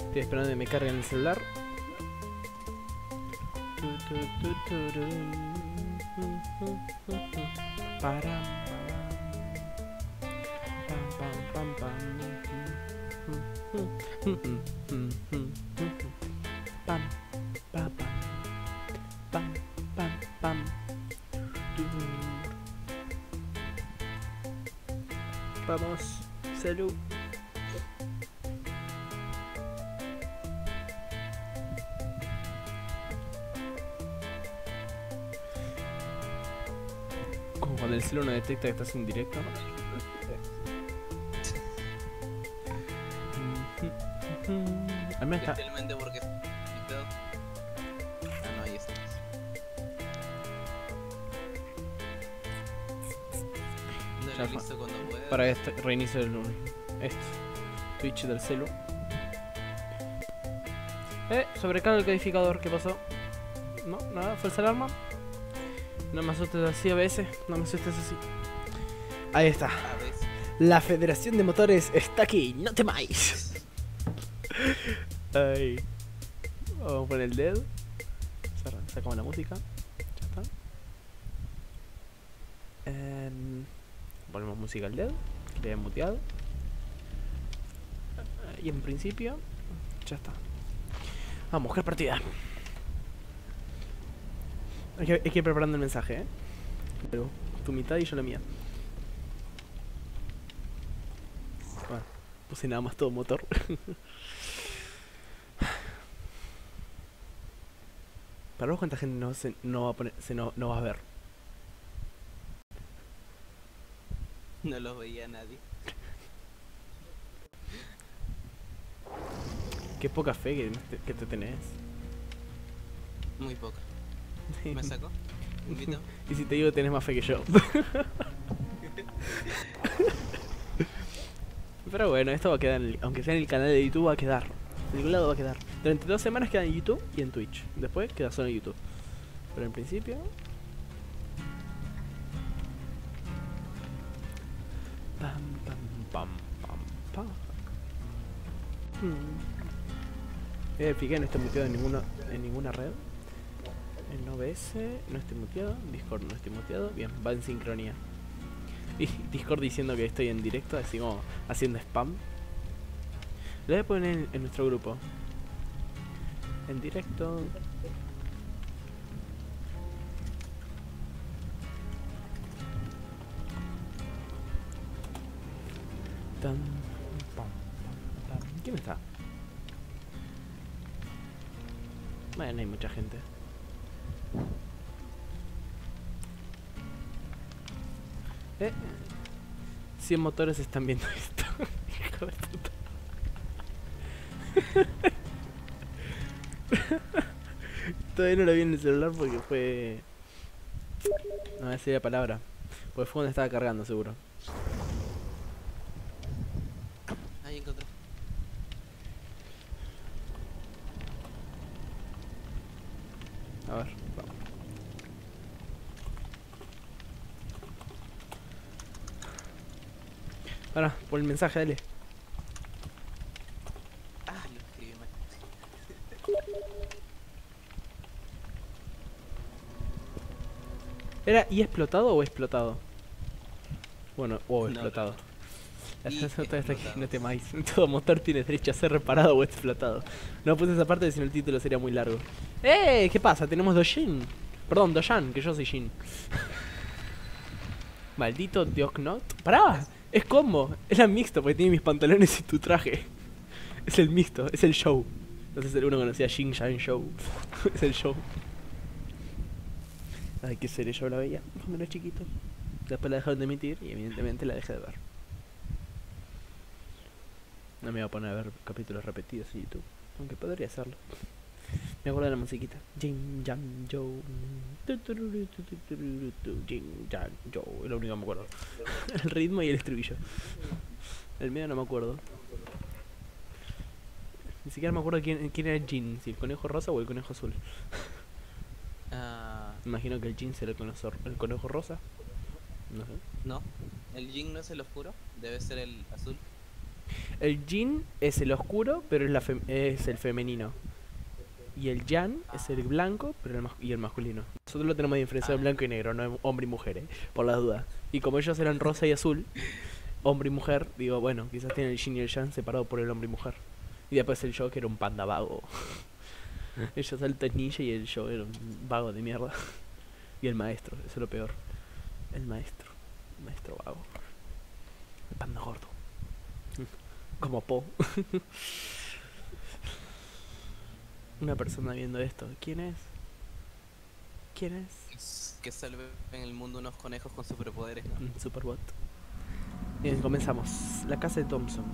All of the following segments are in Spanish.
Estoy esperando que me carguen el celular. Tu, detecta que estás en directo. Está. Porque conectado. Ah, no, ahí está. Fue. listo cuando puedas. Para este reinicio el esto. Twitch del celu. Eh, sobrecarga el codificador, ¿qué pasó? No, nada, falsa alarma. No me asustes así a veces, no me asustes así. Ahí está. La Federación de Motores está aquí, no temáis. Ay. Vamos a poner el dedo. Sacamos la música. Ya está. Em, ponemos música al dedo. Le he muteado. Y en principio, ya está. Vamos, buscar partida. Hay que, hay que ir preparando el mensaje, ¿eh? Pero tu mitad y yo la mía. Bueno, puse nada más todo motor. Para vos cuánta gente no, se, no va a poner, se no, no va a ver. No los veía nadie. Qué poca fe que, te- que te tenés. Muy poca. ¿Me sacó? ¿Un poquito? y si te digo que tenés más fe que yo. Pero bueno, esto va a quedar, en aunque sea en el canal de YouTube, va a quedar. En ningún lado va a quedar. Durante dos semanas queda en YouTube y en Twitch. Después queda solo en YouTube. Pero en principio... Pam, pam, pam. Hmm. Eh, fíjate, no estoy muteado en ninguna, en ninguna red. En OBS no estoy muteado. Discord no estoy muteado. Bien, va en sincronía. Discord diciendo que estoy en directo, así como haciendo spam. Lo voy a poner en, nuestro grupo. En directo. ¿Quién está? Bueno, no hay mucha gente. Eh, 100 motores están viendo esto. Hijo de puta. Todavía no lo vi en el celular porque fue. No, esa sería la palabra. Porque fue cuando estaba cargando, seguro. Ahí encontré. A ver, vamos. Ahora, por el mensaje, dale. Ah, lo escribí mal. ¿Era y explotado o explotado? Bueno, o No, explotado. Está aquí, explotado. no temáis. Todo motor tiene derecho a ser reparado o explotado. No puse esa parte, si no el título sería muy largo. ¡Eh! ¿Qué pasa? Tenemos Dojin. Perdón, Dojan, que yo soy Jin. Maldito Dioknot. ¡Pará! Es combo, es la mixto porque tiene mis pantalones y tu traje. Es el mixto, es el show. No sé si alguno conocía Jin Shine Show. es el show. Ay, qué serie yo la veía cuando era chiquito. Después la dejaron de emitir y evidentemente la dejé de ver. No me voy a poner a ver capítulos repetidos en YouTube. Aunque podría hacerlo. Me acuerdo de la musiquita. Jin Yang Joe. Jin Yang Joe. Es lo único que me acuerdo. el ritmo y el estribillo. El medio no me acuerdo. Ni siquiera me acuerdo quién, quién era Jin, si el conejo rosa o el conejo azul. Me Imagino que el Jin será el conejo, el conejo rosa. No sé. no, el Jin no es el oscuro, debe ser el azul. El Jin es el oscuro, pero es, la es el femenino. Y el Yang es el blanco, pero el y el masculino. Nosotros lo tenemos diferenciado en blanco y negro, no en hombre y mujer, eh, por las dudas. Y como ellos eran rosa y azul, hombre y mujer, digo, bueno, quizás tienen el Jin y el Yang separado por el hombre y mujer. Y después el yo que era un panda vago. ellos es ninja y el yo era un vago de mierda. Y el maestro, eso es lo peor. El maestro, el maestro vago. El panda gordo. Como Po. Una persona viendo esto. ¿Quién es? ¿Quién es? Es Que salve en el mundo unos conejos con superpoderes. ¿no? Un Superbot. Bien, comenzamos. La casa de Thompson.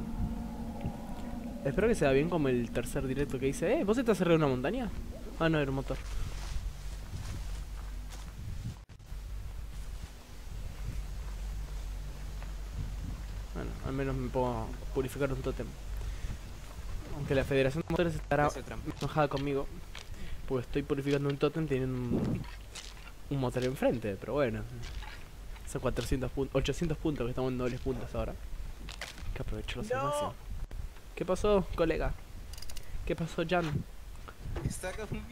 Espero que sea bien como el tercer directo que hice. ¿Eh? ¿Vos estás arriba de una montaña? Ah, no, era un motor. Bueno, al menos me puedo purificar un tótem. Aunque la Federación de Motores estará enojada conmigo. Porque estoy purificando un tótem teniendo un, un motor enfrente. Pero bueno. Son 400 puntos, 800 puntos que estamos en dobles puntos ahora. Que aprovecho los espacios. ¿Qué pasó, colega? ¿Qué pasó, Jan? Está conmigo.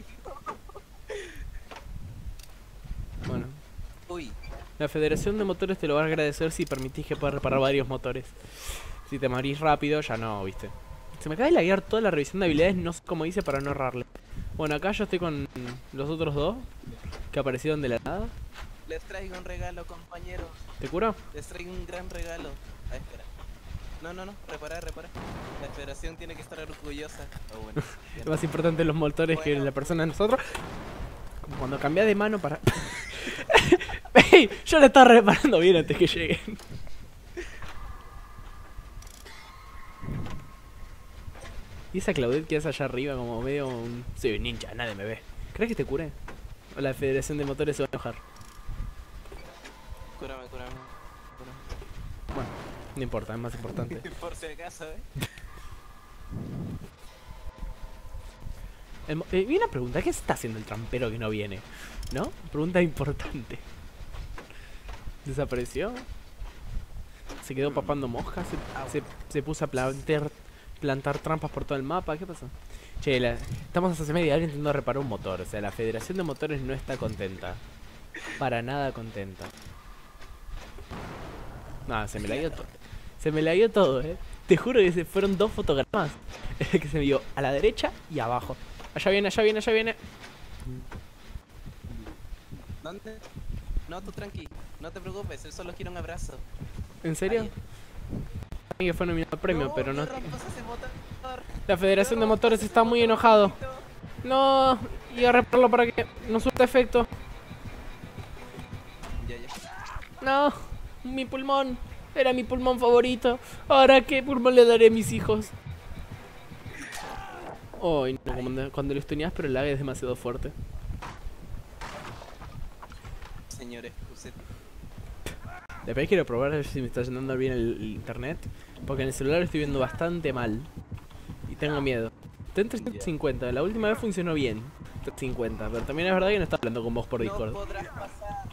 Bueno, Uy, la Federación de Motores te lo va a agradecer si permitís que puedas reparar varios motores. Si te morís rápido, ya no, viste. Se me acaba de laguear toda la revisión de habilidades, no sé cómo hice para no errarle. Bueno, acá yo estoy con los otros dos que aparecieron de la nada. les traigo un regalo, compañeros. ¿Te curo? Les traigo un gran regalo. Ah, espera. No, no, no, repara, repara. La federación tiene que estar orgullosa. Oh, bueno. ya Es más importante los motores que Bueno. la persona de nosotros. Como cuando cambia de mano para. ¡Ey! Yo la estaba reparando bien antes que lleguen. Y esa Claudette que es allá arriba, como medio un. Soy un ninja, nadie me ve. ¿Crees que te cure? O la Federación de Motores se va a enojar. Cúrame, cúrame. cúrame. Bueno, no importa, es más importante. Por si acaso, ¿eh? El eh, y una pregunta, ¿qué está haciendo el trampero que no viene? ¿No? Pregunta importante. ¿Desapareció? ¿Se quedó papando moscas? ¿Se, se, se puso a plantar, plantar trampas por todo el mapa? ¿Qué pasó? Che, la- estamos hace media hora intentando reparar un motor. O sea, la Federación de Motores no está contenta. Para nada contenta. Nada, se me la dio todo. Se me la dio todo, eh. Te juro que se fueron dos fotogramas que se vio a la derecha y abajo. Allá viene, allá viene, allá viene. ¿Dónde? No, tú tranqui. No te preocupes, él solo quiere un abrazo. ¿En serio? Ahí. Que fue nominado al premio, pero no. La Federación de ¿Qué Motores está muy enojado. No, y a repararlo para que no surta efecto. Ya, ya. No, mi pulmón. Era mi pulmón favorito. Ahora, ¿qué pulmón le daré a mis hijos? Ay, no, cuando, cuando lo estuneas, pero el lag es demasiado fuerte. Señores, usted. Después quiero probar a ver si me está yendo bien el, el internet. Porque en el celular estoy viendo bastante mal. Tengo miedo. Está en 350, la última vez funcionó bien. 350, pero también es verdad que no está hablando con vos por No Discord. podrás pasar.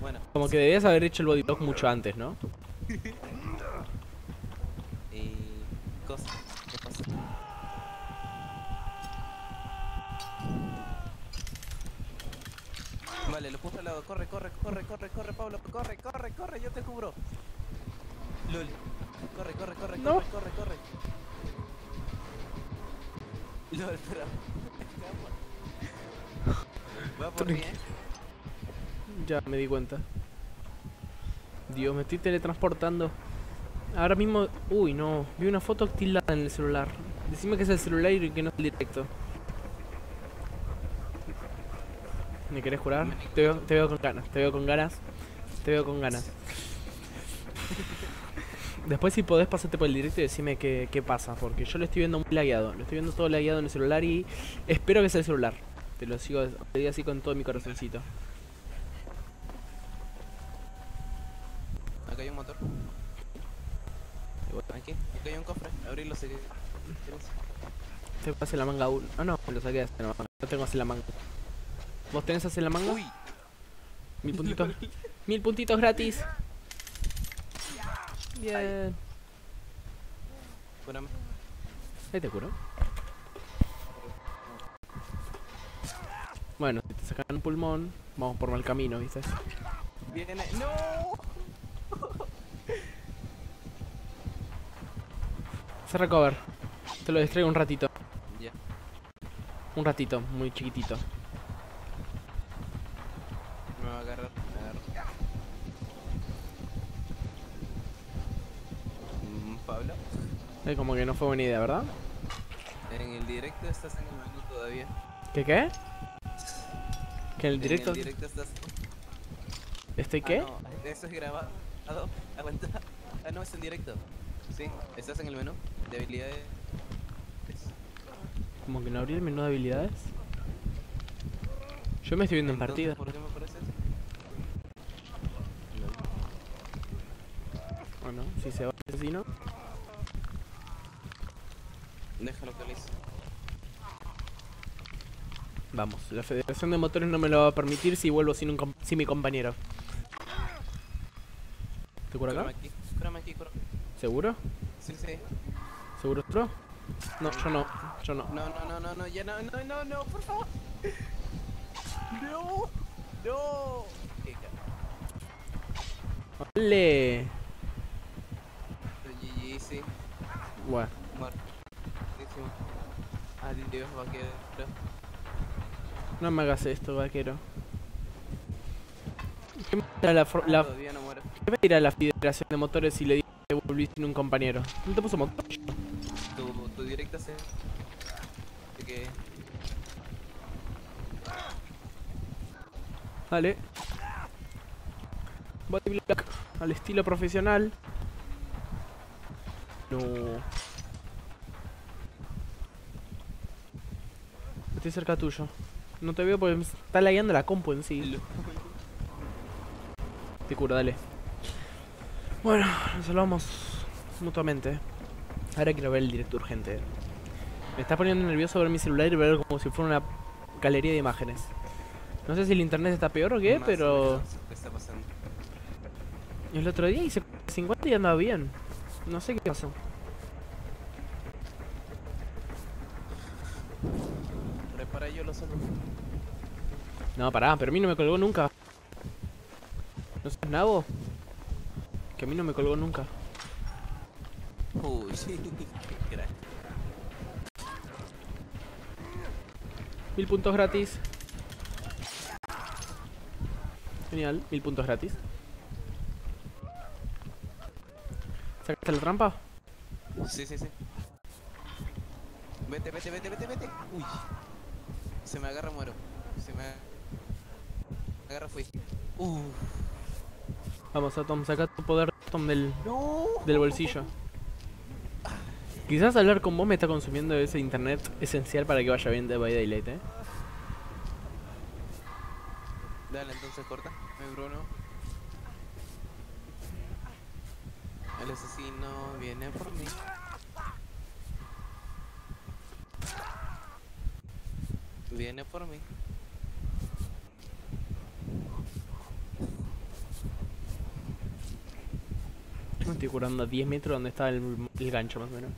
Bueno, Como que debías haber hecho el bodyblock mucho antes, ¿no? y. Cosa. ¿Qué pasa? Vale, lo puse al lado. Corre, corre, corre, corre, corre, Pablo. Corre, corre, corre, yo te cubro. Lul. Corre, corre, corre, No. corre, corre, corre. Lol, pero. Va por mí. ¿eh? Ya me di cuenta. Dios, me estoy teletransportando. Ahora mismo... Uy, no. Vi una foto tildada en el celular. Decime que es el celular y que no es el directo. ¿Me querés jurar? Te veo, te veo con ganas, te veo con ganas. Te veo con ganas. Después si podés pasarte por el directo y decime qué, qué pasa, porque yo lo estoy viendo muy lagueado. Lo estoy viendo todo lagueado en el celular y espero que sea el celular. Te lo sigo te digo así con todo mi corazoncito. Acá hay un motor. Aquí, aquí hay un cofre. Abrirlo si quieres. Te pase la manga uno. Ah, no, lo saqué de la manga. No tengo hace la manga. ¿Vos tenés hace la manga? Uy, Mil puntitos. Mil puntitos gratis. Bien. cúrame. Ahí te curo. Bueno, si te sacan un pulmón, vamos por mal camino, ¿viste? Viene. ¡No! Se recover. Te lo distraigo un ratito. Ya. Un ratito, muy chiquitito. Me va a agarrar. Me agarro. Mm, Pablo, Eh, como que no fue buena idea, ¿verdad? en el directo estás en el menú todavía. ¿Qué qué? ¿Que en el En directo el directo estás. estoy Ah, qué? no, eso es grabado. Aguanta. Ah, no, es en directo. Sí, estás en el menú de habilidades. Como que no abrí el menú de habilidades. Yo me estoy viendo en partida. ¿Por qué me aparece eso? Bueno, si se va el asesino. Déjalo que lo hice. Vamos, la Federación de Motores no me lo va a permitir si vuelvo sin, un com- sin mi compañero. ¿Te Cúrame acá? aquí, cúrame aquí, cúrame. ¿Seguro? Sí, sí. ¿Seguro otro? No, yo no, yo no. No, no, no, no, no, ya no, no, no, no, por favor. No, no. ¡Ole! GG, sí. Bueno. Adiós, vaquero. no me hagas esto, vaquero. ¿Qué me dirá la, la- Todavía no muero. ¿qué me dirá la Federación de Motores si le digo que volví sin un compañero? ¿No te puso motor? Tu, tu directa se. que. Dale. Body block al estilo profesional. No. Estoy cerca tuyo. No te veo porque me está lagueando la compu en sí. Te curo, dale. Bueno, nos salvamos mutuamente. Ahora quiero ver el directo urgente. Me está poniendo nervioso ver mi celular y ver como si fuera una galería de imágenes. No sé si el internet está peor o qué, más o pero ¿Qué está pasando? el otro día hice 50 y andaba bien. No sé qué pasó. Repara yo lo solo. No, pará, pero a mí no me colgó nunca. ¿No sos nabo? Que a mí no me colgó nunca. Uy, sí. Mil puntos gratis. Genial, mil puntos gratis. ¿Sacaste la trampa? Sí, sí, sí. Vete, vete, vete, vete, vete. Uy. Se me agarra, muero. Se me agarra, fui. Uh. Vamos, Atom, saca tu poder Atom del, No. del bolsillo. Quizás hablar con vos me está consumiendo ese internet esencial para que vaya bien de by Daylight, eh. Dale, entonces corta. Me Bruno. El asesino viene por mí. Viene por mí. Me estoy curando a 10 metros donde está el, el gancho, más o menos.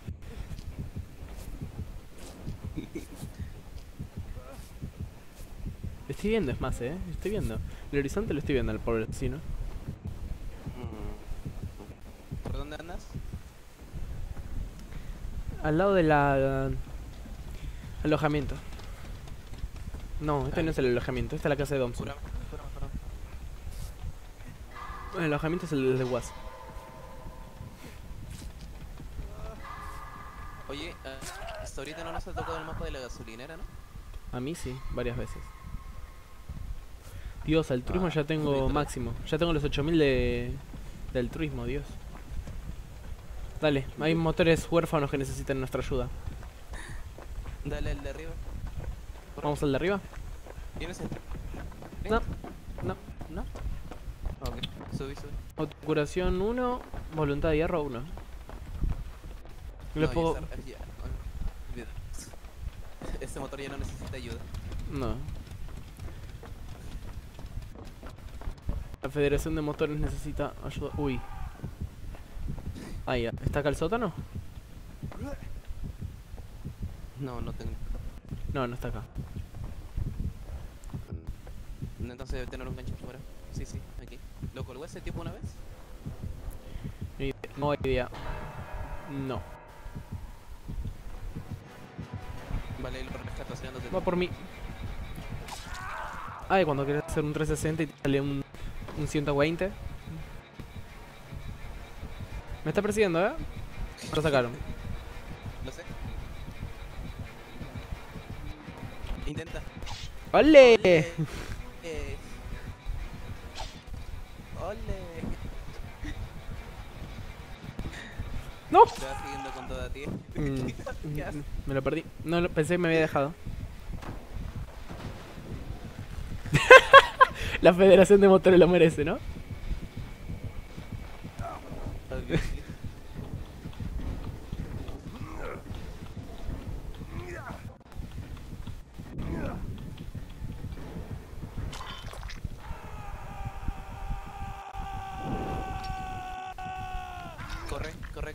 Lo estoy viendo, es más, eh. Lo estoy viendo. El horizonte lo estoy viendo al pobre asesino. Mm. ¿Por dónde andas? Al lado de la... Alojamiento. No, este no es el alojamiento, esta es la casa de Thompson. El alojamiento es el de Was. Oye, ah, hasta ahorita no nos ha tocado el mapa de la gasolinera, ¿no? A mí sí, varias veces. Dios, altruismo Ah, ya tengo máximo. Ya tengo los 8000 de, de altruismo, Dios. Dale, hay motores huérfanos que necesitan nuestra ayuda. Dale el de arriba. Vamos al de arriba. ¿Tienes el? No, no. ¿No? Ok, subí, subí. Autocuración 1, voluntad de hierro 1. No, ya puedo... ya. Este motor ya no necesita ayuda. No. La Federación de Motores necesita ayuda. Uy. Ahí. ¿está acá el sótano? No, no tengo. No, no está acá. Entonces debe tener un gancho fuera. Sí, sí, aquí. ¿Lo colgó ese tipo una vez? No hay idea. No. Vale, lo rescato haciéndote. Va por mí. Ay, cuando quieres hacer un 360 y te sale un, un 120. Me está persiguiendo, ¿eh? Lo sacaron. Lo sé. Intenta. ¡Ole! Ole. ¡No! Te vas siguiendo con toda ti. Mm, ¿Qué haces? Me lo perdí. No, lo- pensé que me había dejado. La Federación de Motores lo merece, ¿no? Obviously.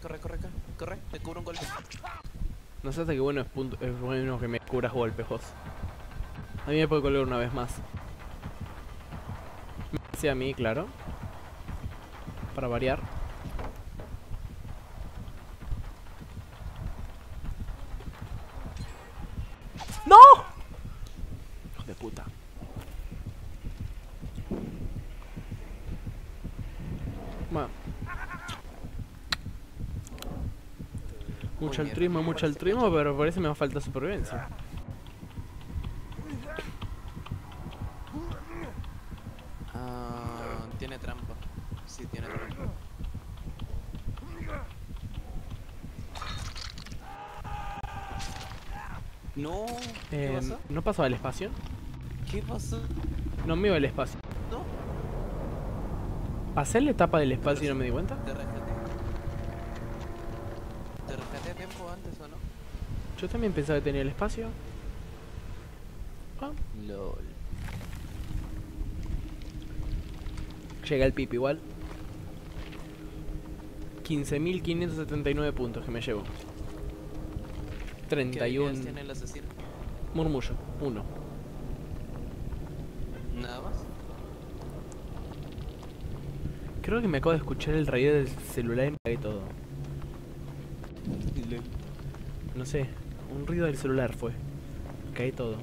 Corre, corre, corre, corre, corre, te cubro un golpe. No sé hasta qué bueno es, punto, es bueno que me cubras golpes, vos. A mí me puede colgar una vez más. Sí, a mí, claro. Para variar. ¡No! Hijo de puta. Bueno. Mucho altruismo, mucho altruismo, pero parece que me falta supervivencia. Ah, tiene trampa. Sí, tiene trampa. No, ¿qué Eh, pasó? ¿No pasó al espacio? ¿Qué pasó? No me iba al espacio. No, ¿Pasé la etapa del espacio y no me di cuenta? Te rescaté. ¿Te rescaté a tiempo antes o no? Yo también pensaba que tenía el espacio. Ah, LOL. llega el pipi igual. 15.579 puntos que me llevo. ¿Qué habilidades 31 tiene el asesino? murmullo, 1. Nada más. Creo que me acabo de escuchar el rayo del celular y me todo. No sé, un ruido del celular fue. Caí todo.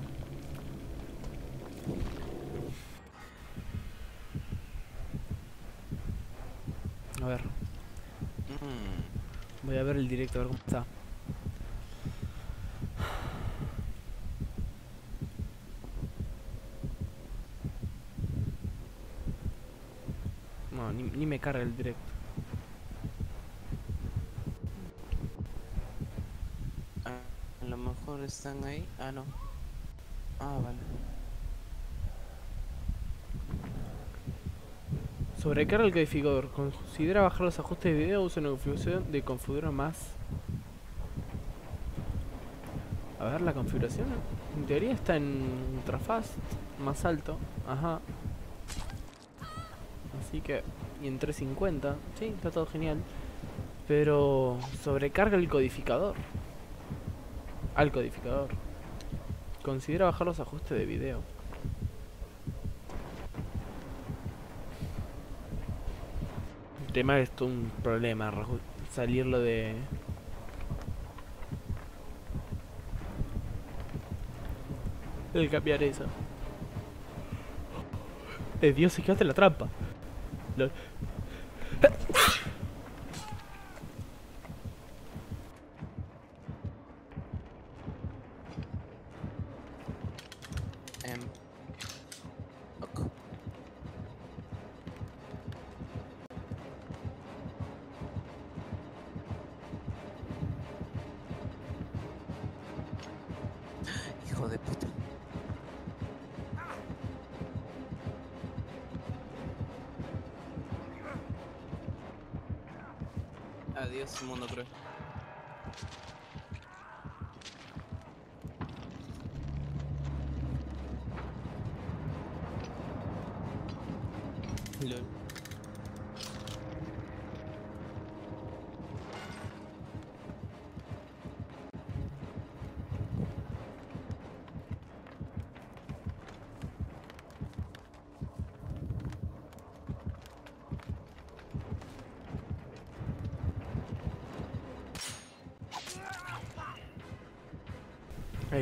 A ver, voy a ver el directo a ver cómo está. No, ni, ni me carga el directo. Están ahí. Ah, no. Ah, vale. Sobrecarga el codificador. Considera bajar los ajustes de video. Usa una configuración de configurar más. A ver la configuración. En teoría está en ultrafast. Más alto. Ajá. Así que. Y en 350. Sí, está todo genial. Pero. Sobrecarga el codificador. Al codificador. Considera bajar los ajustes de video. El tema es un problema, salirlo de... El cambiar eso. Eh, Dios, se quedaste en la trampa.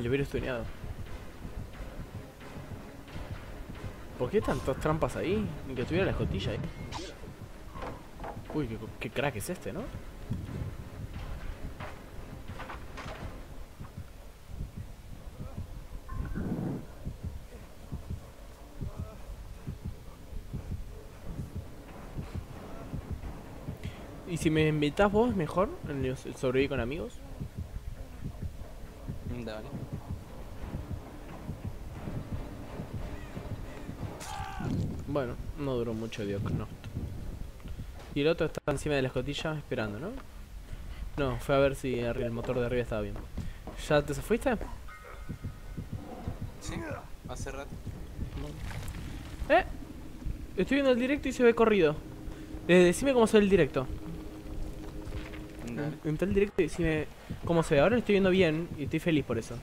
Lo hubiera estudiado. ¿Por qué tantas trampas ahí? Ni que tuviera la escotilla ahí. Uy, qué, crack es este, ¿no? ¿Y si me invitas vos mejor? en sobrevivir con amigos. Dale. Bueno, no mucho Diocnost. Y el otro está encima de la escotilla esperando, ¿no? No, fue a ver si el motor de arriba estaba bien. ¿Ya te fuiste? Sí, hace rato. ¿Eh? Estoy viendo el directo y se ve corrido. Eh, decime cómo se ve el directo. Entré el directo y decime cómo se ve. Ahora lo estoy viendo bien y estoy feliz por eso.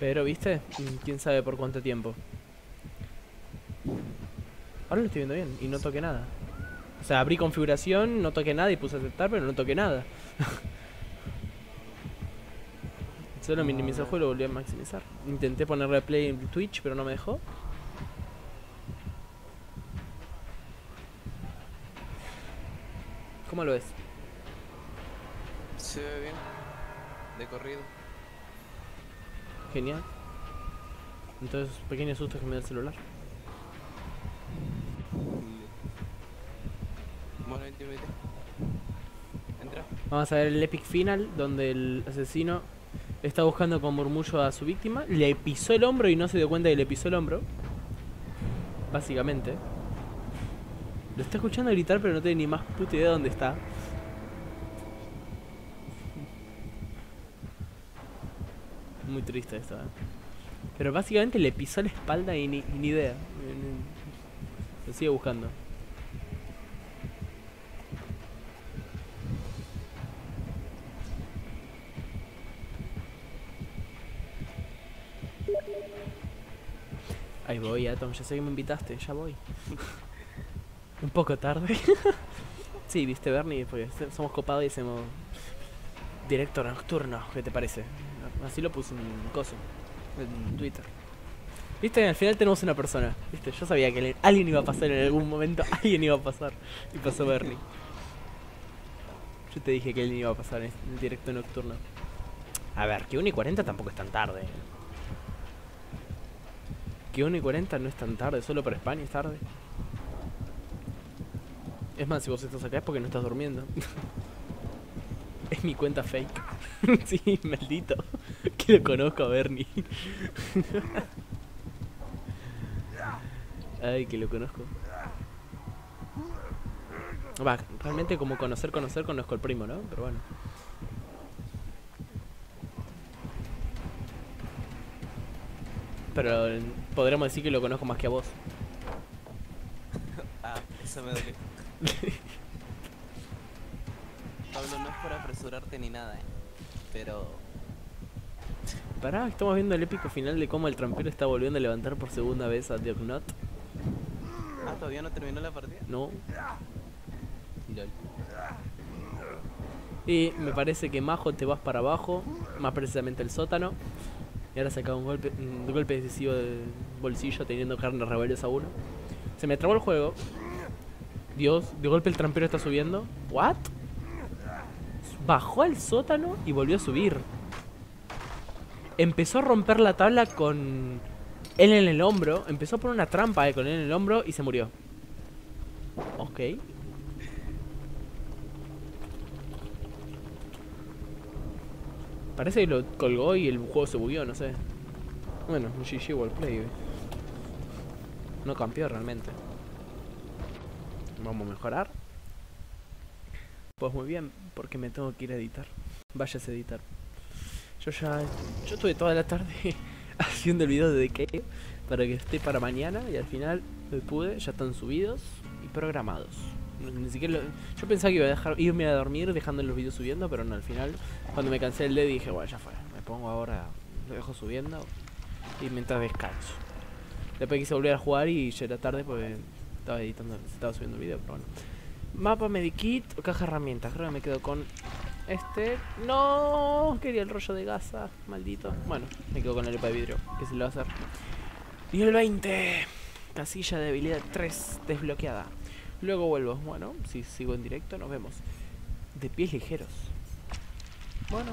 Pero, ¿viste? Quién sabe por cuánto tiempo. Ahora lo estoy viendo bien y no toqué nada. O sea, abrí configuración, no toqué nada y puse aceptar, pero no toqué nada. Solo minimizé el juego y lo volví a maximizar. Intenté ponerle play en Twitch, pero no me dejó. ¿Cómo lo ves? Se ve bien. De corrido. Genial. Entonces, pequeños sustos que me da el celular. Vamos a ver el epic final donde el asesino está buscando con murmullo a su víctima, le pisó el hombro y no se dio cuenta que le pisó el hombro. Básicamente. Lo está escuchando gritar pero no tiene ni más puta idea de dónde está. Muy triste esto, ¿eh? Pero básicamente le pisó la espalda y ni, ni idea. Lo sigue buscando. Ahí voy, Atom, ya sé que me invitaste, ya voy. Un poco tarde. sí, viste, Bernie, porque somos copados y hacemos directo nocturno, ¿qué te parece? Así lo puse en coso, en Twitter. Viste, al final tenemos una persona, viste, yo sabía que alguien iba a pasar en algún momento, alguien iba a pasar, y pasó Bernie. Yo te dije que alguien iba a pasar en el directo nocturno. A ver, que 1 y 40 tampoco es tan tarde. Que 1 y 40 no es tan tarde, solo para España es tarde. Es más, si vos estás acá es porque no estás durmiendo. es mi cuenta fake. sí, maldito. que lo conozco a Bernie. Ay, que lo conozco. Va, realmente como conocer, conocer, conozco al primo, ¿no? Pero bueno. Pero podremos decir que lo conozco más que a vos. Ah, eso me dolió. Pablo, no es por apresurarte ni nada, eh. Pero. Pará, estamos viendo el épico final de cómo el trampero está volviendo a levantar por segunda vez a Dioknot. Ah, todavía no terminó la partida. No. Lol. Y me parece que Majo te vas para abajo, más precisamente el sótano. Y ahora saca un golpe, un golpe decisivo del bolsillo teniendo carne rebeldes a uno. Se me trabó el juego. Dios, de golpe el trampero está subiendo. ¿What? Bajó al sótano y volvió a subir. Empezó a romper la tabla con él en el hombro. Empezó a poner una trampa eh, con él en el hombro y se murió. Ok. Parece que lo colgó y el juego se bugueó, no sé. Bueno, un GG Wallplay. eh. No campeó realmente. Vamos a mejorar. Pues muy bien, porque me tengo que ir a editar. Váyase a editar. Yo ya. Yo estuve toda la tarde haciendo el video de Decay para que esté para mañana y al final me pude, ya están subidos y programados. Ni siquiera lo- yo pensaba que iba a dejar irme a dormir dejando los videos subiendo, pero no, al final cuando me cansé el día dije, bueno, ya fue, me pongo ahora, lo dejo subiendo y mientras descanso. Después quise volver a jugar y ya era tarde porque estaba editando, estaba subiendo el video, pero bueno. Mapa Medikit caja herramientas, creo que me quedo con este. No, quería el rollo de gasa, maldito. Bueno, me quedo con el de vidrio, que se lo va a hacer. Y el 20, casilla de habilidad 3 desbloqueada. Luego vuelvo. Bueno, si sigo en directo, nos vemos. De pies ligeros. Bueno.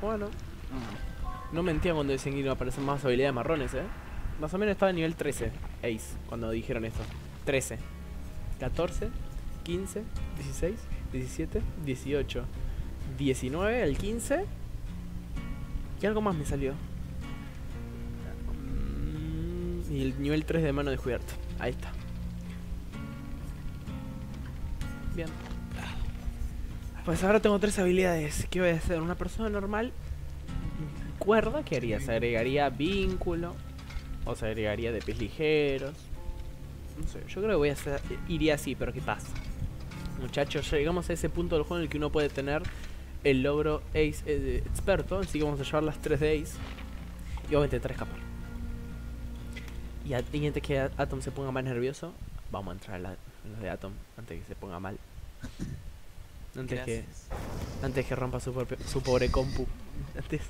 Bueno. No mentían cuando decían que iban a aparecer más habilidades marrones, ¿eh? Más o menos estaba en nivel 13, Ace, cuando dijeron esto. 13, 14, 15, 16, 17, 18, 19, el 15. Y algo más me salió. Mm, Y el nivel 3 de mano descubierto. Ahí está. Bien. Pues ahora tengo tres habilidades. ¿Qué voy a hacer? Una persona normal. Cuerda, ¿qué haría? Se agregaría vínculo. O se agregaría de pies ligeros. No sé, yo creo que voy a hacer. Iría así, pero ¿qué pasa? Muchachos, llegamos a ese punto del juego en el que uno puede tener el logro Ace eh, experto. Así que vamos a llevar las 3 de Ace. Y vamos a intentar escapar. Y, y antes que Atom se ponga más nervioso, vamos a entrar a la, los de Atom antes que se ponga mal. Antes que, antes que rompa su, propio- su pobre compu. Antes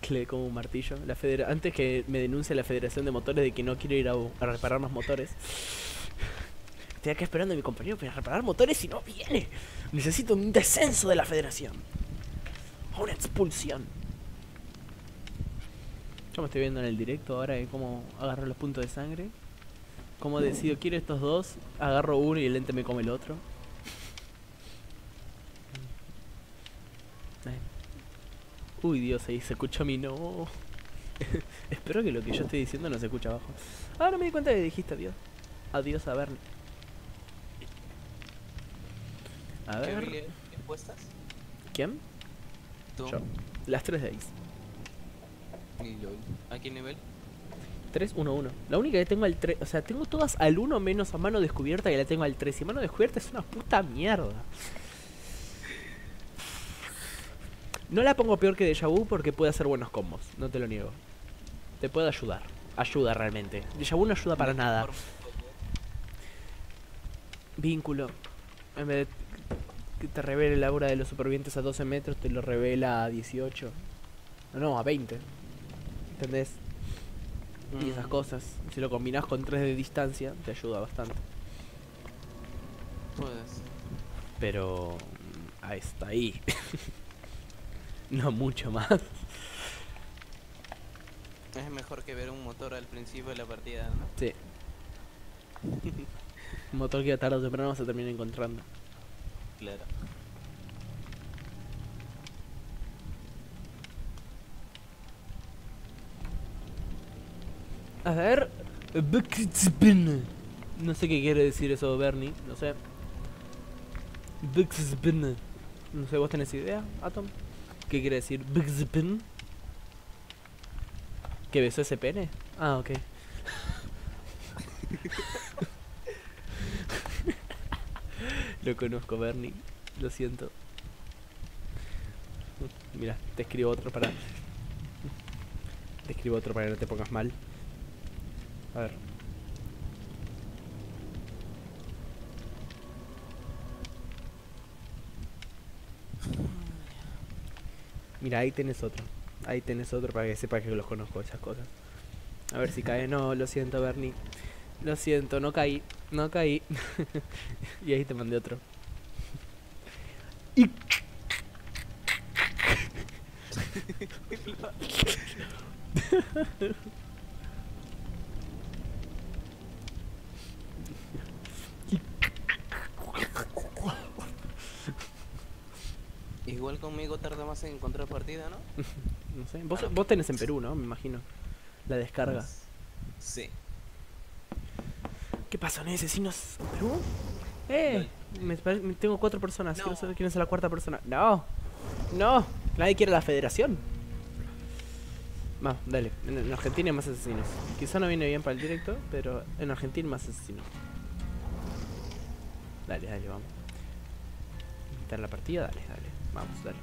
que le dé como un martillo. La federa antes que me denuncie la Federación de Motores de que no quiero ir a, reparar más motores. Estoy acá esperando a mi compañero para reparar motores y no viene. Necesito un descenso de la Federación. Una expulsión. Yo me estoy viendo en el directo ahora de cómo agarro los puntos de sangre. Cómo decido, quiero estos dos, agarro uno y el lente me come el otro. Uy, Dios, ahí se escucha mi no. Espero que lo que yo estoy diciendo no se escucha abajo. Ah, no me di cuenta que dijiste adiós. Adiós a Bernie. A ¿Qué ver. habilidades tienes puestas? ¿Quién? Tú. Yo. Las tres de LOL. ¿A qué nivel? 3, 1, 1. La única que tengo al 3. O sea, tengo todas al 1 menos a mano descubierta que la tengo al 3. Y mano descubierta es una puta mierda. No la pongo peor que Deja Vu porque puede hacer buenos combos. No te lo niego. Te puede ayudar. Ayuda realmente. Deja Vu no ayuda para nada. Vínculo. En vez de que te revele la aura de los supervivientes a 12 metros, te lo revela a 18. No, no, a 20. ¿Entendés? Y esas Mm, cosas. Si lo combinas con 3 de distancia, te ayuda bastante. Puedes. Pero. mm, Ahí está ahí. no mucho más. Es mejor que ver un motor al principio de la partida, ¿no? Sí. Un motor que tarde o temprano se termina encontrando. Claro. A ver. No sé qué quiere decir eso, Bernie. No sé. No sé, ¿vos tenés idea, Atom? ¿Qué quiere decir? ¿Que besó ese pene? Ah, ok. Lo conozco, Bernie. Lo siento. Mira, te escribo otro para. Te escribo otro para que no te pongas mal. A ver. Mira, ahí tenés otro. Ahí tenés otro para que sepas que los conozco, esas cosas. A ver si cae. No, lo siento, Bernie. Lo siento, no caí. No caí. y ahí te mandé otro. Igual conmigo tarda más en encontrar partida, ¿no? No sé. Vos, vos tenés en Perú, ¿no? Me imagino. La descarga. Sí. ¿Qué pasó, asesinos en Perú? ¡Eh! Me pare- me- tengo cuatro personas. No. Quiero saber quién es la cuarta persona. ¡No! ¡No! Nadie quiere la federación. Vamos, dale. En, en Argentina hay más asesinos. Quizá no viene bien para el directo, pero en Argentina hay más asesinos. Dale, dale, vamos. Invitar la partida, dale, dale. Vamos, dale.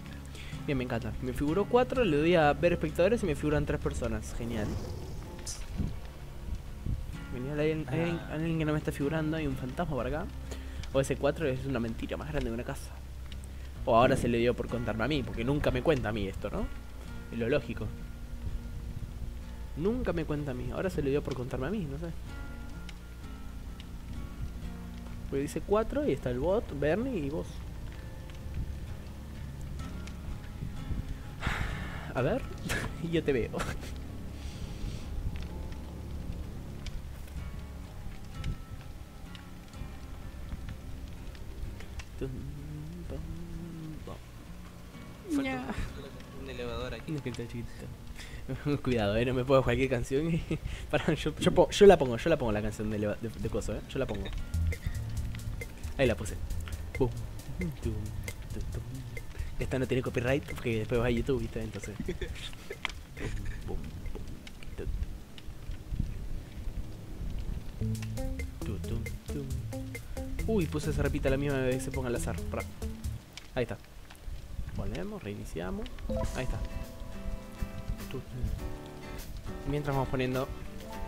Bien, me encanta. Me figuró cuatro, le doy a ver espectadores y me figuran tres personas. Genial. Genial, hay, alguien- que no me está figurando, hay un fantasma por acá. O ese 4 es una mentira más grande que una casa. O ahora se le dio por contarme a mí, porque nunca me cuenta a mí esto, ¿no? Es lo lógico. Nunca me cuenta a mí, ahora se le dio por contarme a mí, no sé. Pues dice 4 y está el bot, Bernie y vos. A ver, yo te veo. Un, elevador aquí. Cuidado, eh, no me puedo cualquier canción. y- Para, yo, yo, po- yo la pongo, yo la pongo la canción de, de, de coso, eh. Yo la pongo. Ahí la puse. Tum. Esta no tiene copyright porque después vas a YouTube, ¿viste? Entonces. Uy, puse esa repita la misma vez se ponga al azar. Ahí está. Volvemos, reiniciamos. Ahí está. Mientras vamos poniendo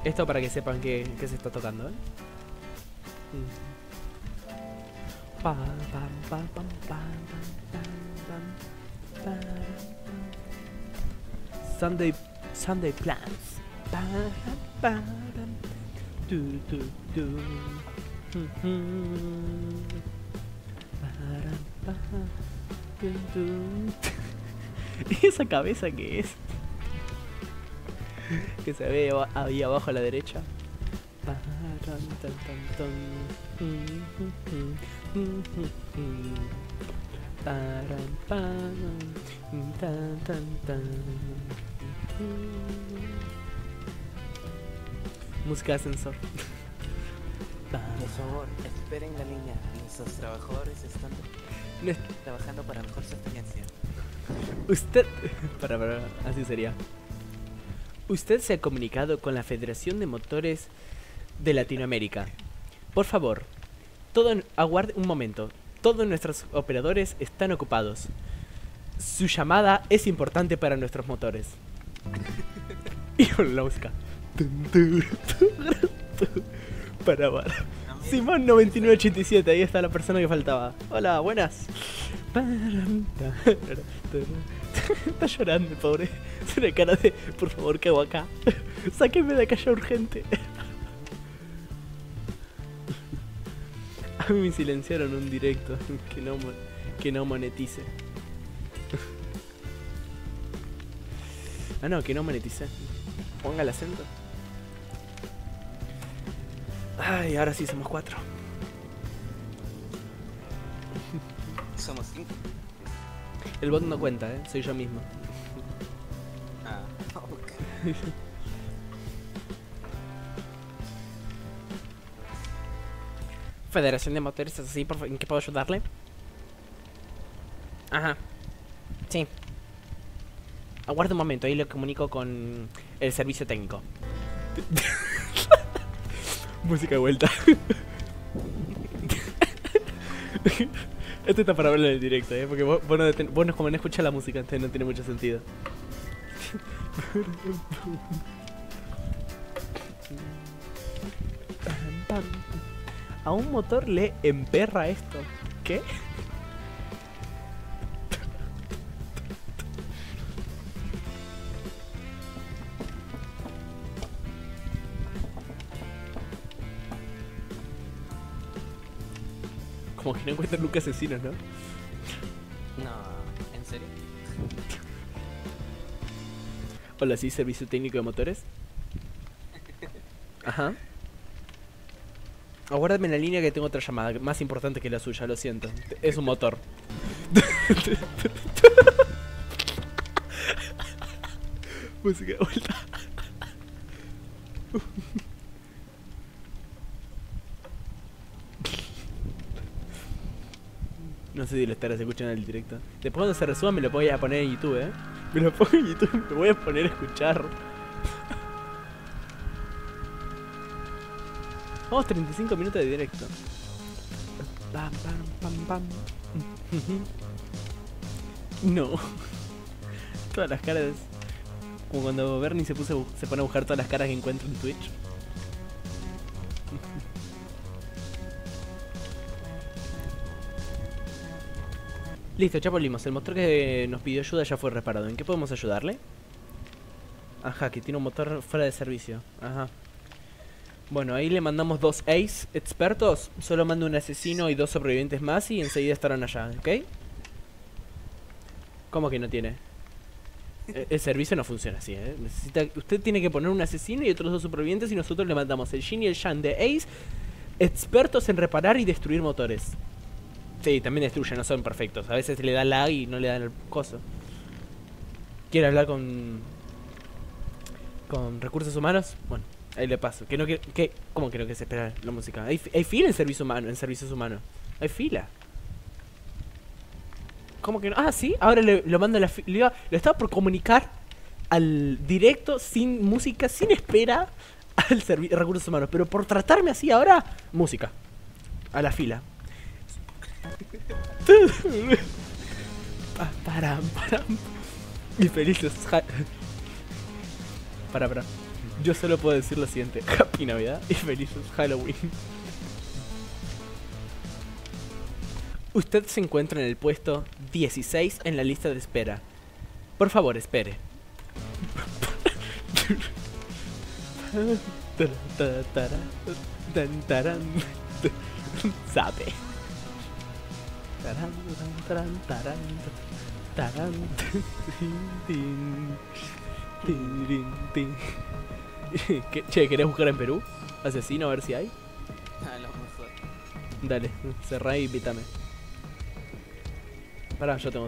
esto para que sepan que, se está tocando, ¿eh? Sunday, Sunday Plans. Esa cabeza que es? que se ve ahí abajo a la derecha. Música ascensor. Por favor, esperen la línea. Nuestros trabajadores están trabajando para mejor su experiencia. Usted. Para, para, así sería. Usted se ha comunicado con la Federación de Motores de Latinoamérica. Por favor, todo aguarde un momento. Todos nuestros operadores están ocupados. Su llamada es importante para nuestros motores. Y la tu. Para, para. Simón 9987, ahí está la persona que faltaba. Hola, buenas. Está llorando pobre. Es una cara de, por favor, ¿qué hago acá? Sáquenme de acá ya urgente. A mí me silenciaron un directo que no, que no monetice. Ah, no, que no monetice. Ponga el acento. Ay, ahora sí somos cuatro. Somos cinco. El bot no cuenta, ¿eh? Soy yo mismo. Ah, ok. Federación de Motores, ¿es así? Por favor, ¿En qué puedo ayudarle? Ajá. Sí. Aguarde un momento, ahí le comunico con el servicio técnico. Música de vuelta. Esto está para verlo en el directo, ¿eh? Porque vos, vos no, ten- vos no- como no escuchás la música, entonces no tiene mucho sentido. A un motor le emperra esto. ¿Qué? Como que no encuentran nunca asesinos, ¿no? No, ¿en serio? Hola, sí, servicio técnico de motores. Ajá. Aguárdame en la línea que tengo otra llamada, más importante que la suya, lo siento. Es un motor. Música de vuelta. sé si lo estarás escuchando en el directo. Después cuando se resuba me lo voy a poner en YouTube, eh. Me lo pongo en YouTube, me voy a poner a escuchar. Vamos 35 minutos de directo. Pam, pam, pam, pam. No. Todas las caras. Como cuando Bernie se puso, se pone a buscar todas las caras que encuentra en Twitch. Listo, Chapolimos. El motor que nos pidió ayuda ya fue reparado. ¿En qué podemos ayudarle? Ajá, que tiene un motor fuera de servicio. Ajá. Bueno, ahí le mandamos dos ace expertos. Solo mando un asesino y dos sobrevivientes más y enseguida estarán allá, ¿ok? ¿Cómo que no tiene? E- El servicio no funciona así, ¿eh? Necesita, usted tiene que poner un asesino y otros dos supervivientes y nosotros le mandamos el Shin y el Shan de Ace, expertos en reparar y destruir motores. Sí, también destruyen, no son perfectos. A veces le da lag y no le dan el coso. ¿Quiere hablar con. con recursos humanos? Bueno, ahí le paso. Que no que, que- ¿Cómo que no que se espera la música? Hay, hay fila en servicio humano, en servicios humanos. Hay fila. ¿Cómo que no? Ah, sí, ahora le, lo mando a la fi- le iba- Lo estaba por comunicar al directo, sin música, sin espera, al servi- recursos humanos. Pero por tratarme así ahora, música. A la fila. Pa- Param, param. Y felices. Para, para. Yo solo puedo decir lo siguiente: Happy Navidad y felices Halloween. Usted se encuentra en el puesto 16 en la lista de espera. Por favor, espere. Sabe. Taran, taran, taran, taran, tin, tin, tirin, tin. ¿Qué- Che, ¿querés buscar en Perú? Asesino, a ver si hay. A lo mejor. Dale, cerrá y invítame. Pará, yo tengo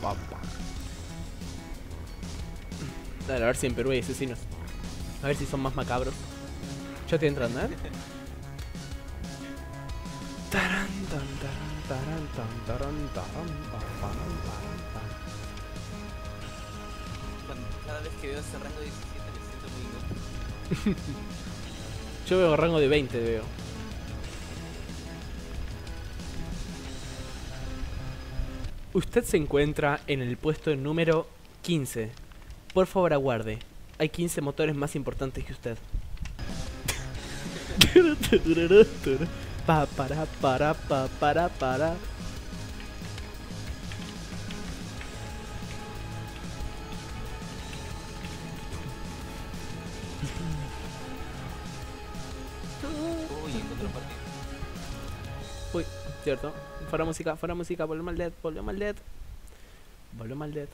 pam. Dale, a ver si en Perú hay asesinos. A ver si son más macabros. Yo estoy entrando, ¿eh? Taran, tan, taran, taran, tan, taran, taran, Cuando- cada vez que veo ese rango 17 me siento muy inútil. Yo veo rango de 20, veo. Usted se encuentra en el puesto número 15. Por favor, aguarde. Hay 15 motores más importantes que usted. Pa, para, para, pa, para, para. Uy, cierto. Fuera música, fuera música, volvemos al dead, volvemos al dead. Volvemos al dead.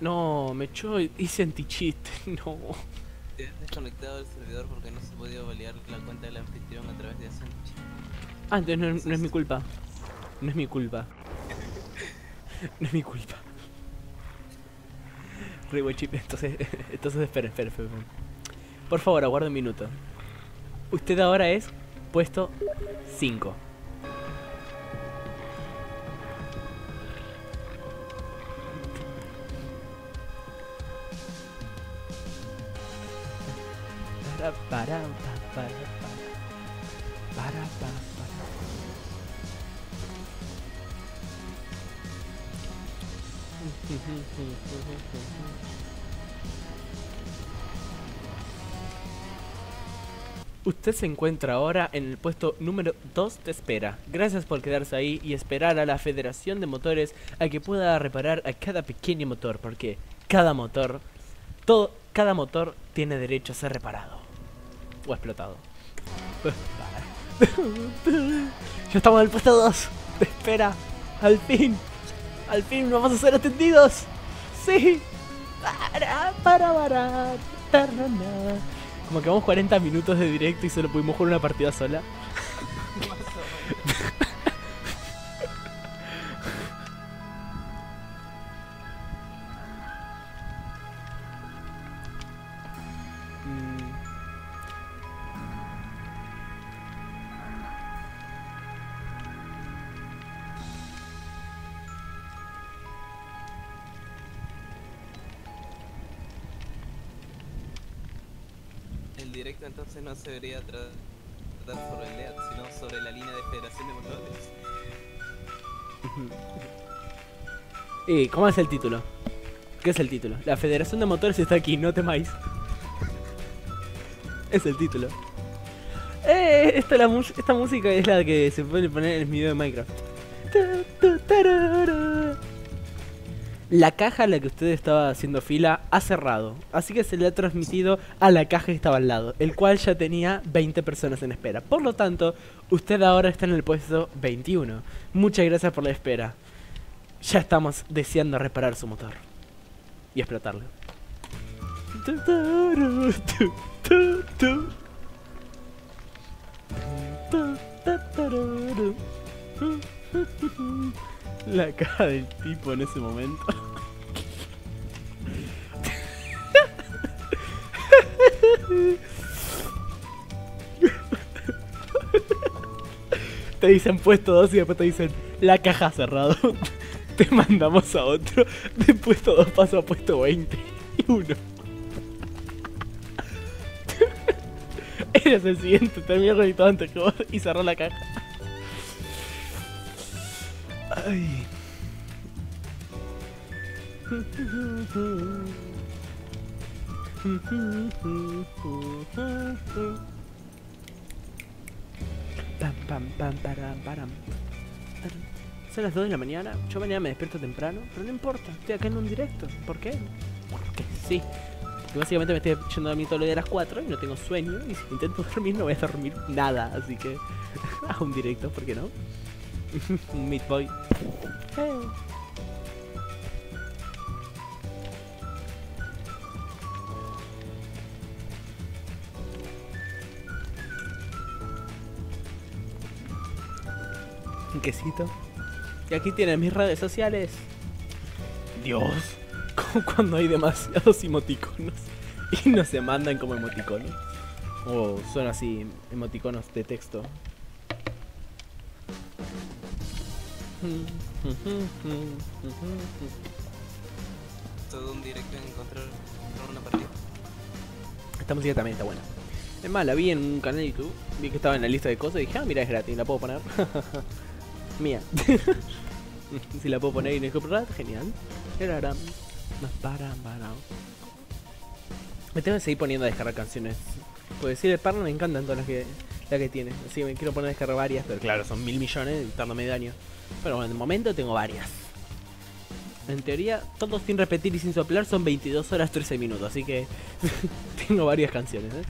No, me echó, hice antichiste, no. Te has desconectado del servidor porque no se podido validar la cuenta del anfitrión a través de Ascension. Ah, entonces no, no es mi culpa. No es mi culpa. No es mi culpa. Reway chip, entonces, entonces espera, espera, espera. Por favor, aguarde un minuto. Usted ahora es puesto 5. Usted se encuentra ahora en el puesto número 2 de espera. Gracias por quedarse ahí y esperar a la Federación de Motores a que pueda reparar a cada pequeño motor, porque cada motor, todo, cada motor tiene derecho a ser reparado o explotado. Ya estamos en el puesto 2 de espera. Al fin, al fin vamos a ser atendidos. Sí. Para, para, para, tarana. Como que vamos 40 minutos de directo y solo pudimos jugar una partida sola. Se debería tra- tratar sobre el LEAD, sino sobre la línea de Federación de Motores. ¿Y cómo es el título? ¿Qué es el título? La Federación de Motores está aquí, no temáis. Es el título. Eh, esta, la esta música es la que se puede poner en el video de Minecraft. La caja a la que usted estaba haciendo fila ha cerrado, así que se le ha transmitido a la caja que estaba al lado, el cual ya tenía 20 personas en espera. Por lo tanto, usted ahora está en el puesto 21. Muchas gracias por la espera. Ya estamos deseando reparar su motor y explotarlo. La cara del tipo en ese momento. Te dicen puesto 2 y después te dicen la caja cerrado. Te mandamos a otro. De puesto 2 paso a puesto 20. Y uno. Eres el siguiente, terminó conectado antes que vos y cerró la caja. Ay. Pam, pam, pam, param, param. Son las 2 de la mañana, yo mañana me despierto temprano, pero no importa, estoy acá en un directo. ¿Por qué? Porque sí. Porque básicamente me estoy yendo a dormir todo lo de las 4 y no tengo sueño. Y si intento dormir no voy a dormir nada, así que hago un directo, ¿por qué no? un Meat Boy. Hey. Un quesito. Y aquí tienen mis redes sociales. Dios, como cuando hay demasiados emoticonos y no se mandan como emoticonos. O son así emoticonos de texto. Todo un directo en encontrar una partida. Esta música también está buena. Es más, la vi en un canal de YouTube, vi que estaba en la lista de cosas y dije, ah, mira, es gratis, la puedo poner. Mía. si la puedo poner y no comprar, genial. Tararam. Param, param. Me tengo que seguir poniendo a descargar canciones. Porque si el partner me encantan todas las que, las que tiene. Así que me quiero poner a descargar varias, pero claro, son mil millones tardo medio año. Pero bueno, de momento tengo varias. En teoría, todos sin repetir y sin soplar son 22 horas 13 minutos, así que tengo varias canciones. ¿eh?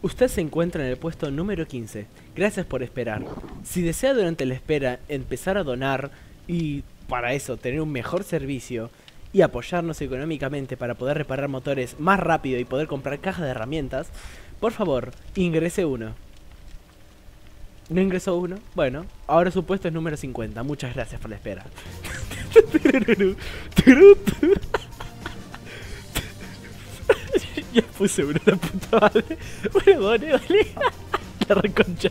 Usted se encuentra en el puesto número 15. Gracias por esperar. Si desea durante la espera empezar a donar y para eso tener un mejor servicio y apoyarnos económicamente para poder reparar motores más rápido y poder comprar cajas de herramientas, por favor, ingrese uno. ¿No ingresó uno? Bueno, ahora su puesto es número 50. Muchas gracias por la espera. ya puse uno la puta madre. Bueno, done, dale. La reconcha.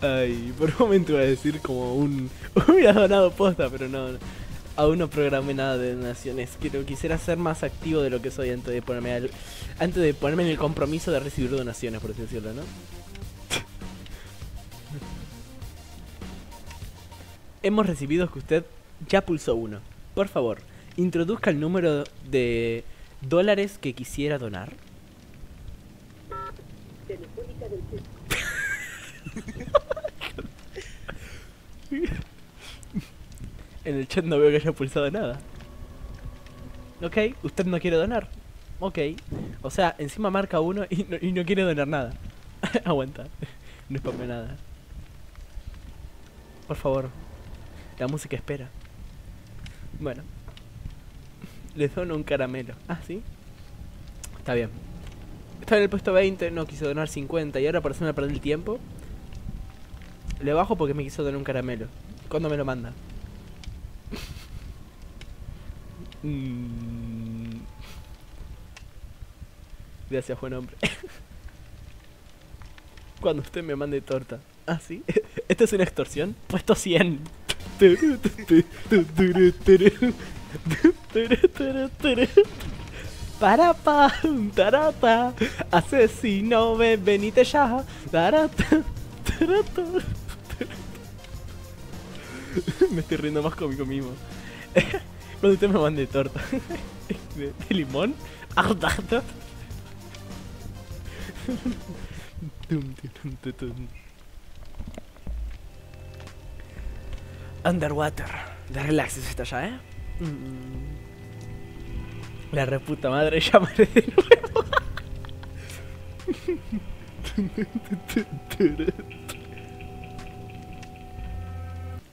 Ay, por un momento iba a decir como un... Hubiera donado posta, pero no. Aún no programé nada de donaciones. Quiero, quisiera ser más activo de lo que soy antes de ponerme antes de ponerme en el compromiso de recibir donaciones, por así decirlo, ¿no? Hemos recibido que usted ya pulsó uno. Por favor, introduzca el número de dólares que quisiera donar. En el chat no veo que haya pulsado nada. Ok, usted no quiere donar. Ok. O sea, encima marca uno y no, y no quiere donar nada. Aguanta. No spameo nada. Por favor. La música espera. Bueno. Les dono un caramelo. Ah, ¿sí? Está bien. Está en el puesto 20, no quiso donar 50 y ahora para hacerme perder el tiempo. Le bajo porque me quiso donar un caramelo. ¿Cuándo me lo manda? Mm. Gracias, buen hombre. Cuando usted me mande torta. ¿Ah, sí? ¿Esto es una extorsión? Puesto 100. Turu, tu, tu, tu, turu, turu. Turu, turu, turu. Parapa, tarata, asesino, ven, venite ya. Tarata, tarata. Me estoy riendo más cómico mismo. Cuando usted me mande torta de, de limón. Underwater. De relaxes está ya, ¿eh? Mm. La reputa madre llamaré de nuevo.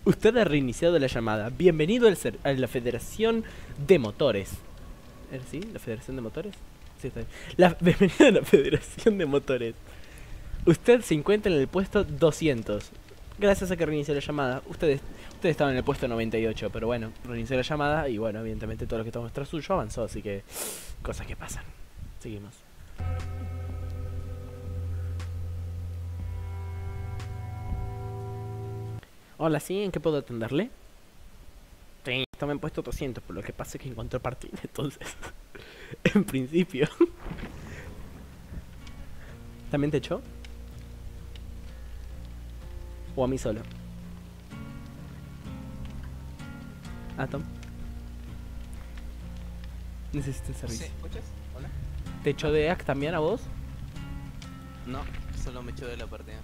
Usted ha reiniciado la llamada. Bienvenido al a la Federación de Motores. ¿Era así? ¿La Federación de Motores? Sí, está bien. Bienvenido a la Federación de Motores. Usted se encuentra en el puesto 200. Gracias a que reinició la llamada. Ustedes, ustedes estaban en el puesto 98, pero bueno, reinició la llamada y bueno, evidentemente todo lo que estamos tras suyo avanzó, así que cosas que pasan. Seguimos. Hola, ¿sí? ¿En qué puedo atenderle? Sí, estaba en puesto 200, pero lo que pasa es que encontré partida, entonces... en principio... ¿También te echó? ¿O a mí solo? Atom. Necesito un ¿Sí? servicio. ¿Escuchas? Hola. ¿Te echó de AC también a vos? No, solo me echó de la partida.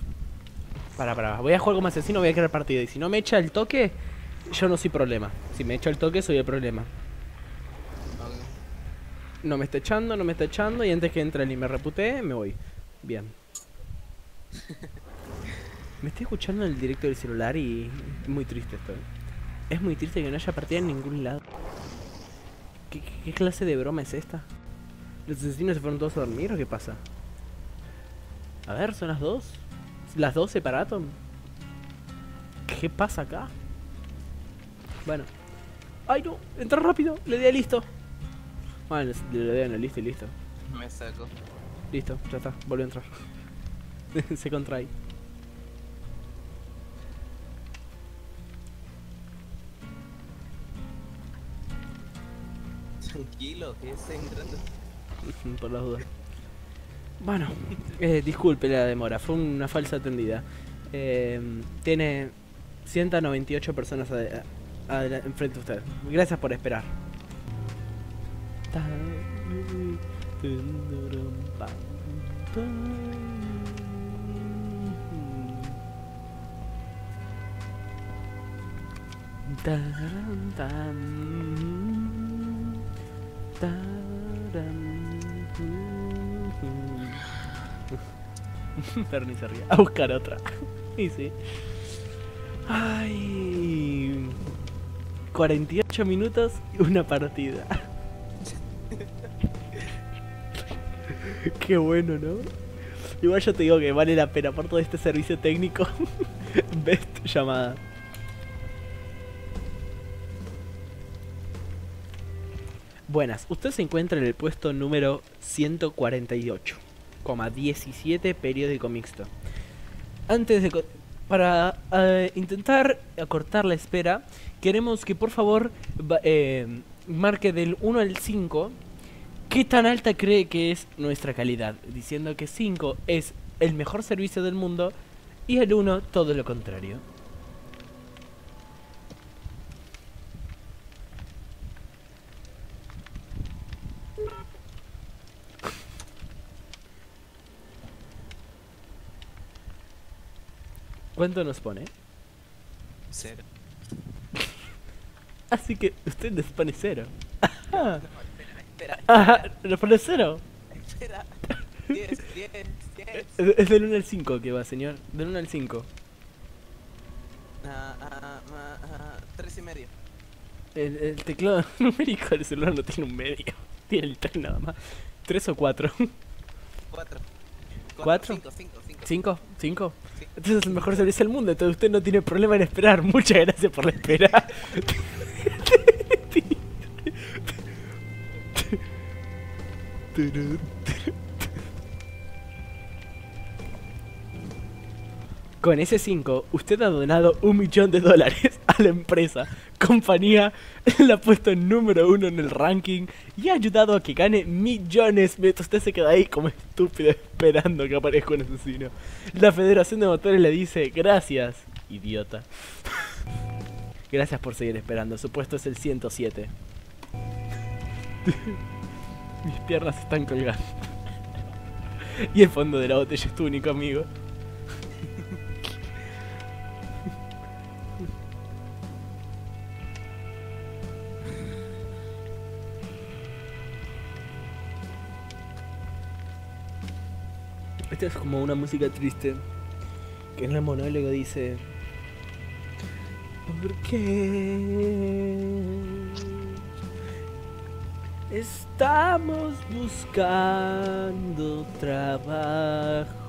Para, para, voy a jugar como asesino, voy a crear partida. Y si no me echa el toque, yo no soy problema. Si me echa el toque, soy el problema. No me está echando, no me está echando. Y antes que entre y me reputee, me voy. Bien. me estoy escuchando en el directo del celular y es muy triste esto. Es muy triste que no haya partida en ningún lado. ¿Qué, qué- qué clase de broma es esta? ¿Los asesinos se fueron todos a dormir o qué pasa? A ver, son las dos. Las dos separaron. ¿Qué pasa acá? Bueno. ¡Ay no! ¡Entra rápido! Le di a listo. Bueno, le le di el listo y listo. Me saco. Listo, ya está, volvió a entrar. Se contrae. Tranquilo, que está entrando. Por las dudas. Bueno, eh, disculpe la demora, fue una falsa atendida. Eh, tiene 198 personas enfrente de usted. Gracias por esperar. Ni se ría. A buscar otra. y sí. Ay. 48 minutos y una partida. Qué bueno, ¿no? Igual yo te digo que vale la pena por todo este servicio técnico. Best llamada. Buenas, usted se encuentra en el puesto número 148,17 periódico mixto. Antes de... Para eh, intentar acortar la espera, queremos que por favor eh, marque del 1 al 5 qué tan alta cree que es nuestra calidad, diciendo que 5 es el mejor servicio del mundo y el 1 todo lo contrario. ¿Cuánto nos pone? Cero. Así que usted nos pone cero. No, espera, espera, Ajá, ¿nos pone cero? espera. 10, 10, 10. Es del 1 al 5 que va, señor. Del 1 al 5. Ah, ah, ah, ah, tres y medio. El, el teclado numérico del celular no tiene un medio. Tiene el 3 nada más. 3 o 4. Cuatro. ¿Cuatro? Cinco, cinco, cinco. 5, 5. Sí. Este es el mejor servicio del mundo, entonces usted no tiene problema en esperar. Muchas gracias por la espera. Con ese 5, usted ha donado un millón de dólares a la empresa. Compañía la ha puesto en número uno en el ranking y ha ayudado a que gane millones. Mientras usted se queda ahí como estúpido esperando que aparezca un asesino. La Federación de Motores le dice, gracias, idiota. Gracias por seguir esperando. Su puesto es el 107. Mis piernas están colgando. Y el fondo de la botella es tu único amigo. Esta es como una música triste. Que en el monólogo dice. ¿Por qué? Estamos buscando trabajo,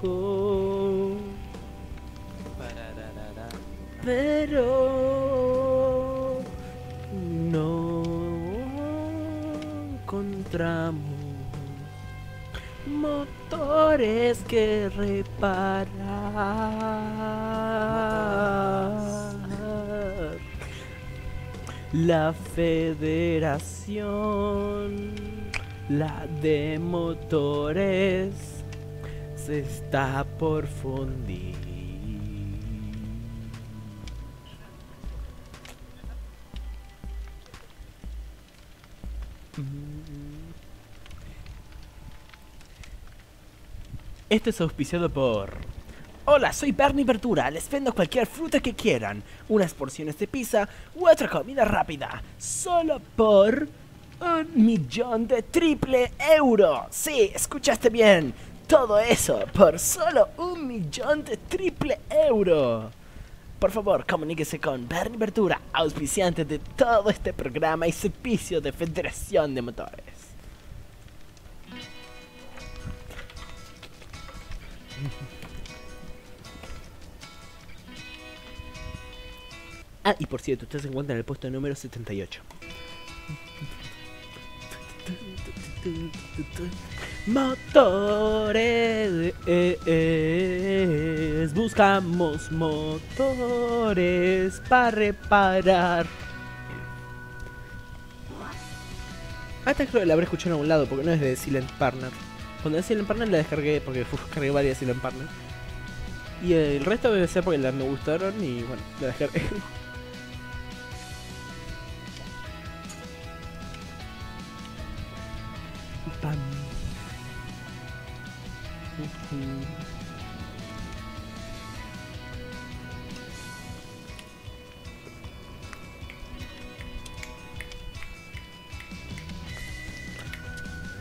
pero no encontramos motores que reparar. La federación, la de motores, se está por fundir. Esto es auspiciado por... Hola, soy Bernie Verdura. Les vendo cualquier fruta que quieran. Unas porciones de pizza u otra comida rápida. Solo por... Un millón de triple euro. Sí, escuchaste bien. Todo eso por solo un millón de triple euro. Por favor, comuníquese con Bernie Verdura, auspiciante de todo este programa y servicio de Federación de Motores. Ah, y por cierto, usted se encuentra en el puesto número 78. Motores, eh, eh, buscamos motores para reparar. Ah, esta creo que la habré escuchado en algún lado porque no es de Silent Partner. Cuando es Silent Partner la descargué porque uf, descargué varias Silent. Y el resto debe ser porque las me gustaron y bueno, la descargué.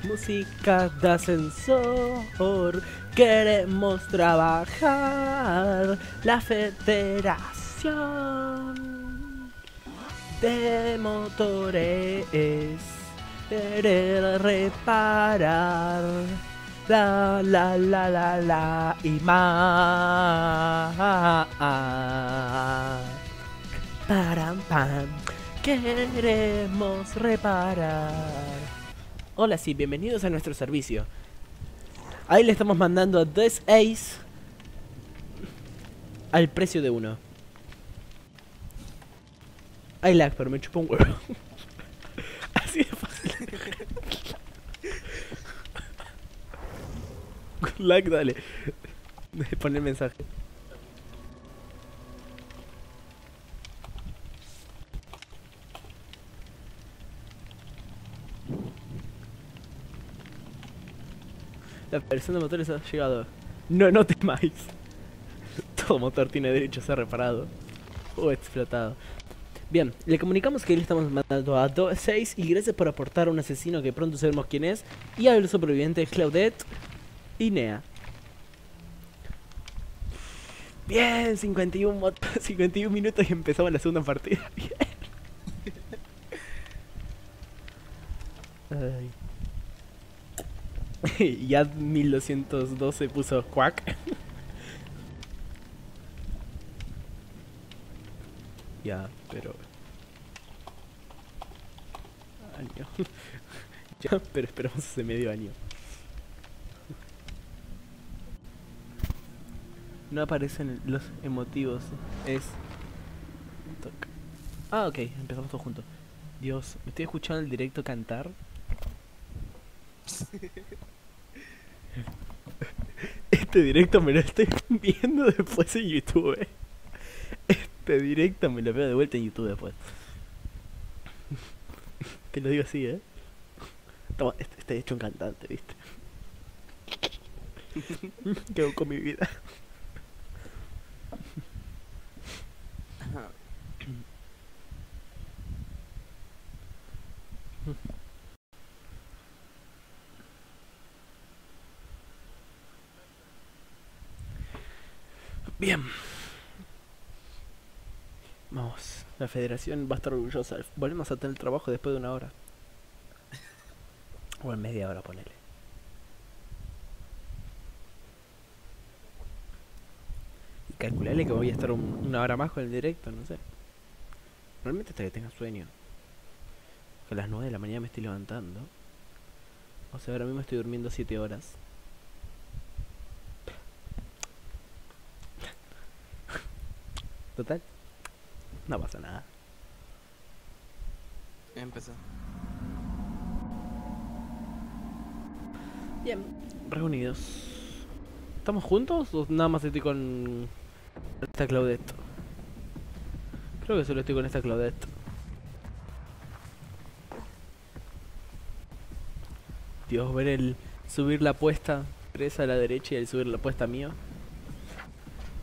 Música de ascensor, queremos trabajar. La Federación de Motores querer reparar. La la la la la y más. Param pam. Queremos reparar. Hola, sí, bienvenidos a nuestro servicio. Ahí le estamos mandando a This Ace al precio de uno. Hay lag, pero me chupa un huevo. Así de fácil. lag, dale. Pon el mensaje. La versión de motores ha llegado. No, no temáis. Todo motor tiene derecho a ser reparado o explotado. Bien, le comunicamos que le estamos mandando a 6 y gracias por aportar a un asesino que pronto sabemos quién es y al sobreviviente Claudette y Nea. Bien, 51, mot- 51 minutos y empezamos la segunda partida. Bien. Ay. ya 1212 puso quack. ya, pero. Año. ya, pero esperamos ese medio año. No aparecen los emotivos. Es. Ah, ok, empezamos todos juntos. Dios, me estoy escuchando el directo cantar. Este directo me lo estoy viendo después en YouTube. eh. Este directo me lo veo de vuelta en YouTube después. Te lo digo así, eh. Toma, este, este hecho un cantante, ¿viste? ¿Qué hago con mi vida? Bien. Vamos, la federación va a estar orgullosa. Volvemos a tener trabajo después de una hora. O en media hora, ponele. Y calcularle que voy a estar un- una hora más con el directo, no sé. Realmente hasta que tenga sueño. Que a las 9 de la mañana me estoy levantando. O sea, ahora mismo estoy durmiendo 7 horas. Total. No pasa nada. Empezó. Bien, reunidos. ¿Estamos juntos o nada más estoy con esta Claudette? Creo que solo estoy con esta Claudette. Dios, ver el subir la apuesta, tres a la derecha y el subir la apuesta mío.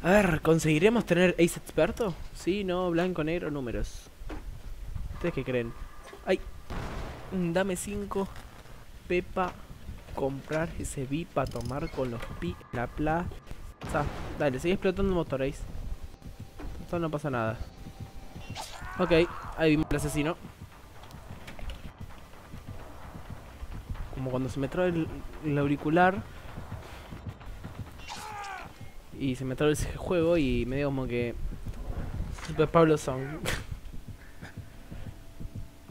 A ver, ¿conseguiremos tener Ace experto? Sí, no, blanco, negro, números. ¿Ustedes qué creen? Ay, dame 5. Pepa, comprar ese B para tomar con los pi la plaza. Dale, sigue explotando el motor, Ace. Esto no pasa nada. Ok, ahí vimos el asesino. Como cuando se me trae el auricular. Y se me trae ese juego y me dio como que... Super Pablo Song.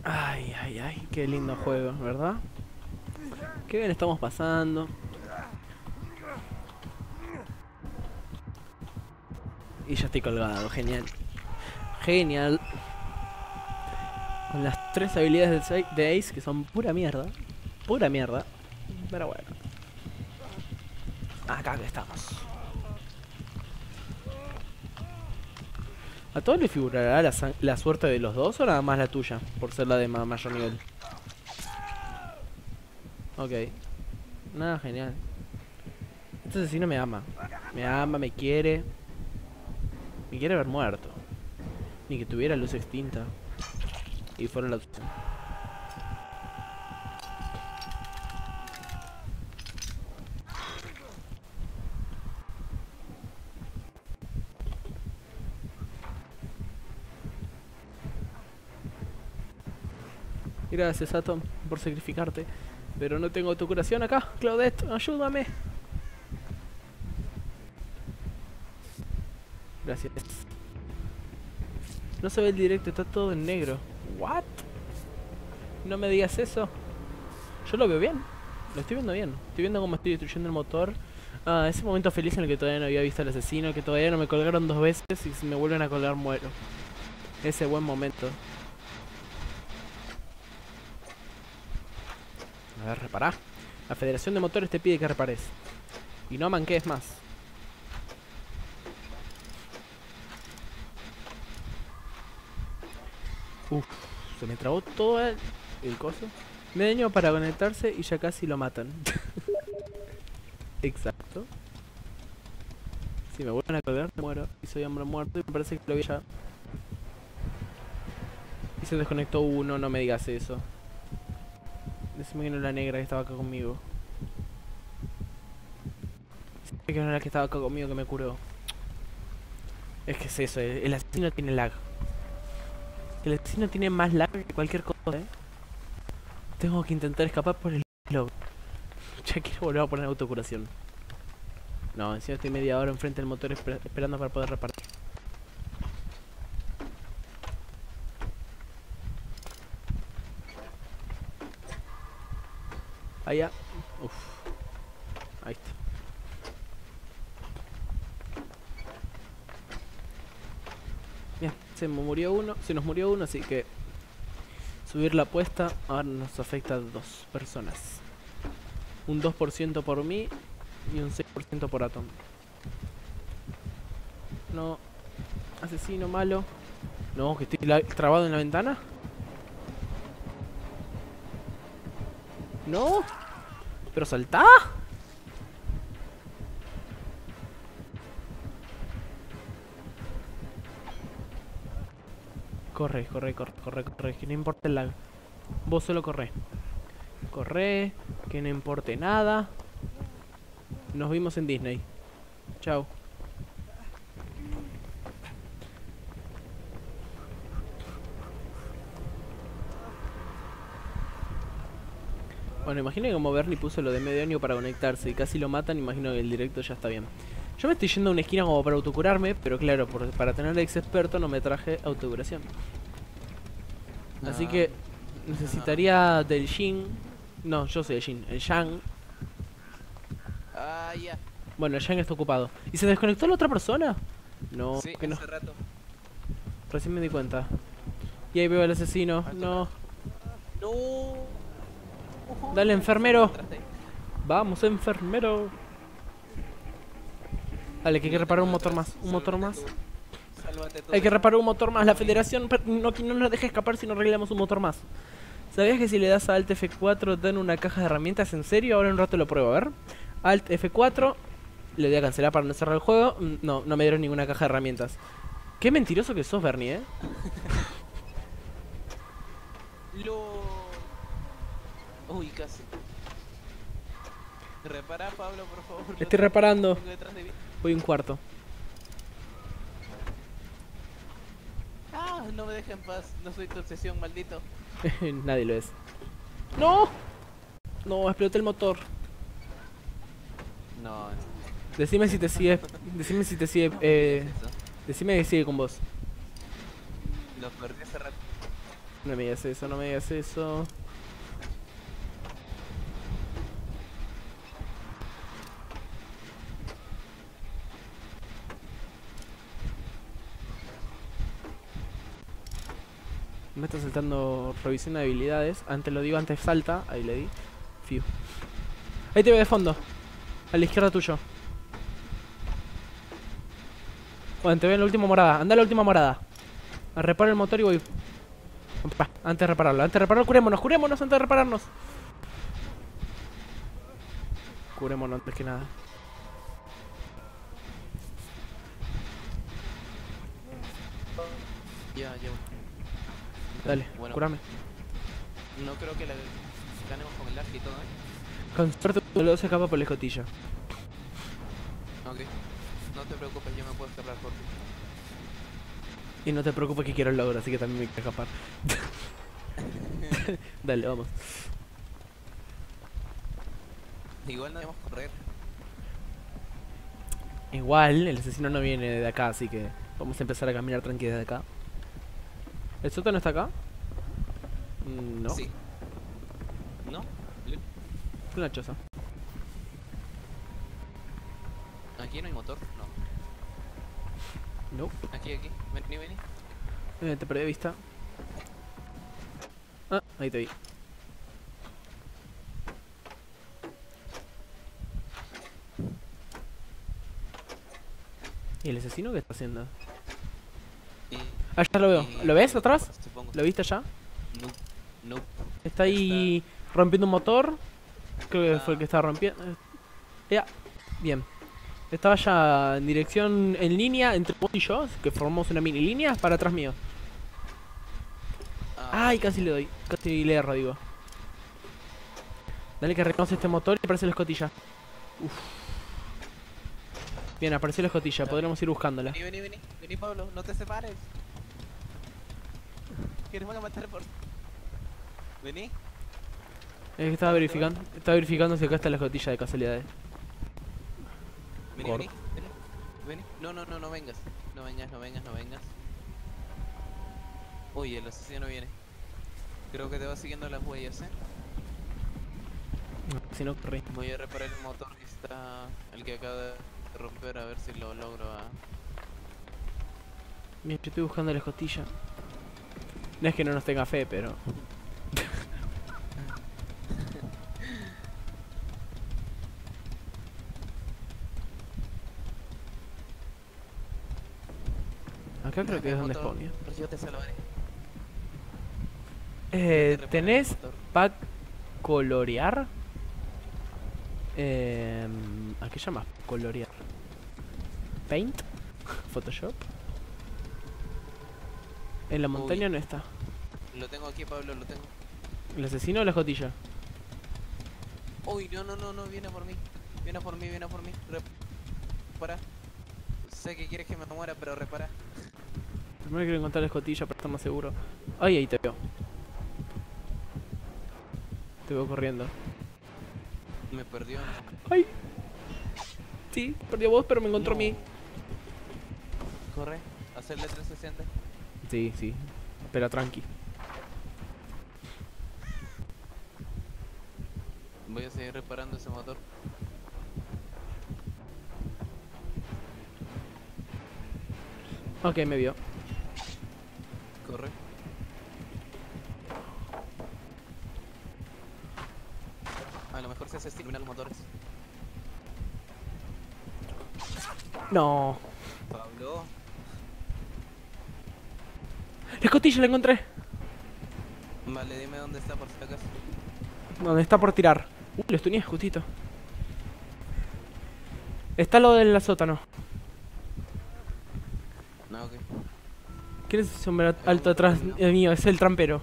Ay, ay, ay, qué lindo juego, ¿verdad? Qué bien estamos pasando. Y ya estoy colgado, genial. Genial. Con las tres habilidades de Ace que son pura mierda. Pura mierda. Pero bueno. Acá que estamos. ¿A todos les figurará la, la suerte de los dos o nada más la tuya? Por ser la de ma- mayor nivel. Ok. Nada, genial. Este asesino me ama. Me ama, me quiere. Me quiere ver muerto. Ni que tuviera luz extinta. Y fuera la opción. Gracias, Atom, por sacrificarte. Pero no tengo tu curación acá. Claudette, ayúdame. Gracias. No se ve el directo, está todo en negro. ¿What? No me digas eso. Yo lo veo bien. Lo estoy viendo bien. Estoy viendo cómo estoy destruyendo el motor. Ah, ese momento feliz en el que todavía no había visto al asesino, que todavía no me colgaron dos veces y si me vuelven a colgar muero. Ese buen momento. A ver, repará. La Federación de Motores te pide que repares. Y no manques más. Uf, se me trabó todo el, el coso. Medio para conectarse y ya casi lo matan. Exacto. Si me vuelven a colgar, me muero. Y soy hombre muerto y me parece que lo vi ya. Y se desconectó uno, no me digas eso. Decime que no es la negra que estaba acá conmigo. Decime que no es la que estaba acá conmigo que me curó. Es que es eso, el, el asesino tiene lag. El asesino tiene más lag que cualquier cosa, eh. Tengo que intentar escapar por el log. Ya quiero volver a poner autocuración. No, encima estoy media hora enfrente del motor esper- esperando para poder repartir. Allá. Uf. Ahí está. Bien, se murió uno, se nos murió uno, así que subir la apuesta ahora nos afecta a dos personas. Un 2% por mí y un 6% por Atom. No. Asesino malo. No, que estoy trabado en la ventana. No, pero saltá. Corre, corre, corre, corre, corre, que no importa el lag. Vos solo corre. Corre, que no importe nada. Nos vimos en Disney. Chao. Bueno, imagino que como Bernie puso lo de medio año para conectarse y casi lo matan, imagino que el directo ya está bien. Yo me estoy yendo a una esquina como para autocurarme, pero claro, por- para tener ex experto no me traje autocuración. Así que necesitaría del Jin. No, yo soy el Jin, el Yang. Ah, ya. Bueno, el Yang está ocupado. ¿Y se desconectó la otra persona? No, sí, que no. hace rato. Recién me di cuenta. Y ahí veo al asesino. Ah, No. No. Dale, enfermero. Vamos, enfermero. Dale, que hay que reparar un motor más. Un motor más. Hay que reparar un motor más. La federación no, nos deja escapar si no arreglamos un motor más. ¿Sabías que si le das a Alt F4 te dan una caja de herramientas? ¿En serio? Ahora en un rato lo pruebo. A ver. Alt F4. Le doy a cancelar para no cerrar el juego. Mm, No, no me dieron ninguna caja de herramientas. Qué mentiroso que sos, Bernie, ¿eh? Uy, casi. Repara, Pablo, por favor. Estoy reparando. Voy un cuarto. Ah, no me deja en paz. No soy tu obsesión, maldito. Nadie lo es. ¡No! No, exploté el motor. No, Decime si te sigue. Decime si te sigue. no Eh, decime que sigue con vos. Lo perdí hace rato. No me digas eso, no me digas eso. Me está saltando revisión de habilidades. Antes lo digo, antes salta. Ahí le di. Fiu. Ahí te veo de fondo. A la izquierda tuyo. Bueno, te veo en la última morada. Anda a la última morada. A reparar el motor y voy. Antes de repararlo, antes de repararlo, curémonos, curémonos antes de repararnos. Curémonos antes que nada. Ya, ya. voy. Dale, Bueno. curame. No creo que la ganemos con el lag y todo, ¿eh? Con suerte tu veloz se escapa por la escotilla. Ok. No te preocupes, yo me puedo cerrar por ti. Y no te preocupes que quiero el logro, así que también me quiero escapar. Dale, vamos. Igual no debemos correr. Igual, el asesino no viene de acá, así que vamos a empezar a caminar tranqui desde acá. ¿El sótano está acá? Mm, No, Sí. ¿No? Es una choza. Aquí no hay motor. No. No, Aquí, aquí. Vení, vení. eh, te perdí de vista. Ah, ahí te vi. ¿Y el asesino qué está haciendo? Y... Ya lo veo. ¿Lo ves atrás? Supongo. ¿Lo viste ya? No. No. Está ahí rompiendo un motor. Creo que fue el que estaba rompiendo. Eh, Ya, bien. Estaba ya en dirección en línea entre vos y yo, que formamos una mini línea para atrás mío. Ah, Ay, casi le doy. Casi le erro, digo. Dale que reconoce este motor y aparece la escotilla. Uf. Bien, apareció la escotilla, podremos ir buscándola. Vení, vení, vení. Vení, Pablo. No te separes. Que nos van a matar por... Vení. Es que estaba verificando, estaba verificando si acá está la escotilla de casualidades. Vení, vení. Vení. Vení. No, no, no, no vengas. No vengas, no vengas, no vengas. Uy, el asesino viene. Creo que te va siguiendo las huellas, eh. Si no, corrí. Voy a reparar el motor que está... El que acaba de romper, a ver si lo logro a... Bien, yo estoy buscando la escotilla. No es que no nos tenga fe, pero... Acá creo que es donde pero Yo te salvaré. Eh, ¿Tenés pack colorear? Eh, ¿A qué llamas colorear? ¿Paint? ¿Photoshop? En la montaña Uy. no está. Lo tengo aquí, Pablo, lo tengo. ¿El asesino o la escotilla? Uy, no, no, no, no, viene por mí. Viene por mí, viene por mí. Repara. Sé que quieres que me muera, pero repara. Primero quiero encontrar la escotilla para estar más seguro. Ay, ahí te veo. Te veo corriendo. Me perdió. ¡Ay! Sí, perdió vos, pero me encontró a mí. Corre, hacerle 360. Sí, sí. Espera, tranqui. Voy a seguir reparando ese motor. Ok, me vio. Corre. A lo mejor se hace iluminar los motores. No. Pablo. La escotilla la encontré. Vale, dime dónde está por si acaso. Donde está por tirar. Uh, lo estuneé justito. Está lo del sótano. No, ok. ¿Quién es ese hombre alto atrás mío? Es el trampero.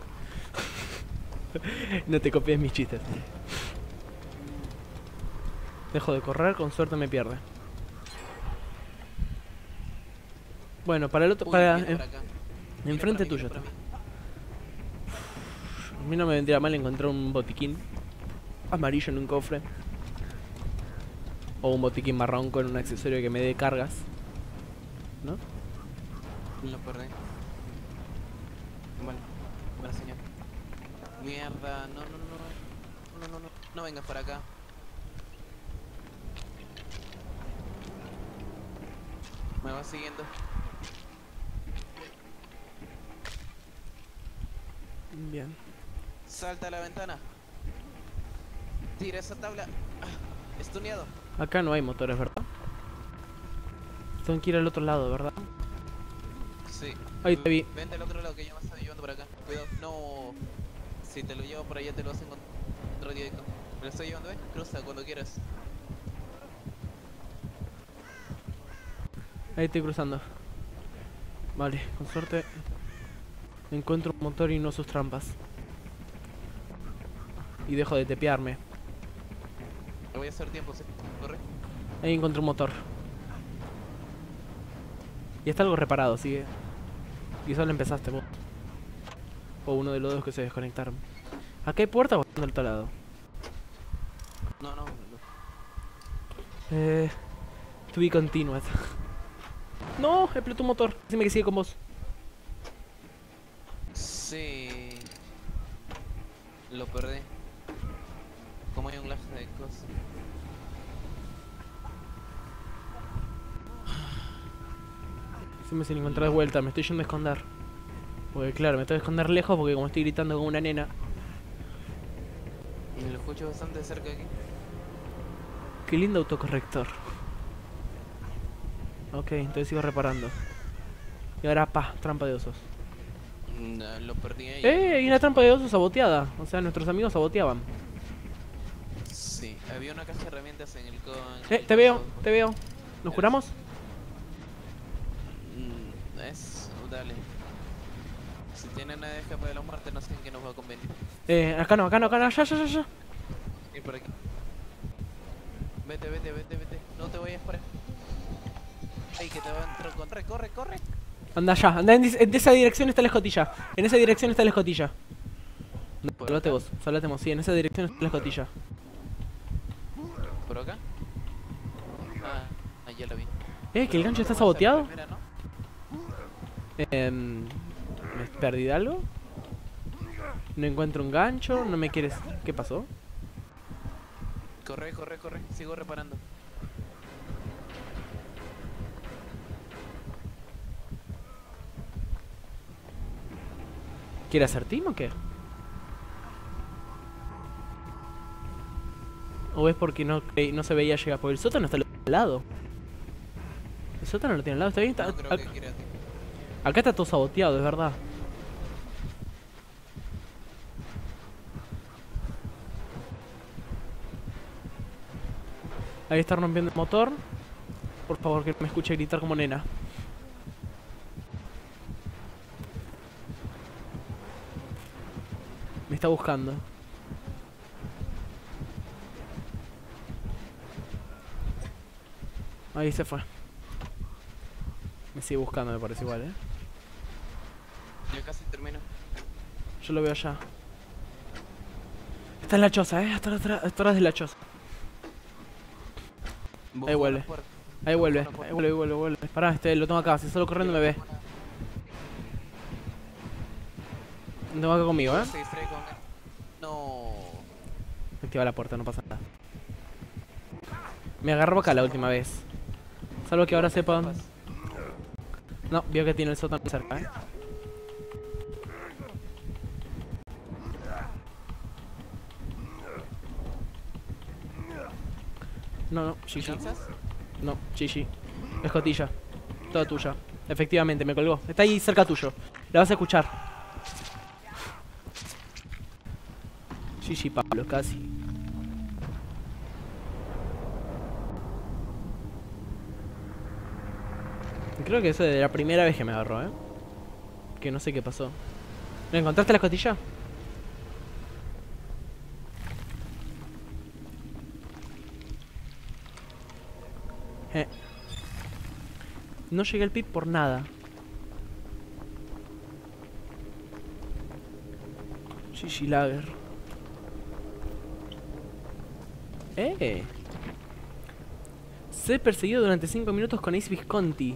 no te copies mis chistes. Dejo de correr, con suerte me pierde. Bueno, para el otro... Uy, para, acá. Enfrente tuyo está. A mí no me vendría mal encontrar un botiquín amarillo en un cofre. O un botiquín marrón con un accesorio que me dé cargas. ¿No? Lo perdí. Vale, buena señal. Mierda, no, no, no. No, no, no. No vengas para acá. Me va siguiendo. Bien. Salta a la ventana. Tira esa tabla. Ah, Estuneado. Acá no hay motores, ¿verdad? Tengo que ir al otro lado, ¿verdad? Sí. Ahí te vi. Vente al otro lado que yo me estoy llevando por acá. Cuidado. No. Si te lo llevo por allá te lo vas a encontrar directo. Me lo estoy llevando, ¿eh? Cruza cuando quieras. Ahí estoy cruzando. Vale, con suerte encuentro un motor y no sus trampas. Y dejo de tepearme. Me voy a hacer tiempo, ¿sí? Corre. Ahí encontré un motor. Y está algo reparado, así que... Y solo empezaste vos. O uno de los dos que se desconectaron. ¿Acá hay puerta o están del otro lado? No, no. no. Eh... To be continued. No, explotó un motor. Dime que sigue con vos. Sí. Lo perdí. Como hay un lag de cosas. Siempre sin encontrar de vuelta, me estoy yendo a esconder. Porque claro, me tengo que esconder lejos porque como estoy gritando como una nena. Y lo escucho bastante cerca aquí. Qué lindo autocorrector. Ok, entonces sigo reparando. Y ahora, pa, trampa de osos. No, lo perdí ahí. ¡Eh! Hay una trampa de osos saboteada. O sea, nuestros amigos saboteaban. Sí, había una caja de herramientas en el con. ¡Eh! Te veo, te veo. ¿Nos juramos? Mm, es. Dale. Si tienen una de escape de los muertes, no sé en qué nos va a convenir. Eh, acá no, acá no, acá no. Ya, ya, ya, ya. Ir por aquí. Vete, vete, vete, vete. No te vayas por ahí. Ay, que te va a entrar con. Corre, corre, corre. Anda allá, anda en, esa dirección está la escotilla. En esa dirección está la escotilla. No, ¿Por salate vos, salate vos. Sí, en esa dirección está la escotilla. ¿Por acá? Ah, ah, ya la vi. Eh, que el gancho está saboteado. primera, ¿no? ¿Me perdí de algo? No encuentro un gancho, no me quieres... ¿Qué pasó? Corre, corre, corre. Sigo reparando. ¿Quiere hacer team o qué? ¿O es porque no, cre- no se veía llegar? Porque el sótano está al lado. El sótano lo tiene al lado, está bien. Está- No creo ac- que quiera. acá está todo saboteado, es verdad. Ahí está rompiendo el motor. Por favor, que me escuche gritar como nena. Me está buscando. Ahí se fue. Me sigue buscando, me parece igual, ¿eh? Ya casi termino. Yo lo veo allá. Está en la choza, ¿eh? Está atrás, de la choza. Ahí vuelve. Ahí vuelve, ahí vuelve, vuelve, vuelve. Pará, este, lo tengo acá. Si solo corriendo me ve. Tengo acá conmigo, ¿eh? Se distrae con él. No. Activa la puerta, no pasa nada. Me agarró acá la última vez. Salvo que ahora sepa dónde... No, vio que tiene el sótano cerca, ¿eh? No, no. ¿Chanzas? No, GG. Escotilla. Toda tuya. Efectivamente, me colgó. Está ahí cerca tuyo. La vas a escuchar. GG, Pablo, casi. Creo que eso es de la primera vez que me agarró, ¿eh? Que no sé qué pasó. ¿Me encontraste la escotilla? Eh. No llegué al pit por nada. GG Lager. ¡Eh! Sé perseguido durante 5 minutos con Ace Visconti.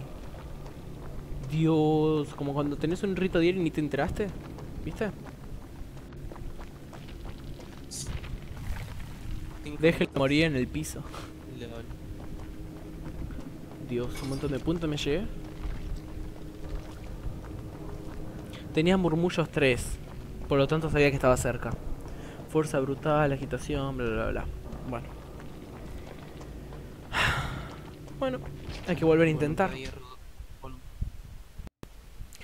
Dios, como cuando tenés un rito diario y ni te enteraste. ¿Viste? Déjelo morir en el piso. Lol. Dios, un montón de puntos me llegué. Tenía murmullos 3, por lo tanto sabía que estaba cerca. Fuerza brutal, agitación, bla bla bla. Bueno. Bueno, hay que volver a intentar.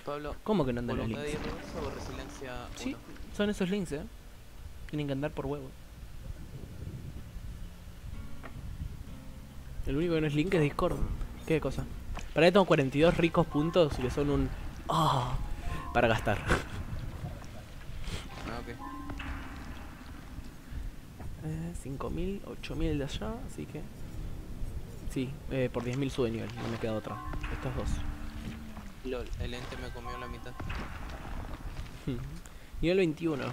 Pablo, ¿Cómo que no andan los links? o resiliencia Sí, son esos links, eh. Tienen que andar por huevo. El único que no es link es Discord. ¿Qué cosa? Para ahí tengo 42 ricos puntos que son un... ah para gastar. Ah, ok. Eh, 5.000, 8.000 de allá, así que... Sí, eh, por 10.000 sube nivel, no me queda otra. Estos dos. Lol, el ente me comió la mitad. nivel 21.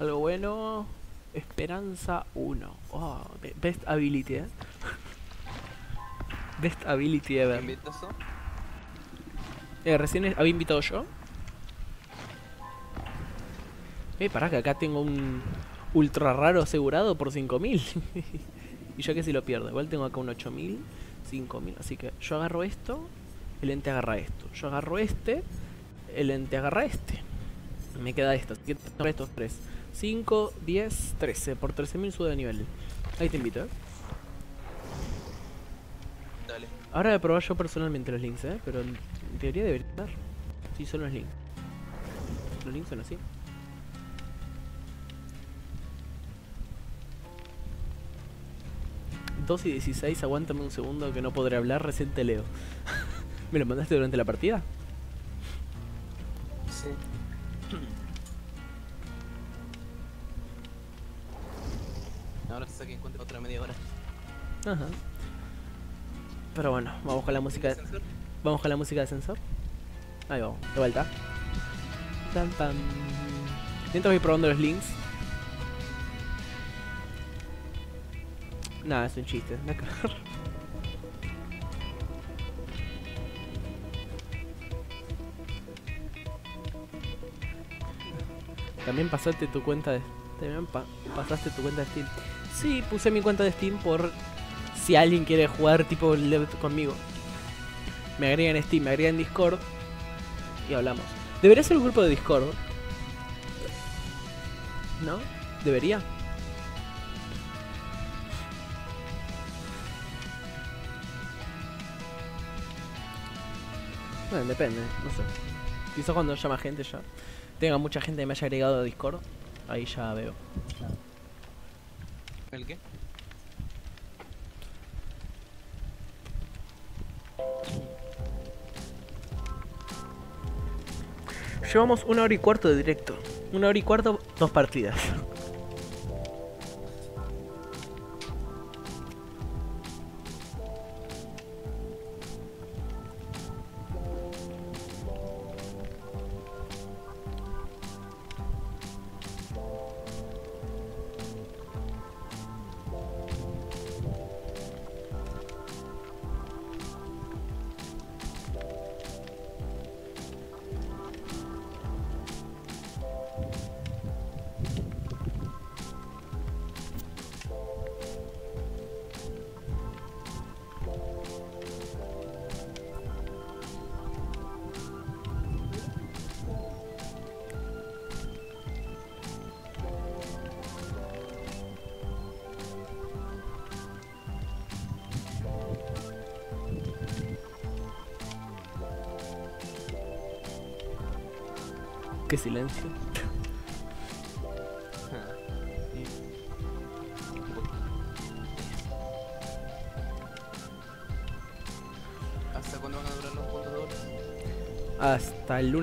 Algo bueno... Esperanza 1. Oh, be- best ability, eh. best ability ¿Me ever. Eh, recién había invitado yo. Eh, pará que acá tengo un ultra raro asegurado por 5000. y yo que si lo pierdo. Igual tengo acá un 8000, 5000. Así que yo agarro esto, el ente agarra esto. Yo agarro este, el ente agarra este. Me queda esto. Así que estos tres. 5, 10, 13. Por 13000 sube de nivel. Ahí te invito, eh. Dale. Ahora voy a probar yo personalmente los links, ¿eh? Pero en en teoría debería estar. Sí, son los links. Los links son así. Dos y 16, aguántame un segundo que no podré hablar, recién te leo. ¿Me lo mandaste durante la partida? Sí. Ahora hasta que encuentre otra media hora. Ajá. Pero bueno, vamos con la música. ¿Sensor? Vamos con la música de sensor. Ahí vamos, de vuelta. Tan, tan. Mientras voy probando los links. Nada, es un chiste. acabo- También pasaste tu cuenta de. También pa- pasaste tu cuenta de Steam. Sí, puse mi cuenta de Steam por si alguien quiere jugar tipo conmigo. Me agregan Steam, me agregan Discord y hablamos. Debería ser un grupo de Discord ¿No? ¿Debería? Bueno, depende, no sé. Quizás cuando llama gente ya. Tenga mucha gente que me haya agregado a Discord. Ahí ya veo. ¿El qué? Llevamos una hora y cuarto de directo. Una hora y cuarto, dos partidas.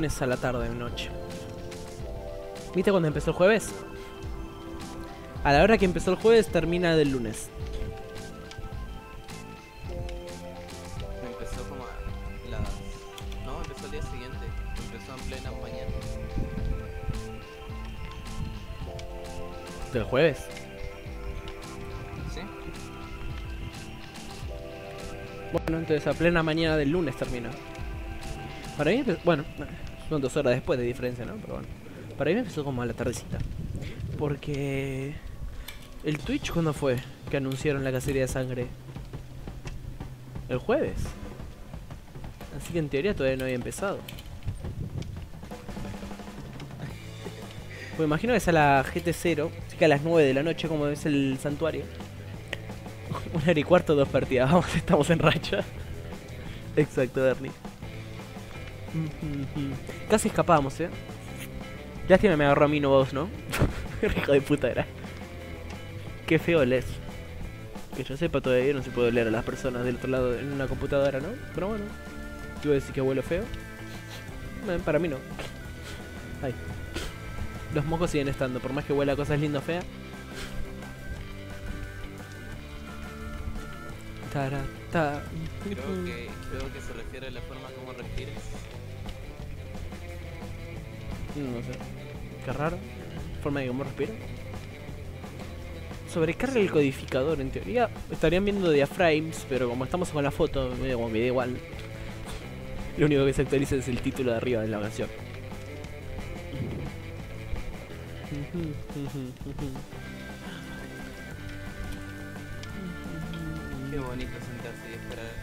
Lunes a la tarde de noche. ¿Viste cuando empezó el jueves? A la hora que empezó el jueves termina del lunes. Empezó como a las... No, empezó el día siguiente. Empezó en plena mañana. ¿Del jueves? ¿Sí? Bueno, entonces a plena mañana del lunes termina. Para mí, empe- bueno, son dos horas después de diferencia, ¿no? Pero bueno. Para mí empezó como a la tardecita. Porque... ¿El Twitch cuándo fue que anunciaron la cacería de sangre? El jueves. Así que en teoría todavía no había empezado. Pues imagino que es a la GT0, así que a las 9 de la noche como es el santuario. Una hora y cuarto, dos partidas. Vamos, estamos en racha. Exacto, Bernie. Casi escapamos, eh. Lástima me agarró a mí no vos, ¿no? Hijo de puta era. Qué feo lees. Que yo sepa todavía no se puede leer a las personas del otro lado en una computadora, ¿no? Pero bueno. Te iba a decir que huelo feo. Eh, para mí no. Ay. Los mocos siguen estando, por más que huela a cosas lindas o feas. Creo que, creo que se refiere a la forma como respires. No sé. Qué raro. Forma de cómo respira. Sobrecarga el codificador, en teoría estarían viendo diaframes, pero como estamos con la foto, medio como me da igual. Lo único que se actualiza es el título de arriba de la canción. Qué bonito sentarse y esperar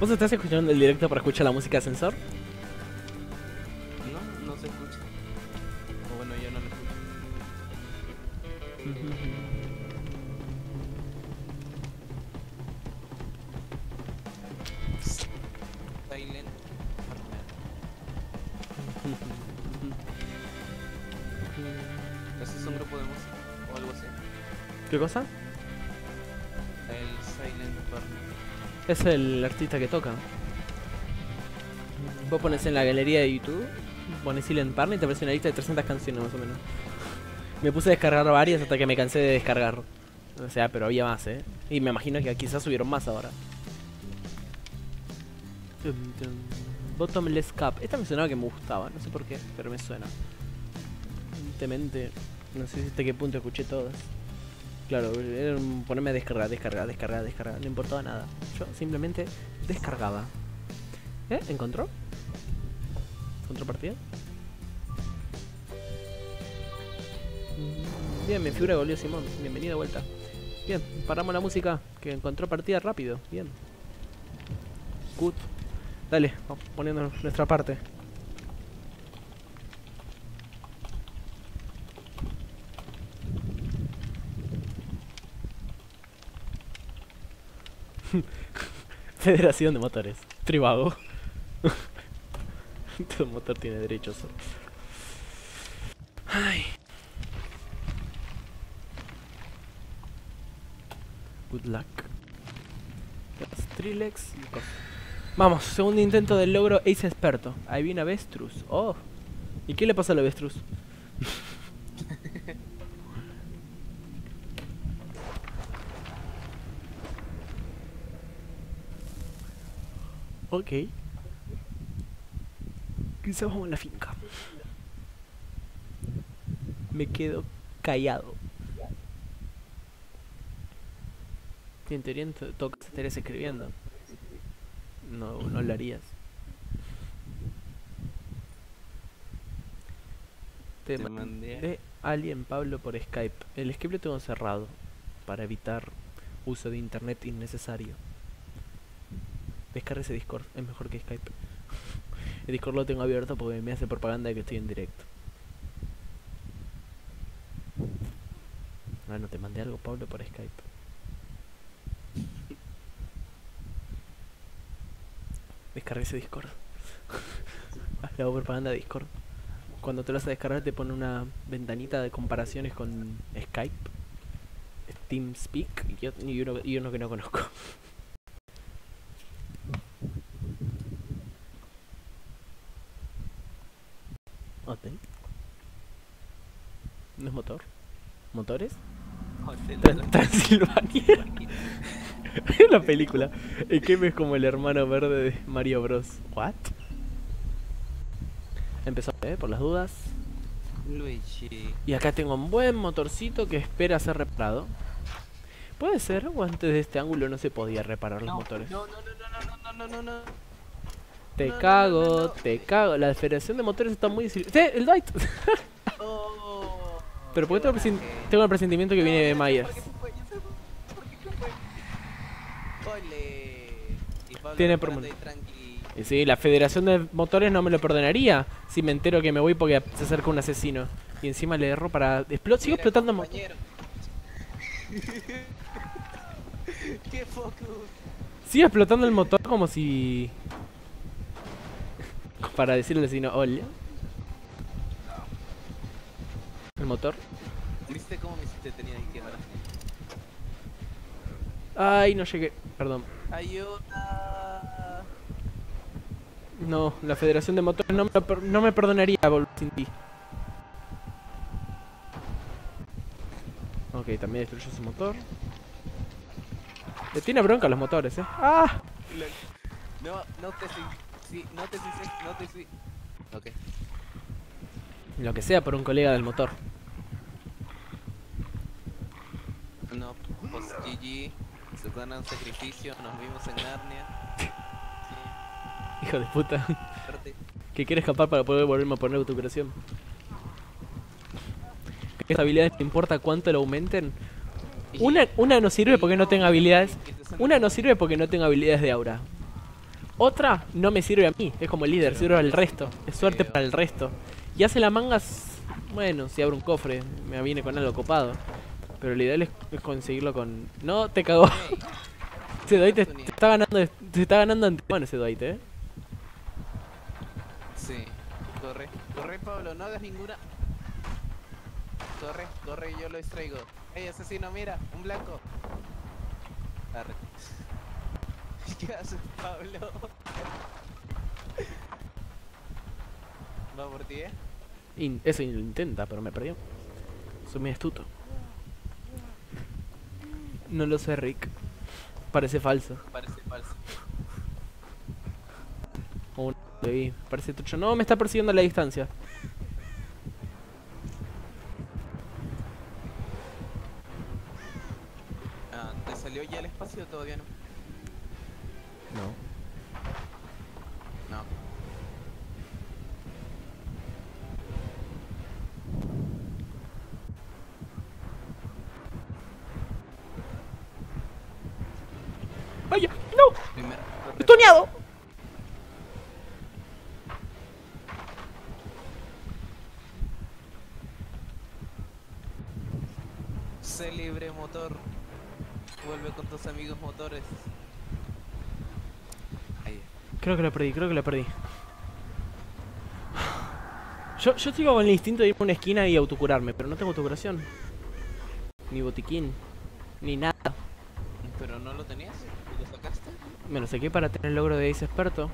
¿Vos estás escuchando el directo para escuchar la música ascensor? No, no se escucha. O bueno, yo no lo escucho. Silent Partner. Ese es un grupo de música o algo así. ¿Qué cosa? Es el artista que toca. Vos pones en la galería de YouTube, pones Silent Partner y te aparece una lista de 300 canciones más o menos. Me puse a descargar varias hasta que me cansé de descargar. O sea, pero había más, ¿eh? Y me imagino que quizás subieron más ahora. Bottomless Cup. Esta me sonaba que me gustaba, no sé por qué, pero me suena. Evidentemente, no sé hasta qué punto escuché todas. Claro, era ponerme a descargar, descargar, descargar, descargar. No importaba nada. Yo simplemente descargaba. ¿Eh? ¿Encontró? ¿Encontró partida? Mm, Bien, me figura volvió Simón. Bienvenido de vuelta. Bien, paramos la música. Que encontró partida rápido. Bien. Good. Dale, vamos poniendo nuestra parte. Federación de Motores. Tribago. Todo motor tiene derechos. Ay. Good luck. Trilex. Vamos, segundo intento del logro Ace Experto. Ahí viene Avestruz. Oh. ¿Y qué le pasa al Avestruz? ok. Quizás vamos a la finca. Me quedo callado. Si en teoría en to- todo caso estarías escribiendo. No, no lo harías. Te Te mandé mandé. alguien Pablo por Skype. El Skype lo tengo cerrado para evitar uso de internet innecesario. Descarga ese Discord, es mejor que Skype. El Discord lo tengo abierto porque me hace propaganda de que estoy en directo. Bueno, te mandé algo Pablo por Skype. Descarga ese Discord. Le hago propaganda de Discord. Cuando te lo vas a descargar te pone una ventanita de comparaciones con Skype, TeamSpeak y, ot- y uno, y uno que no conozco. Ok. ¿No es motor? ¿Motores? Tran Transilvania. la película. El Kame es como el hermano verde de Mario Bros. ¿What? Empezó eh, por las dudas. Luigi. Y acá tengo un buen motorcito que espera ser reparado. ¿Puede ser? ¿O antes de este ángulo no se podía reparar no, los motores? no, no, no, no, no, no, no. no. Te cago, te cago. La federación de motores está muy... ¡Sí! ¡El Dwight! Oh, Pero ¿por qué tengo, presen- tengo el presentimiento que viene de Myers? Tiene promo-. Y sí, la federación de motores no me lo perdonaría si me entero que me voy porque se acerca un asesino. Y encima le erro para... Sigo explotando mo- compañero. Qué focus. Sigo explotando el motor como si... Para decirle vecino, hola. El motor. ¿Viste cómo me hiciste tenía que? Ay, no llegué. Perdón. Ayuda. No, la Federación de Motores no me, no me perdonaría volver sin ti. Ok, también destruyó su motor. Le tiene bronca a los motores, eh. ¡Ah! No, no te sí, no te sí, sí, no te sí. Ok. Lo que sea por un colega del motor. No, pues GG. Se dan un sacrificio, nos vimos en Narnia. Sí, Hijo de puta. Que quiere escapar para poder volverme a poner autocuración. ¿Qué habilidades te importa cuánto lo aumenten? Una, una no sirve porque no tenga habilidades. Una no sirve porque no tengo habilidades de aura. Otra no me sirve a mí, es como líder, sirve al resto. Es suerte para el resto. Y hace la mangas, bueno, si abre un cofre, me viene con algo copado. Pero lo ideal es, conseguirlo con. No, te cagó. Ese Dwight te, está ganando, te está ganando antemano ese Dwight, eh. Sí, corre, corre Pablo, no hagas ninguna. Corre, corre, yo lo distraigo. Ey, asesino, mira, un blanco. Arre. ¿Qué haces, Pablo? Va por ti, eh. In- eso lo intenta, pero me perdió. Soy muy astuto. No lo sé, Rick. Parece falso. Parece falso. O un le vi. Parece trucho. No, me está persiguiendo a la distancia. Ah, ¿te salió ya el espacio o todavía no? No. No. ¡Vaya! ¡No! ¡Tuneado! Sé libre motor. Vuelve con tus amigos motores. Creo que lo perdí, creo que lo perdí. Yo, yo sigo con el instinto de irme a una esquina y autocurarme, pero no tengo autocuración. Ni botiquín. Ni nada. ¿Pero no lo tenías? ¿Lo sacaste? Me lo saqué para tener el logro de Ace experto.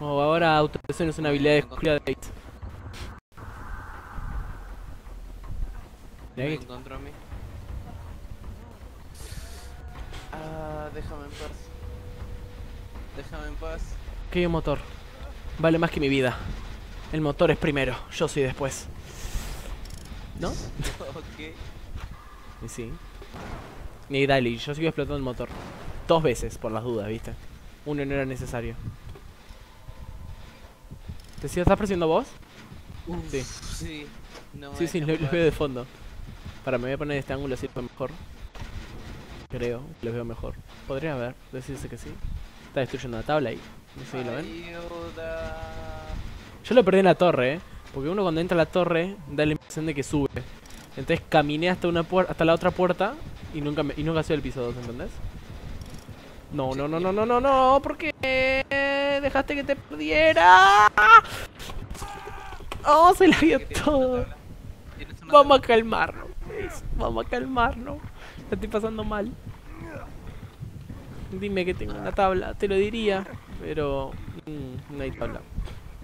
O ahora autocuración es una habilidad exclusiva de Ace. Me encontró a mí. Ah, déjame en paz. Déjame en paz. Que hay un motor. Vale más que mi vida. El motor es primero, yo soy después. ¿No? ok. Y sí. Y dale, yo sigo explotando el motor. Dos veces, por las dudas, ¿viste? Uno no era necesario. ¿Te sigo, estás presionando vos? Sí. Sí. No Sí, sí, lo, lo veo de fondo. Para, me voy a poner este ángulo así para mejor. Creo, los veo mejor. Podría haber, decirse que sí. Está destruyendo la tabla ahí. No sé si lo ven. Yo lo perdí en la torre, ¿eh? Porque uno cuando entra a la torre da la impresión de que sube. Entonces caminé hasta una puerta, hasta la otra puerta y nunca me, y nunca subí el piso 2, ¿entendés? No, no, no, no, no, no, no, ¿por qué dejaste que te perdiera? Oh, se la vio ¿Qué tienes una todo. Vamos a calmarnos. Vamos a calmarnos. La estoy pasando mal. Dime que tengo una tabla, te lo diría, pero mm, no hay tabla.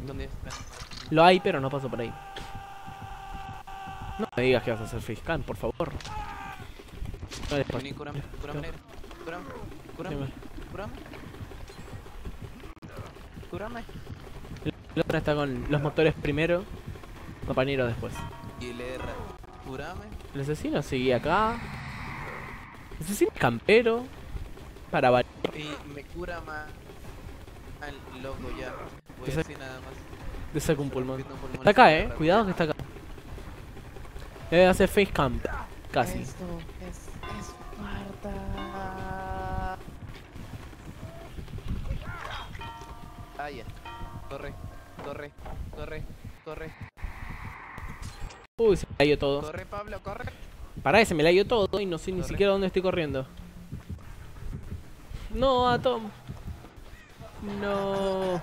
¿Dónde está? Lo hay, pero no paso por ahí. No me digas que vas a hacer facecam, por favor. No, después. Vení, curame, curame, negro. Curame, curame, curame. Curame. El otro está con los motores primero, compañero después. Y el R. Curame. El asesino sigue acá. El asesino es campero. Para variar. Y me cura más. Al loco ya. Voy Te sa- así nada más. Le saco un pulmón. Rompiendo pulmones Está acá, eh. Cuidado que está acá. Debe hacer facecam. Casi. Esto es Esparta. Ah, ya. Corre, corre, corre, corre, Uy, se me cayó todo. corre, Pablo, corre. Pará, que se me cayó todo y no sé ni Corre. siquiera dónde estoy corriendo. No, Atom. No.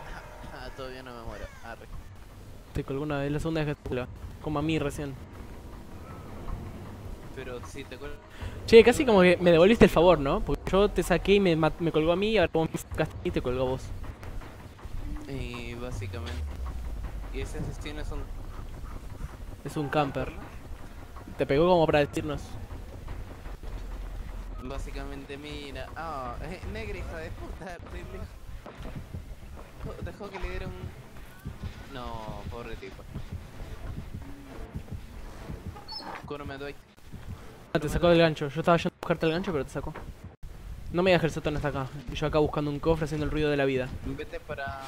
Ah, todavía no me muero. Arre. Te colgó una vez, la segunda vez que te colgó. Como a mí recién. Pero si te cuelgo. Che, casi como que me devolviste el favor, ¿no? Porque yo te saqué y me, me colgó a mí y ahora vos me sacaste y te colgó a vos. Y básicamente. Y ese asesino es un. Es un camper. Te pegó como para decirnos. Básicamente, mira. Ah, eh, negra hija de puta. le- Dejó- Dejó que le diera un. No, pobre tipo. Cúrame, Dwight. Ah, te sacó del gancho. Yo estaba yendo a buscarte el gancho, pero te sacó. No me digas que el sótano está acá. Yo acá buscando un cofre haciendo el ruido de la vida. Vete para.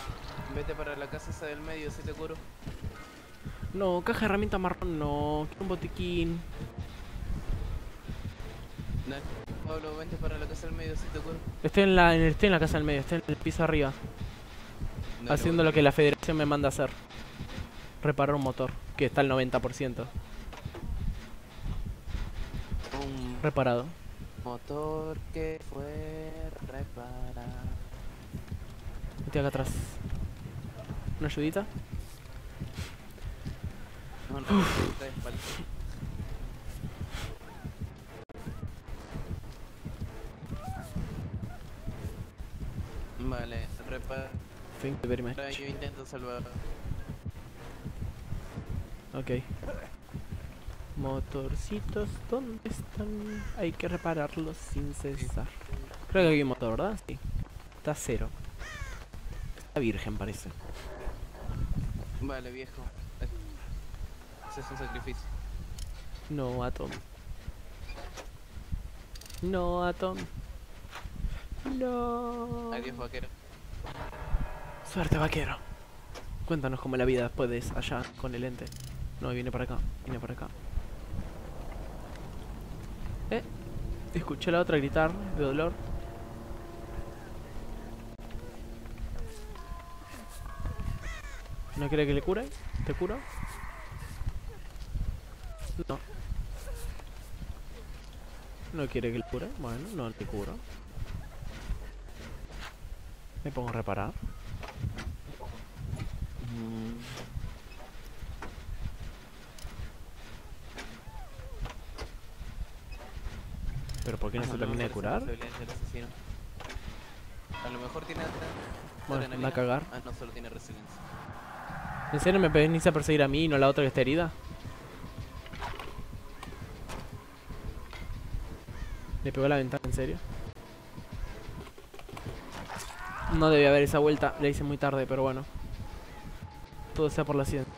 Vete para la casa esa del medio, si te curo. No, caja de herramienta marrón, no. Quiero un botiquín. Dale. Pablo, vente para la casa del medio, si te curo. Estoy en la, estoy en la casa del medio, estoy en el piso arriba. Dale, haciendo lo que la federación me manda hacer. Reparar un motor, que está al 90%. Un Reparado. motor que fue reparado. Estoy acá atrás. ¿Una ayudita? No, no, está Vale, repara. Thank you very much. Yo intento salvar. Ok. Motorcitos, ¿dónde están? Hay que repararlos sin cesar. Creo que hay un motor, ¿verdad? Sí. Está cero. Está virgen, parece. Vale, viejo. Ese es un sacrificio. No, Atom. No, Atom. No. Adiós, vaquero. Suerte, vaquero. Cuéntanos cómo la vida después de esa- allá con el ente. No, viene para acá, viene para acá. Eh, escuché a la otra gritar de dolor. ¿No quiere que le cure? ¿Te curo? No. ¿No quiere que le cure? Bueno, no le curo. Me pongo a reparar. Pero ¿por qué no se termina de curar? A lo mejor tiene Bueno, anda a cagar. Ah, no, solo tiene resiliencia. ¿En serio me venís a perseguir a mí y no a la otra que está herida? ¿Le pegó la ventana, en serio? No debía haber esa vuelta, la hice muy tarde, pero bueno. Todo sea por la ciencia.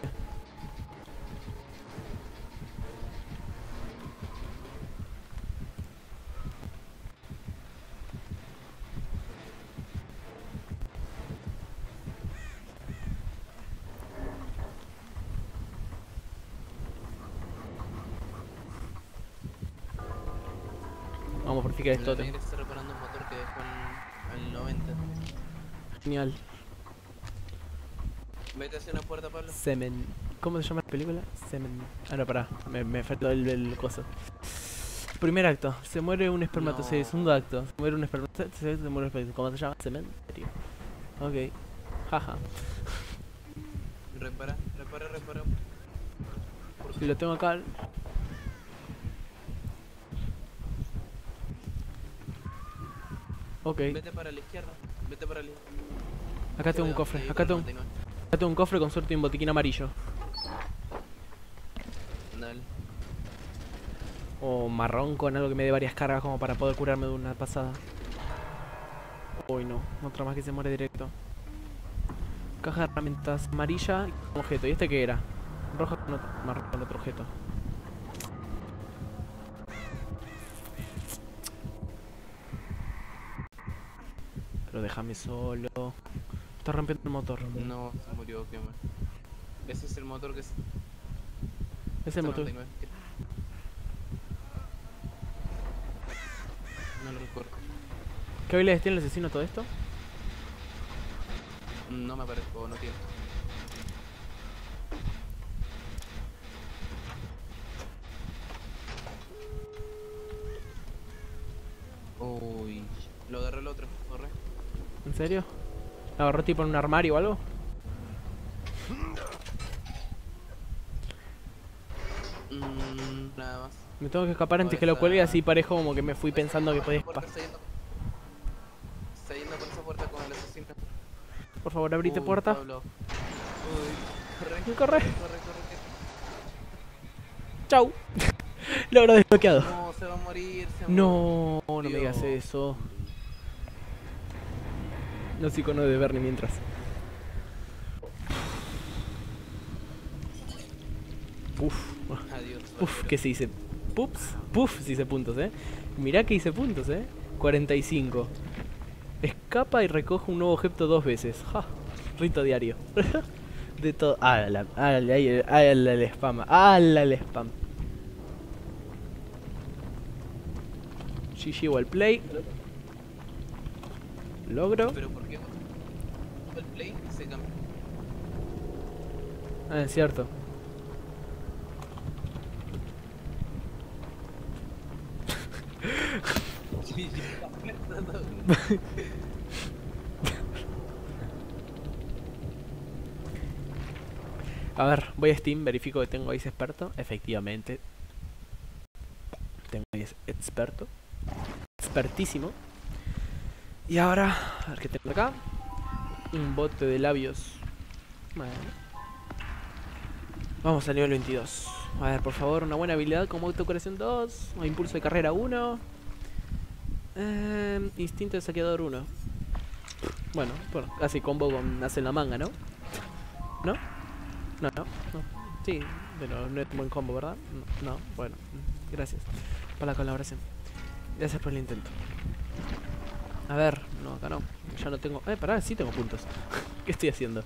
Vamos por ficar esto. Semen. ¿Cómo se llama la película? Semen. Ah, no, pará. Me, me faltó el, el coso. Primer acto. Se muere un espermatozoide. No. Segundo acto. Se muere un espermatozoide. Se muere un espermatozoide. ¿Cómo se llama? Cementerio. Ok. Jaja. Repara, repara, repara. Por Si lo tengo acá. Ok. Vete para la izquierda. Vete para la izquierda. Acá tengo un cofre. Acá tengo, acá tengo un cofre con suerte y un botiquín amarillo. Dale. O marrón con algo que me dé varias cargas como para poder curarme de una pasada. Uy, no. Otra más que se muere directo. Caja de herramientas amarilla y objeto. ¿Y este qué era? Rojo con otro, marrón con otro objeto. Pero déjame solo. Está rompiendo el motor. No, murió. Ese es el motor que es. Es el motor. 99. No lo recuerdo. ¿Qué habilidades tiene el asesino todo esto? No me aparezco, o no tiene. Uy, lo agarró el otro, corre. ¿En serio? ¿La agarró tipo en un armario o algo? Tengo que escapar antes que lo cuelgue así parejo como que me fui pensando que podía escapar. Está yendo, por esa puerta con el asesino. Por favor, abrite Uy, puerta. Pablo. Uy, corre, Corre. corre, corre, corre. Chau. Logro desbloqueado. No, se va a morir, se No, no me digas eso. Los iconos de Bernie mientras. Uf, Adiós. uf, que se dice. Pups, puf, se dice puntos, eh. Mirá que hice puntos, eh. 45. Escapa y recoge un nuevo objeto dos veces. Ja, rito diario. de todo. Ah, la, ah, la, ah, la, el spam. Ah, la, el spam. GG igual play. Logro. Pero ¿por qué? El play se cambió. Ah, es cierto. A ver, voy a Steam, verifico que tengo Ace experto. Efectivamente. Tengo Ace experto. Expertísimo. Y ahora, a ver qué tengo acá. Un bote de labios. Vamos al nivel 22. A ver, por favor, una buena habilidad como autocuración 2. O impulso de carrera 1. Eh, instinto de saqueador 1. Bueno, bueno, casi combo con hace la manga, ¿no? ¿No? No, no, no. Sí, pero no es buen combo, ¿verdad? No, no, bueno, gracias por la colaboración. Gracias por el intento. A ver, no, acá no. Ya no tengo. Eh, pará, sí tengo puntos. ¿Qué estoy haciendo?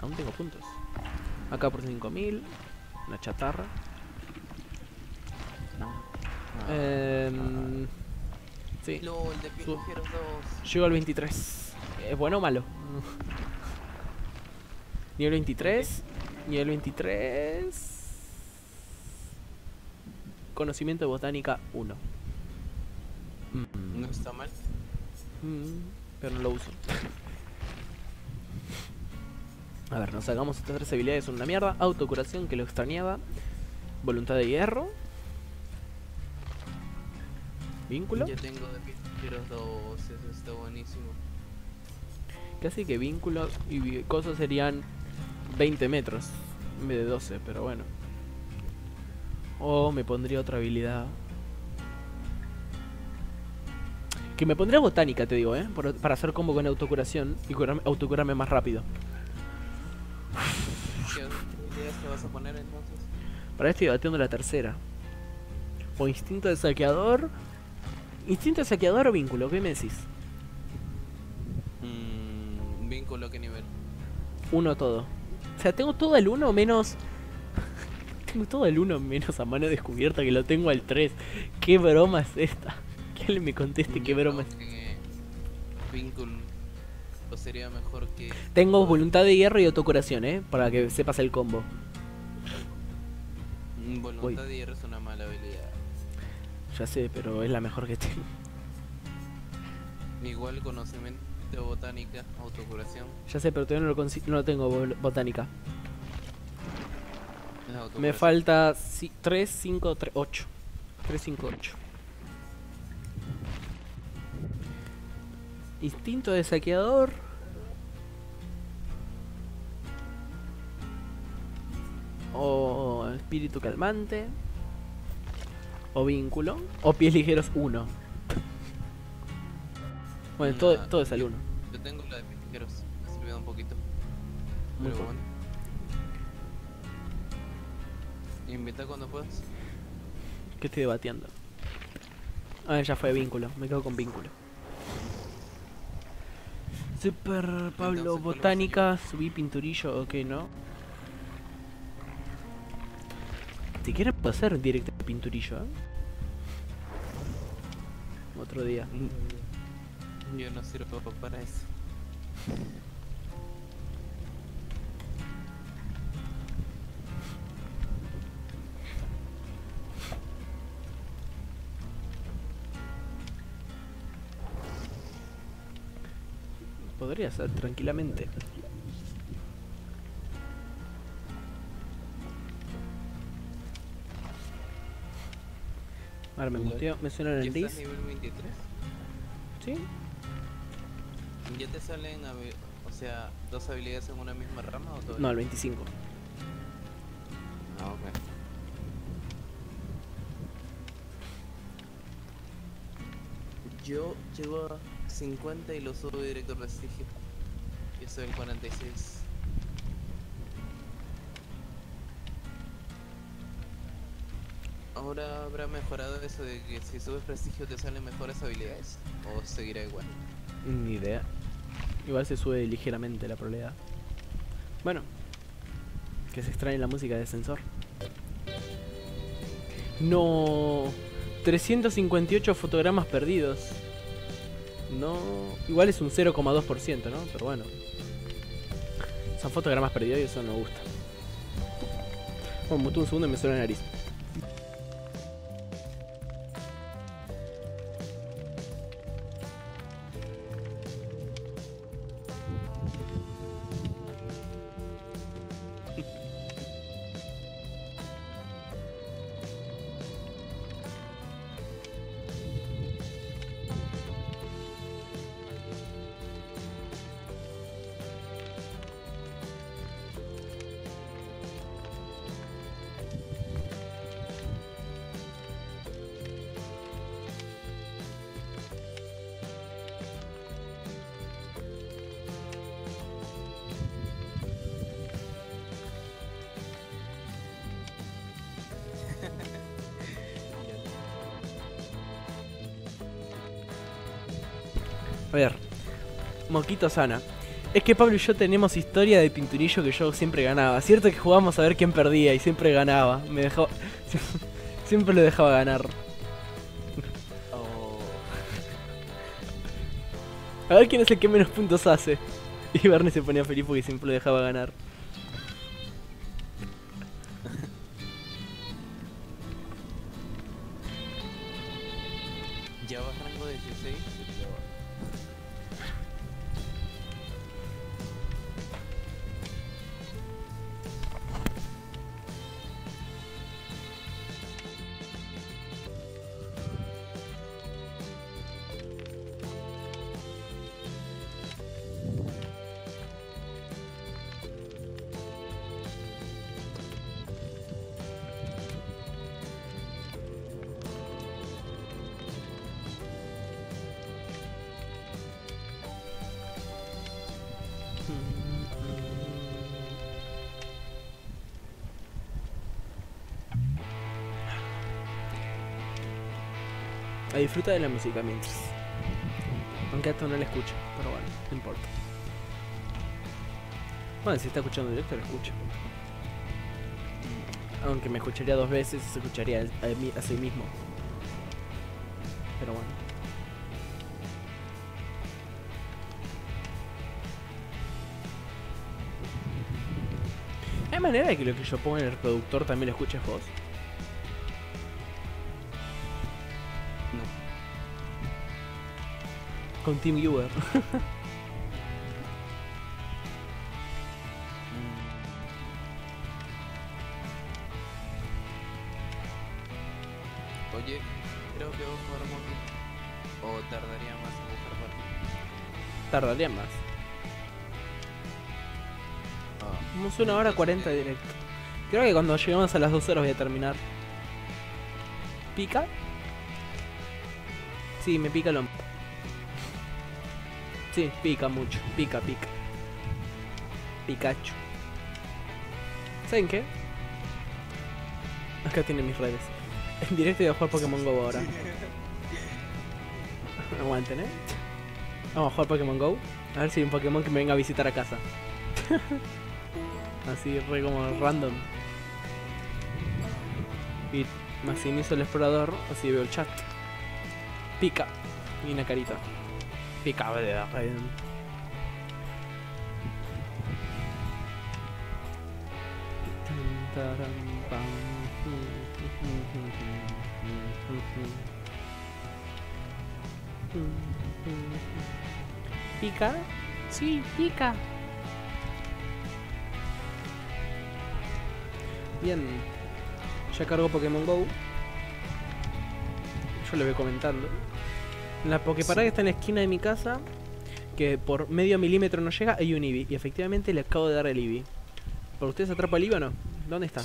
Aún tengo puntos. Acá por 5000. Una chatarra. Em, sí, No, el de Su- Picojeros 2. llego al 23. ¿Es bueno o malo? Nivel 23. Nivel 23. Conocimiento de botánica 1. Mm. No está mal. Mm. pero no lo uso. A ver, nos sacamos estas tres habilidades, son una mierda. Autocuración, que lo extrañaba. Voluntad de hierro. Vínculo. Ya tengo de Piqueros 2, eso está buenísimo. Casi que vínculo y cosas serían 20 metros en vez de 12, pero bueno. O me pondría otra habilidad. Que me pondría botánica, te digo, ¿eh? Por- para hacer combo con autocuración y curarme- autocurarme más rápido. ¿Qué ideas te vas a poner entonces? Para esto estoy batiendo la tercera. O instinto de saqueador. Instinto saqueador o vínculo, ¿qué me decís? Mmm, vínculo, ¿qué nivel? Uno todo. O sea, tengo todo el 1 menos. tengo todo el 1 menos a mano descubierta que lo tengo al 3. ¿Qué broma es esta? Que alguien me conteste qué broma es. que Vínculo sería mejor que. Tengo voluntad de hierro y autocuración, ¿eh? Para que sepas el combo. Mm, Voluntad de hierro es una mala habilidad. Ya sé, pero es la mejor que tengo. Igual conocimiento de botánica, autocuración. Ya sé, pero todavía no lo, no lo tengo botánica. Me falta 3, 5, 3, 8. 3, 5, 8. Instinto de saqueador. O espíritu calmante. O vínculo. O pies ligeros 1. Bueno, todo, Nah, todo es al yo- 1. Yo tengo la de piqueros, me ha servido un poquito. Muy Pero bueno. Invita cuando puedas. ¿Qué estoy debatiendo? Ah, ya fue vínculo. Me quedo con vínculo. Super Pablo Entonces, ¿cuál va a ser Botánica, subí pinturillo, ok, ¿no? Si quieren puedo hacer directo pinturillo, ¿eh? Otro día. Yo no sirvo para eso. Podría ser tranquilamente. Ahora me muteo, me suena en ¿Ya el estás dis. nivel 23? ¿Sí? ¿Ya te salen, o sea, dos habilidades en una misma rama o todo? No, el 25. Ah, ok. Yo llego a 50 y lo subo directo a prestigio. Yo soy el 46. Ahora habrá mejorado eso de que si subes prestigio te salen mejores habilidades o seguirá igual. Ni idea. Igual se sube ligeramente la probabilidad. Bueno. Que se extrañe la música de sensor. No. 358 fotogramas perdidos. No. Igual es un 0,2%, ¿no? Pero bueno. Son fotogramas perdidos y eso no me gusta. Bueno, mutuo un segundo y me suena la nariz. A ver, Moquito Sana. Es que Pablo y yo tenemos historia de pinturillo que yo siempre ganaba. Cierto que jugábamos a ver quién perdía y siempre ganaba. Me dejaba. siempre lo dejaba ganar. Oh, A ver quién es el que menos puntos hace. Y Bernie se ponía feliz porque siempre lo dejaba ganar. A disfrutar de la música mientras. Aunque a esto no la escucho, pero bueno, no importa. Bueno, si está escuchando directo, lo escucho. Aunque me escucharía dos veces, se escucharía a sí mismo. Pero bueno. ¿Hay manera de que lo que yo ponga en el reproductor también lo escuches vos? Con Team Viewer. Oye, creo que vos podemos ir. O tardaría más en buscar partida. Tardaría más. Ah, Vamos una hora 40 de directo. Creo que cuando lleguemos a las 2 horas voy a terminar. ¿Pica? Sí, me pica el hombro. Sí, pica mucho. Pica, pica. Pikachu. ¿Saben qué? Acá tienen mis redes. En directo voy a jugar Pokémon Go ahora. Aguanten, ¿eh? Vamos a jugar Pokémon Go. A ver si hay un Pokémon que me venga a visitar a casa. Así re como random. Y maximizo el explorador, así veo el chat. Pica. Y una carita. Pica, ¿verdad? ¿Pica? Sí, pica. Bien, ya cargó Pokémon Go. Yo le voy comentando. La Poképarada que está en la esquina de mi casa, que por medio milímetro no llega, hay un Eevee. Y efectivamente le acabo de dar el Eevee. ¿Por ustedes atrapa el Eevee o no? ¿Dónde está?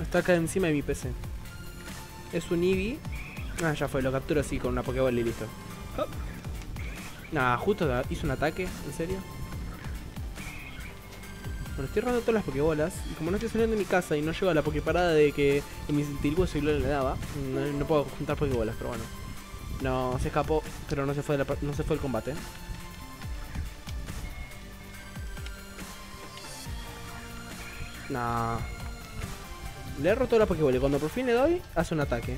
Está acá encima de mi PC. Es un Eevee. Ah, ya fue, lo capturo así con una Pokéball y listo. Hop. Nah, justo hizo un ataque, ¿en serio? Bueno, estoy robando todas las pokebolas y como no estoy saliendo de mi casa y no llego a la pokeparada de que en mi antiguo celular le daba, no, no puedo juntar pokebolas, pero bueno. No, se escapó, pero no se fue, no se fue el combate. Nah. Le he roto la pokebola y cuando por fin le doy, hace un ataque.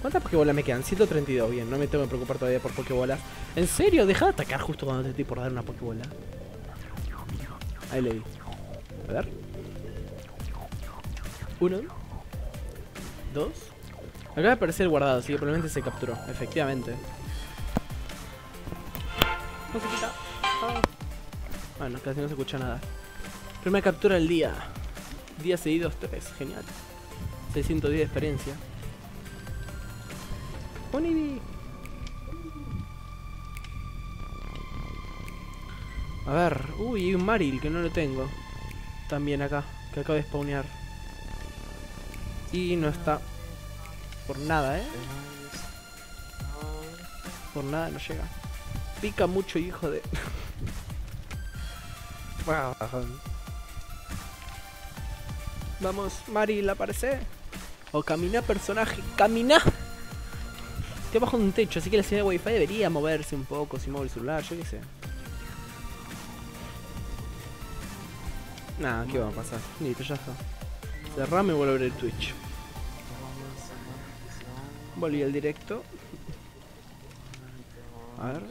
¿Cuántas pokebolas me quedan? 132, bien, no me tengo que preocupar todavía por pokebolas. ¿En serio? Deja de atacar justo cuando te estoy por dar una pokebola. Ahí le di. A ver. Uno. Dos. Acaba de aparecer el guardado, así que probablemente se capturó. Efectivamente. Musiquita. Ah. Bueno, casi no se escucha nada. Primera captura del día. Días seguidos 3. Genial. 610 de experiencia. Un Eevee. A ver, uy, hay un Maril que no lo tengo. También acá, que acabo de spawnear. Y no está. Por nada, eh. Por nada no llega. Pica mucho, hijo de. Vamos, Maril, aparece. O camina, personaje. ¡Camina! Estoy bajo un techo, así que la señal de wifi debería moverse un poco si muevo el celular, yo qué sé. Nada, ¿qué va a pasar? Listo, ya está. Cerrame y vuelvo a abrir el Twitch. Volví al directo. A ver.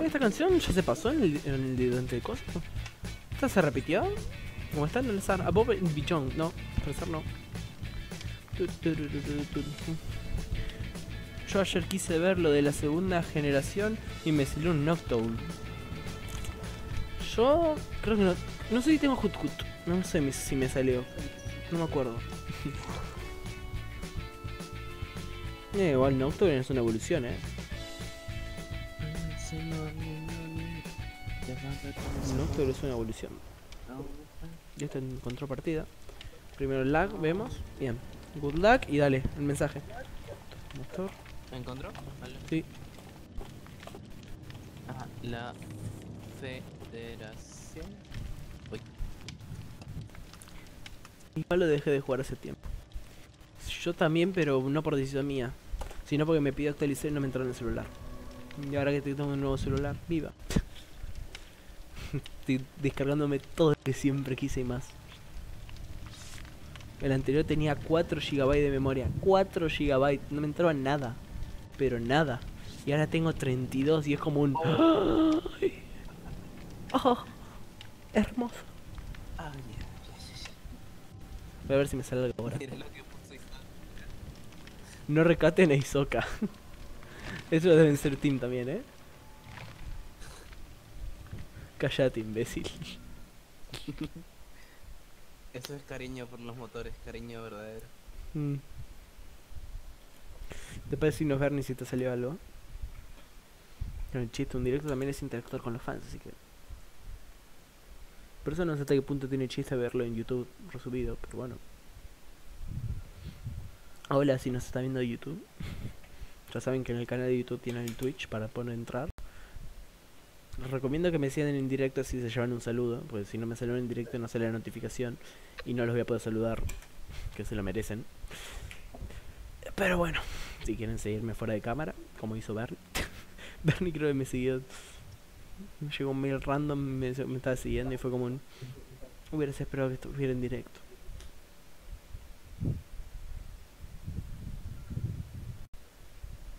¿Esta canción ya se pasó en el, en el el costo? ¿Esta se repitió? Como está en el SAR. Above and Beyond, no. Profesor no. Yo ayer quise ver lo de la segunda generación y me salió un Noctowl. Yo creo que no. No sé si tengo Hutkut. No sé mi- si me salió. No me acuerdo. eh, igual Noctowl es una evolución, eh. Noctowl es una evolución. Ya está en contrapartida. Primero el lag, vemos. Bien. Good luck y dale el mensaje. Motor. ¿Me encontró? Vale. Sí. Ah, la Federación. Uy. igual lo dejé de jugar hace tiempo. Yo también, pero no por decisión mía. Sino porque me pidió actualizar y no me entró en el celular. Y ahora que tengo un nuevo celular, viva. Estoy descargándome todo lo que siempre quise y más. El anterior tenía 4 GB de memoria. 4 GB. No me entraba nada. Pero nada. Y ahora tengo 32 y es como un... ¡Ay! ¡Oh! Hermoso. Ah. Voy a ver si me sale algo ahora. No recaten a Isoka. Eso deben ser team también, ¿eh? Callate, imbécil. Eso es cariño por los motores, cariño verdadero. Mm. Después si nos ver ni si te salió algo. El chiste, un directo también es interactuar con los fans, así que... Eso no sé hasta qué punto tiene chiste verlo en YouTube resubido, pero bueno. Hola, si nos está viendo YouTube. Ya saben que en el canal de YouTube tienen el Twitch para poder entrar. Les recomiendo que me sigan en directo si se llevan un saludo, porque si no me saludan en directo no sale la notificación y no los voy a poder saludar, que se lo merecen. Pero bueno, si quieren seguirme fuera de cámara, como hizo Bernie. Bernie creo que me siguió. Llegó un mail random, me, me estaba siguiendo y fue como un. Hubieras esperado que estuviera en directo.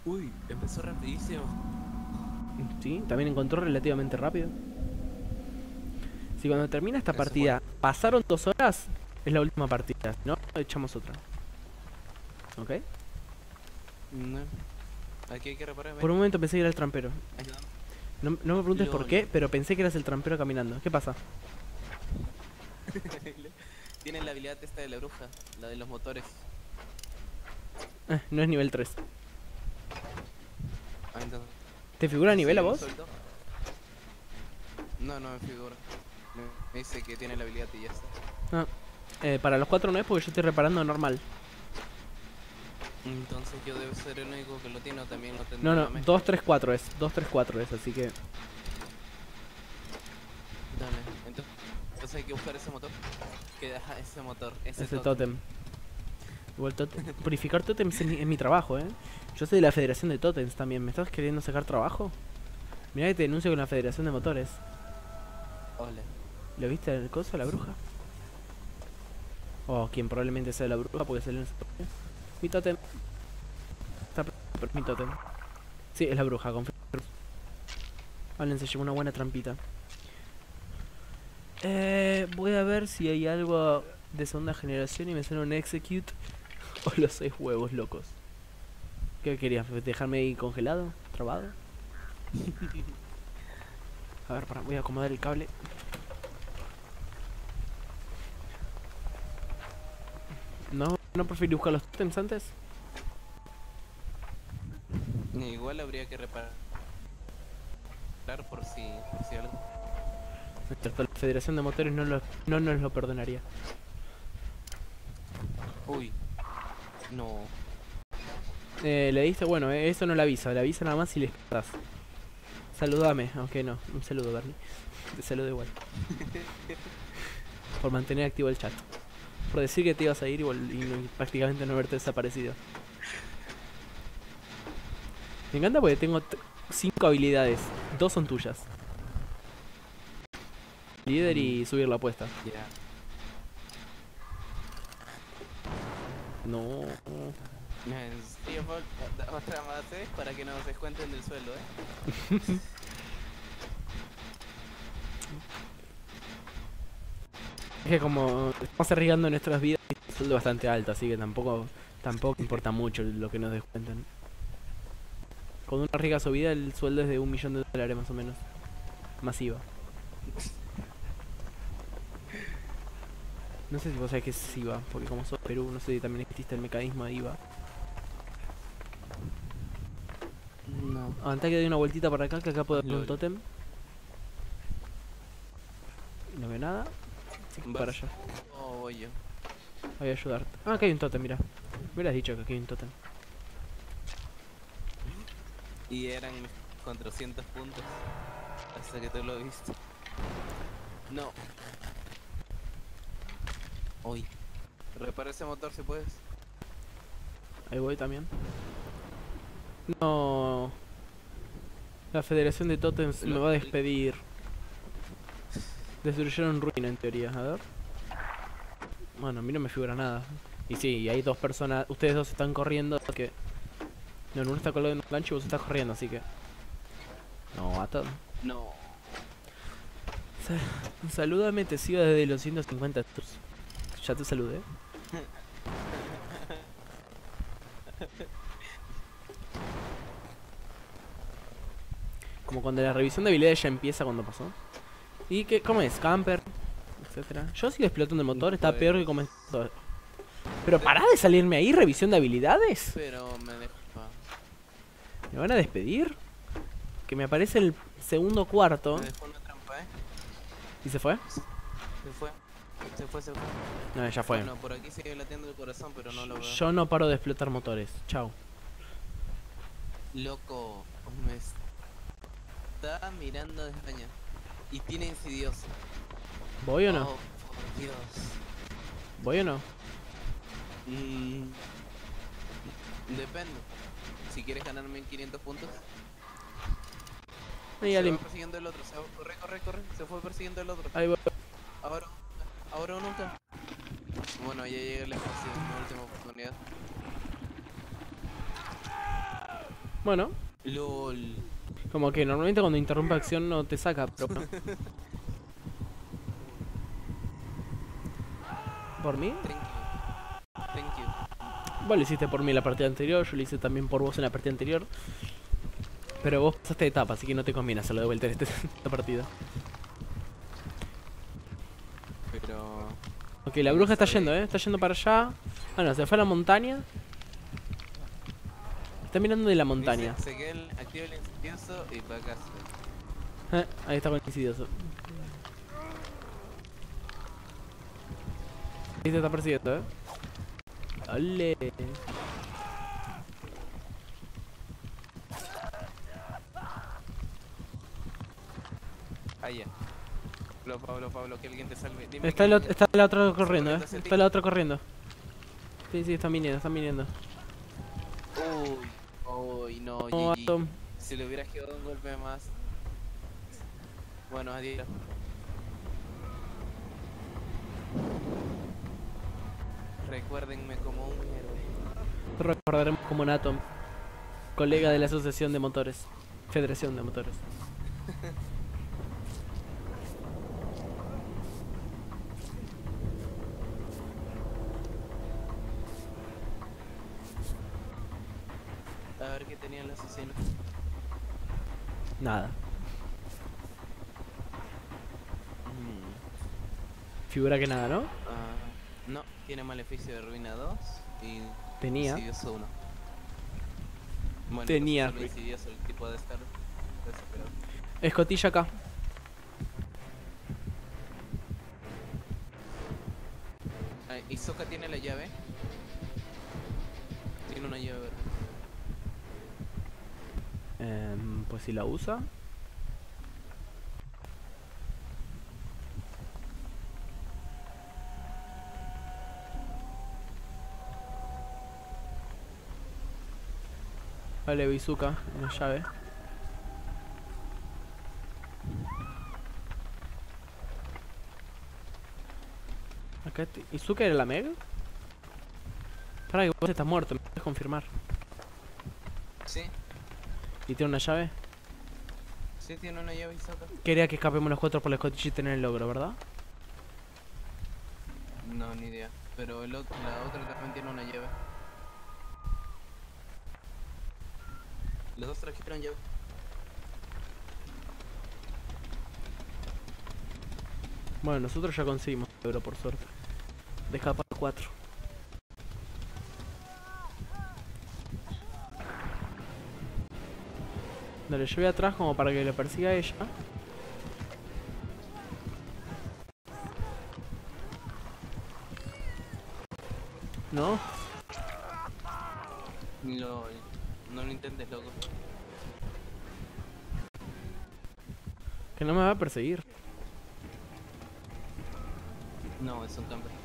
Uy, empezó rapidísimo. Sí, también encontró relativamente rápido. Si cuando termina esta Eso partida pasaron dos horas, es la última partida. Si no, echamos otra. ¿Ok? No. Aquí hay que reparar. Por un momento pensé que era el trampero. No, no me preguntes por qué, pero pensé que eras el trampero caminando. ¿Qué pasa? Tienen la habilidad esta de la bruja, la de los motores. Eh, no es nivel 3. Ah, entonces- ¿Te figura nivel a Sí, vos? suelto. No, no me figura. Me, dice que tiene la habilidad y ya está. Eh, para los 4 no es porque yo estoy reparando normal. Entonces yo debo ser el único que lo tiene o también lo No, no, la mezcla. 2, 3, 4 es. 2, 3, 4 es, así que. Dale, entonces, entonces hay que buscar ese motor. Que ajá, ese motor, ese, Ese tótem. Igual tótem- Purificar tótems es mi, es mi trabajo, eh. Yo soy de la Federación de Tótems también. ¿Me estás queriendo sacar trabajo? Mirá que te denuncio con la Federación de Motores. Hola. ¿Lo viste el coso, la bruja? O quien probablemente sea la bruja porque salió en parte. Mi tótem. Está mi tótem. Sí, es la bruja, confío. Valen se llevó una buena trampita. Eh, voy a ver si hay algo de segunda generación y me sale un execute o los seis huevos locos. ¿Qué querías? ¿Dejarme ahí congelado? ¿Trabado? A ver, para, voy a acomodar el cable. ¿No, no preferí buscar los totems antes? Igual habría que reparar por si, por si algo. La Federación de Motores no, lo, no nos lo perdonaría. Uy. No. Eh, le diste, bueno, eh, eso no le avisa, le avisa nada más si le estás. Saludame, aunque no, un saludo, Bernie. Te saludo igual. Por mantener activo el chat. Por decir que te ibas a ir y, y prácticamente no haberte desaparecido. Me encanta porque tengo t- cinco habilidades. Dos son tuyas. Líder y subir la apuesta. Ya. No. Sí, Paul, o- otra más ¿eh? para que nos descuenten del sueldo, ¿eh? Es que como estamos arriesgando nuestras vidas, es sueldo bastante alto, así que tampoco tampoco importa mucho lo que nos descuentan. Cuando uno arriesga su vida, el sueldo es de un millón de dólares más o menos. Masiva. No sé si vos sabés qué es IVA, porque como sos Perú, no sé si también existe el mecanismo de IVA. No. Aguantá que doy una vueltita para acá, que acá puedo ver un tótem. No veo nada. Así que para allá. Oh, voy yo. Voy a ayudarte. Ah, acá hay un tótem, mira. Me hubieras dicho que aquí hay un tótem. Y eran 400 puntos. Hasta que tú lo viste. No. Uy. Repara ese motor si puedes. Ahí voy también. No. La Federación de Totems me va a despedir. Destruyeron ruina en teoría, a ver. Bueno, a mí no me figura nada. Y sí, hay dos personas, ustedes dos están corriendo, que... No, uno está colgado en un gancho y vos estás corriendo, así que... No, a todo. No. Sa- Salúdame, te sigo desde los 150 tours. Ya te saludé. Como cuando la revisión de habilidades ya empieza cuando pasó. ¿Y qué? ¿Cómo es? Camper, etcétera. Yo sigo explotando el motor, está peor que comenzó. Pero pará de salirme ahí, revisión de habilidades. Pero me deja. ¿Me van a despedir? Que me aparece el segundo cuarto. Me dejó una trampa, eh. ¿Y se fue? Se fue. Se fue, se fue. No, ya fue. Bueno, por aquí sigue latiendo el corazón, pero no lo veo. Yo no paro de explotar motores. Chao. Loco, me está mirando de España. Y tiene insidioso. ¿Voy o no? Oh, por Dios. ¿Voy o no? Mm, depende. Si quieres ganar 1500 puntos. Ahí, se alguien- va persiguiendo el otro. Se va, corre, corre, corre. Se fue persiguiendo el otro. ahí voy. Ahora, ahora o nunca. Bueno, ya llega el espacio. Última oportunidad. Bueno, LOL. Como que normalmente cuando interrumpe acción no te saca, pero. ¿Por mí? Thank you. Thank you. Vos lo hiciste por mí en la partida anterior, yo lo hice también por vos en la partida anterior. Pero vos pasaste de etapa, así que no te conviene hacerlo de vuelta en este- esta partida. Pero. Ok, la bruja está yendo, ¿eh? Está yendo para allá. Ah, no, se fue a la montaña. Está mirando de la montaña. Dice, se queda el, activa el insidioso y para acá. Eh, ahí está con el insidioso. Ahí te está persiguiendo, ¿eh? ¡Ole! Ah, ya. Pablo, Pablo, Pablo, que alguien te salve. Dime Está, el está la otra corriendo, ¿eh? Está la otra corriendo. Sí, sí, están viniendo, están viniendo. Uy, uy, no, No. Atom. Si le hubiera quedado un golpe más. Bueno, adiós. Recuérdenme como un héroe. Recordaremos como Natom, colega de la Asociación de Motores. Federación de Motores. A ver qué tenía el asesino. Nada. Mm, Figura que nada, ¿no? ah, no, tiene maleficio de ruina 2 y Tenía. insidioso 1. Bueno, Tenía. insidioso, el tipo de estar desesperado. Escotilla acá. Ah, ¿Y Soka tiene la llave? Tiene una llave verde. Em, pues si la usa. Vale, Bizuka, una llave. Acá te... ¿Izuka era la Meg? Para que vos estás muerto, me puedes confirmar. Sí, ¿Y tiene una llave? sí tiene una llave Soka. Quería que escapemos los cuatro por la escotilla y tener el logro, ¿verdad? No, ni idea. Pero el otro, la otra también tiene una llave. Los dos trajeron llave. Bueno, nosotros ya conseguimos el logro, por suerte. De escapar cuatro. Dale, yo voy atrás como para que le persiga ella. ¿No? Lo, no lo intentes, loco. Que no me va a perseguir. No, es un camper.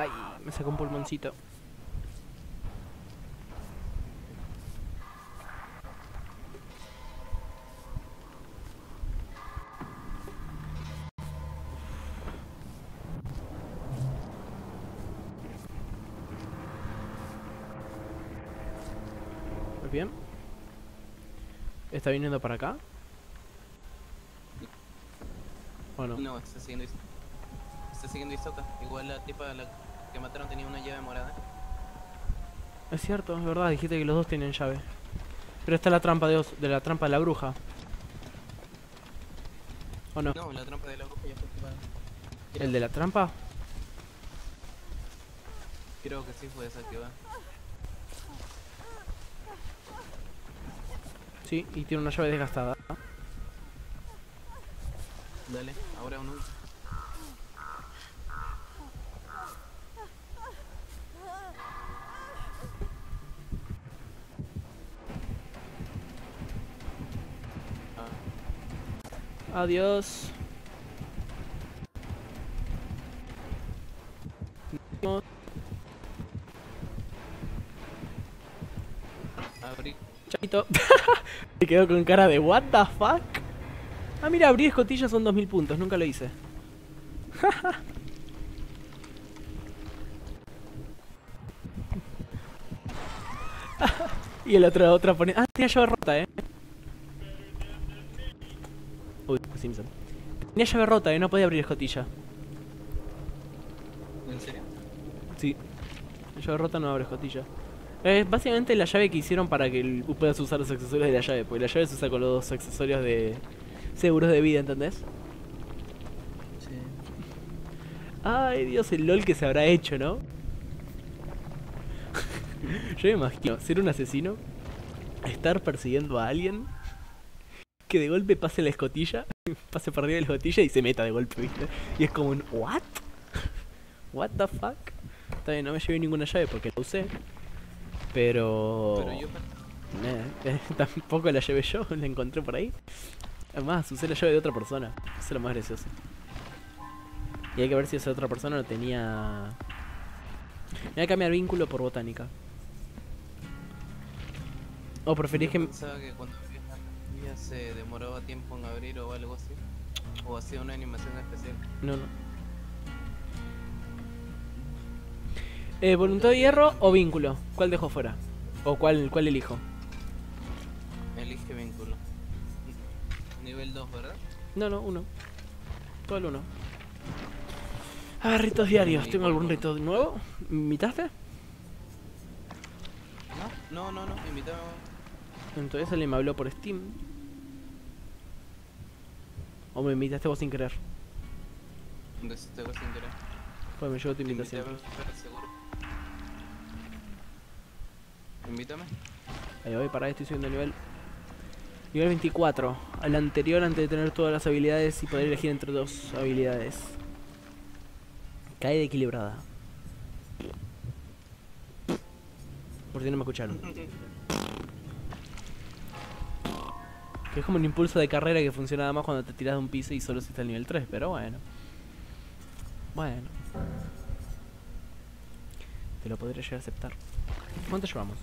Ay, me sacó un pulmoncito. Muy bien. ¿Está viniendo para acá? ¿O no? Está siguiendo Está siguiendo Isoka. Igual la tipa a la que mataron tenía una llave morada. Es cierto, es verdad, dijiste que los dos tienen llave. Pero está la trampa de, os- de la trampa de la bruja. ¿O no? No, la trampa de la bruja ya fue activada. ¿El de la trampa? Creo que sí fue desactivada. Sí, y tiene una llave desgastada. Dale, Adiós. Abrí. Chaito. Me quedó con cara de what the fuck. Ah, mira, abrir escotillas son 2000 puntos, nunca lo hice. y el otro, otra pone. Ah, tenía llave rota, eh. Simpson. Tenía llave rota, eh, no podía abrir escotilla. ¿En serio? Sí. La llave rota no abre escotilla. Es básicamente la llave que hicieron para que puedas usar los accesorios de la llave. Porque la llave se usa con los dos accesorios de seguros de vida, ¿entendés? Sí. Ay, Dios, el LOL que se habrá hecho, ¿no? Yo me imagino ser un asesino, estar persiguiendo a alguien, que de golpe pase la escotilla, pase por arriba de la escotilla y se meta de golpe, ¿viste? Y es como un, ¿what? ¿What the fuck? Está bien, no me llevé ninguna llave porque la usé. Pero... Pero yo Eh, eh, tampoco la llevé yo, la encontré por ahí. Además, usé la llave de otra persona. Eso es lo más gracioso. Y hay que ver si esa otra persona no tenía. Voy a cambiar vínculo por botánica. ¿O preferís yo que.? que cuando se demoraba tiempo en abrir o algo así. O hacía una animación especial. No, no. Eh, ¿Voluntad de hierro o vínculo? ¿Cuál dejo fuera? ¿O cuál, cuál elijo? Elige vínculo. Nivel 2, ¿verdad? No, no, uno. Todo el uno. Ah, ritos diarios. ¿Tengo algún rito nuevo? ¿Me ¿Invitaste? No, no, no, no. Invitaba. Entonces alguien me habló por Steam. O me invitaste vos sin querer. Deciste algo sin querer. Pues me llegó tu Te invitación. Invítame. Ahí voy, para estoy subiendo nivel. Nivel 24. Al anterior antes de tener todas las habilidades y poder elegir entre dos habilidades. Cae de equilibrada. Por si no me escucharon. Es como un impulso de carrera que funciona nada más cuando te tiras de un piso y solo si está el nivel 3, pero bueno. Bueno. Te lo podría llegar a aceptar. ¿Cuánto llevamos?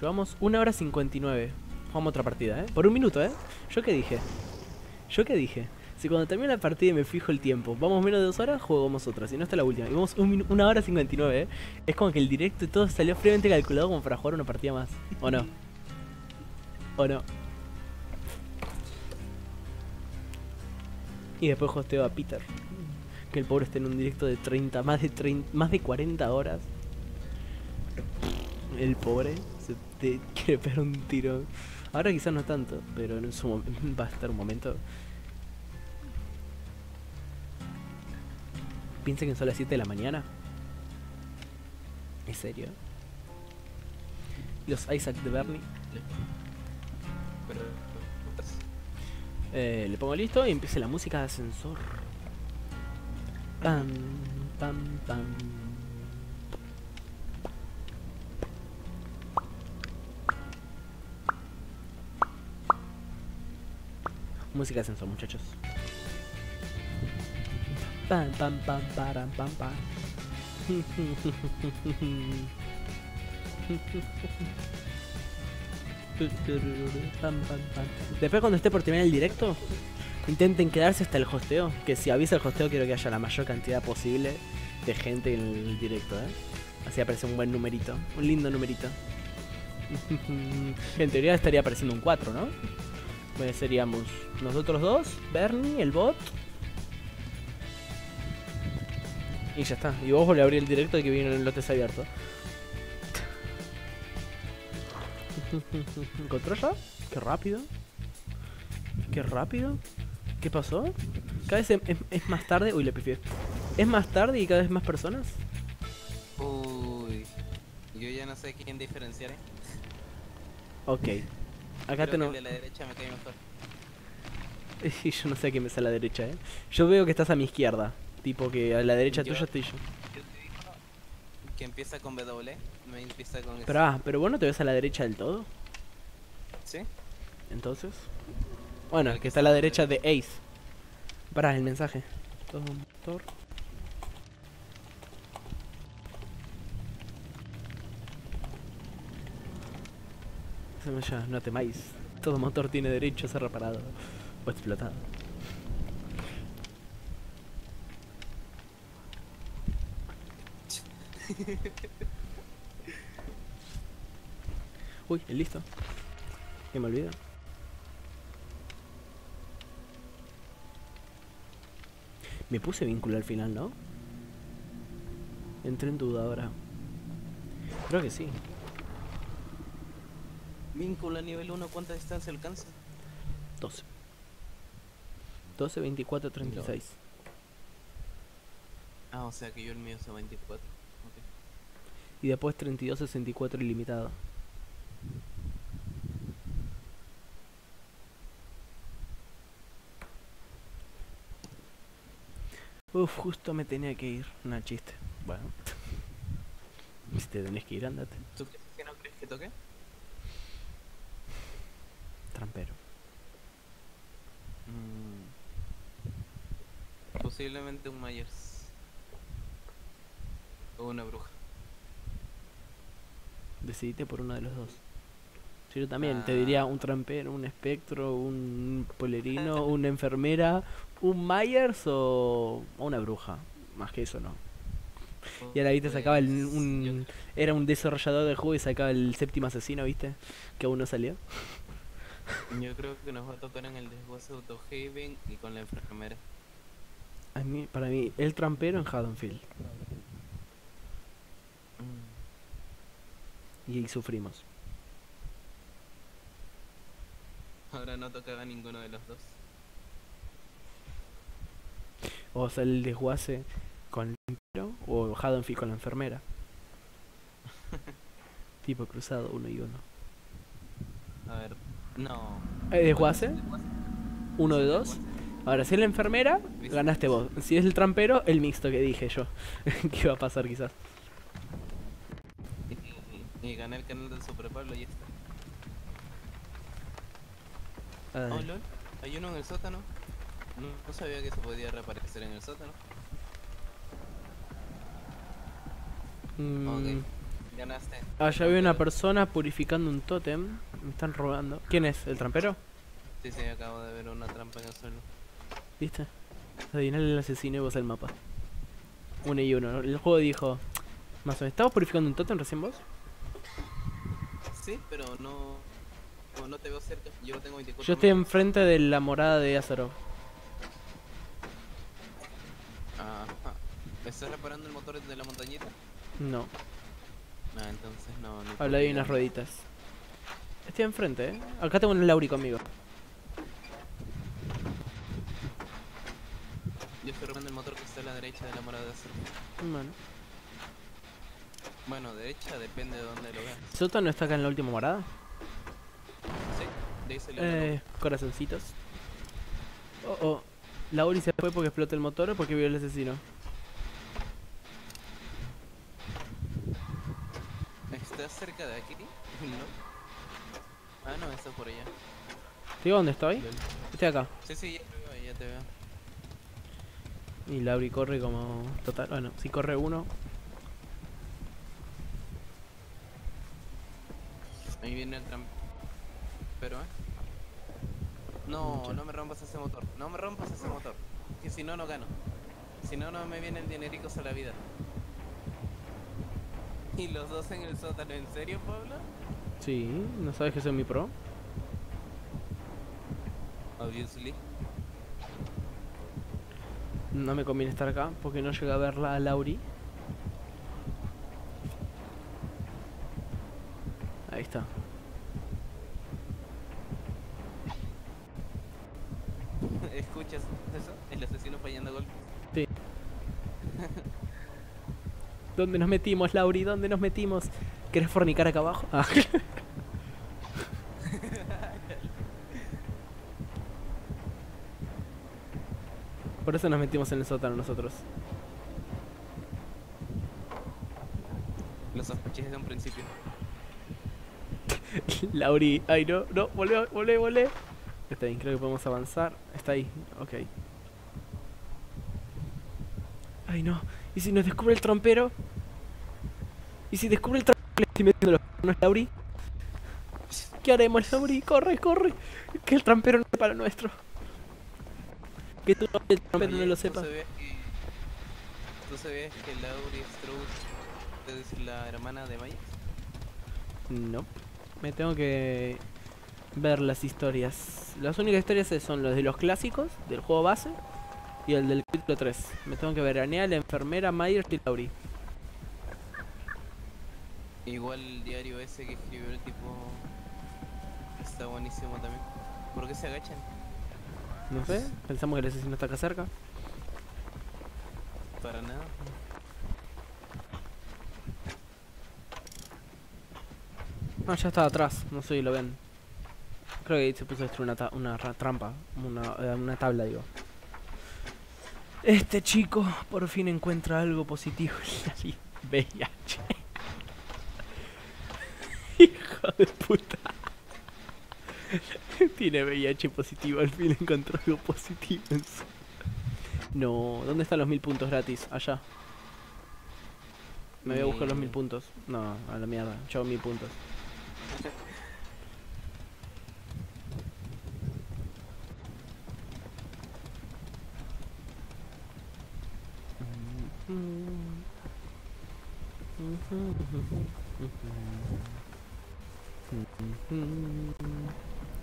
Llevamos 1 hora 59. Jugamos otra partida, ¿eh? Por un minuto, ¿eh? ¿Yo qué dije? ¿Yo qué dije? Si cuando termine la partida y me fijo el tiempo, vamos menos de dos horas, jugamos otra. Si no, está la última. Y vamos un hora 59, ¿eh? Es como que el directo y todo salió fríamente calculado como para jugar una partida más. ¿O no? ¿O no? Y después hosteo a Peter. Que el pobre esté en un directo de 30, más de 30, más de 40 horas. El pobre se te quiere pegar un tiro. Ahora quizás no tanto, pero en su va a estar un momento. Piensa que son las 7 de la mañana. ¿En serio? Los Isaac de Bernie. Eh, le pongo listo y empieza la música de ascensor. Pam, pam, pam. Música de ascensor, muchachos. Pam, pam, pam, param, pam, pam. Después cuando esté por terminar el directo, intenten quedarse hasta el hosteo. Que si avisa el hosteo quiero que haya la mayor cantidad posible de gente en el directo, ¿eh? Así aparece un buen numerito, un lindo numerito. en teoría estaría apareciendo un 4, ¿no? Pues seríamos nosotros dos, Bernie, el bot. Y ya está. Y vos volvés a abrir el directo y que viene el lote abierto. ¿Encontró ya? Qué rápido. Qué rápido. ¿Qué pasó? Cada vez es, es- es más tarde. Uy, le pifié. ¿Es más tarde y cada vez más personas? Uy. Yo ya no sé quién diferenciar, ¿eh? Ok. Acá tenemos. de la derecha me cae mejor. Y yo no sé a quién me sale a la derecha, eh. Yo veo que estás a mi izquierda. Tipo que a la derecha Yo- tuya estoy yo. Que empieza con W, me empieza con Pero ah, pero vos no te ves a la derecha del todo. ¿Sí? Entonces. Bueno, El que está a la derecha de Ace. Pará, el mensaje. Todo motor. No temáis. Todo motor tiene derecho a ser reparado o explotado. Uy, el listo. Que me olvido. Me puse vínculo al final, ¿no? Entré en duda ahora. Creo que sí. Vínculo a nivel 1, ¿cuánta distancia alcanza? 12. 12, 24, 36. Ah, o sea que yo el mío es a 24. Y después 32, 64 ilimitado. Uf, justo me tenía que ir. No, chiste. Bueno. Si te tenés que ir, andate. ¿Tú crees que no crees que toque? Trampero. Mm. Posiblemente un Myers. O una bruja. Decidite por uno de los dos. Si yo también te Ah. diría un trampero, un espectro, un polerino, una enfermera, un Myers o una bruja. Más que eso no. Y ahora ahí te sacaba el, Pues, un... Era un desarrollador de juego y sacaba el séptimo asesino, ¿viste? Que aún no salió. Yo, yo creo que nos va a tocar en el desguace de Autohaven y con la enfermera. A mí, para mí, el trampero en Haddonfield. Mm. Y sufrimos. Ahora no tocaba ninguno de los dos. O sea, el desguace con el trampero o Haddonfield con la enfermera. tipo cruzado, uno y uno. A ver, no. ¿Hay desguace? Uno de dos. Ahora, si es la enfermera, ganaste vos. Si es el trampero, el mixto que dije yo. que iba a pasar quizás. Y, gané el canal del Super Pablo y está. Ay. Oh, lol. Hay uno en el sótano. No, no sabía que se podía reaparecer en el sótano. Mm, Ok. Ganaste. Allá había una persona purificando un tótem. Me están robando. ¿Quién es? ¿El trampero? Sí, sí, acabo de ver una trampa en el suelo. ¿Viste? Adivinar el asesino y vos el mapa. Uno y uno. El juego dijo. Más o menos. ¿Estabas purificando un tótem recién vos? Sí, pero no. No, no te veo cerca. Yo tengo 24 Yo estoy enfrente de la morada de Azaro. Ajá. ¿Estás reparando el motor de la montañita? No. Ah, entonces no. no Habla de unas rueditas. Estoy enfrente, eh. Acá tengo un Lauri conmigo. Yo estoy reparando el motor que está a la derecha de la morada de acero. Bueno. Bueno, derecha depende de dónde lo veas. ¿Soto no está acá en la última morada? Sí, de ahí salió Eh, corazoncitos. Oh, oh. Lauri se fue porque explotó el motor o porque vio el asesino. ¿Estás cerca de aquí? No. Ah, no, está por allá. ¿Te digo dónde estoy? Estoy acá. Sí, sí, ya te veo, ya te veo. Y Lauri corre como... Total, bueno, si corre uno... Ahí viene el tram. Pero, ¿eh? No, Mucho. no me rompas ese motor. No me rompas ese motor. Que si no, no gano. Si no, no me vienen dinericos a la vida. ¿Y los dos en el sótano? ¿En serio, Pablo? Sí, ¿no sabes que soy mi pro? Obviously. No me conviene estar acá porque no llega a verla a Lauri. Ahí está. ¿Escuchas eso? El asesino fallando golpes. Sí. ¿Dónde nos metimos, Lauri? ¿Dónde nos metimos? ¿Querés fornicar acá abajo? Ah. Por eso nos metimos en el sótano nosotros. Lo sospeché desde un principio. Lauri, ay no, no, volvé, volvé, volvé. Está bien, creo que podemos avanzar. Está ahí, ok. Ay no, ¿y si nos descubre el trompero? ¿Y si descubre el trompero le estoy metiendo los cuernos, Lauri? ¿Qué haremos, Lauri? Corre, corre. Que el trampero no sepa lo nuestro. Que tú no- el trampero no lo ¿tú sepa. ¿Tú sabías que Laurie Strode es la hermana de Maya? No. Me tengo que ver las historias. Las únicas historias son los de los clásicos, del juego base, y el del capítulo 3. Me tengo que ver a Nea, la enfermera, Myers y Lauri. Igual el diario ese que escribió el tipo está buenísimo también. ¿Por qué se agachan? No sé, pensamos que el asesino está acá cerca. Para nada. Ah, ya está atrás, no sé si lo ven. Creo que ahí se puso a destruir una, ta- una ra- trampa, una, eh, una tabla, digo. Este chico por fin encuentra algo positivo en la. VIH. Hijo de puta. Tiene VIH positivo, al fin encontró algo positivo en su... No, ¿dónde están los mil puntos gratis? Allá. Me voy a buscar los mil Mm. puntos. No, a la mierda. Chao mil puntos.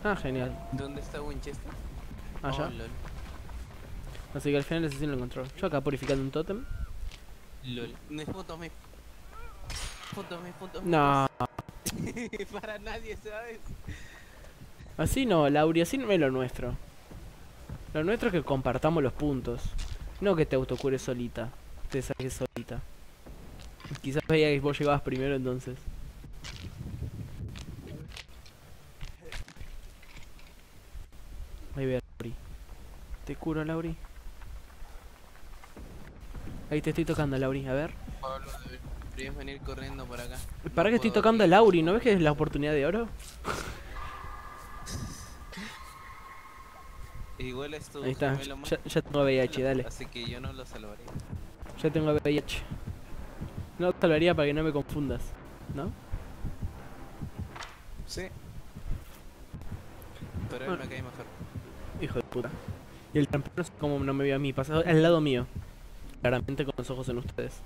Ah, genial. ¿Dónde está Winchester? Allá. Oh, lol. Así que al final el asesino lo encontró. Yo acá purificando un tótem. Lol. Puntos, mis puntos, mis puntos. No, mis- Para nadie, ¿sabes? así no, Lauri, así no es lo nuestro. Lo nuestro es que compartamos los puntos. No que te autocures solita. Te saques solita. Quizás veía que vos llegabas primero entonces. Ahí ve a Lauri. Te curo, Lauri. Ahí te estoy tocando, Lauri. A ver. Deberías venir corriendo por acá. ¿Para No qué estoy tocando a aquí. Lauri? ¿No ves que es la oportunidad de oro? Igual es tu Ahí está. Ya, ya tengo VIH, dale. Así que yo no lo salvaré. Ya tengo VIH. No te salvaría para que no me confundas, ¿no? Sí. Pero él Ah. me cae mejor. Hijo de puta. Y el trampero no sé cómo no me vio a mí, pasado al lado mío. Claramente con los ojos en ustedes.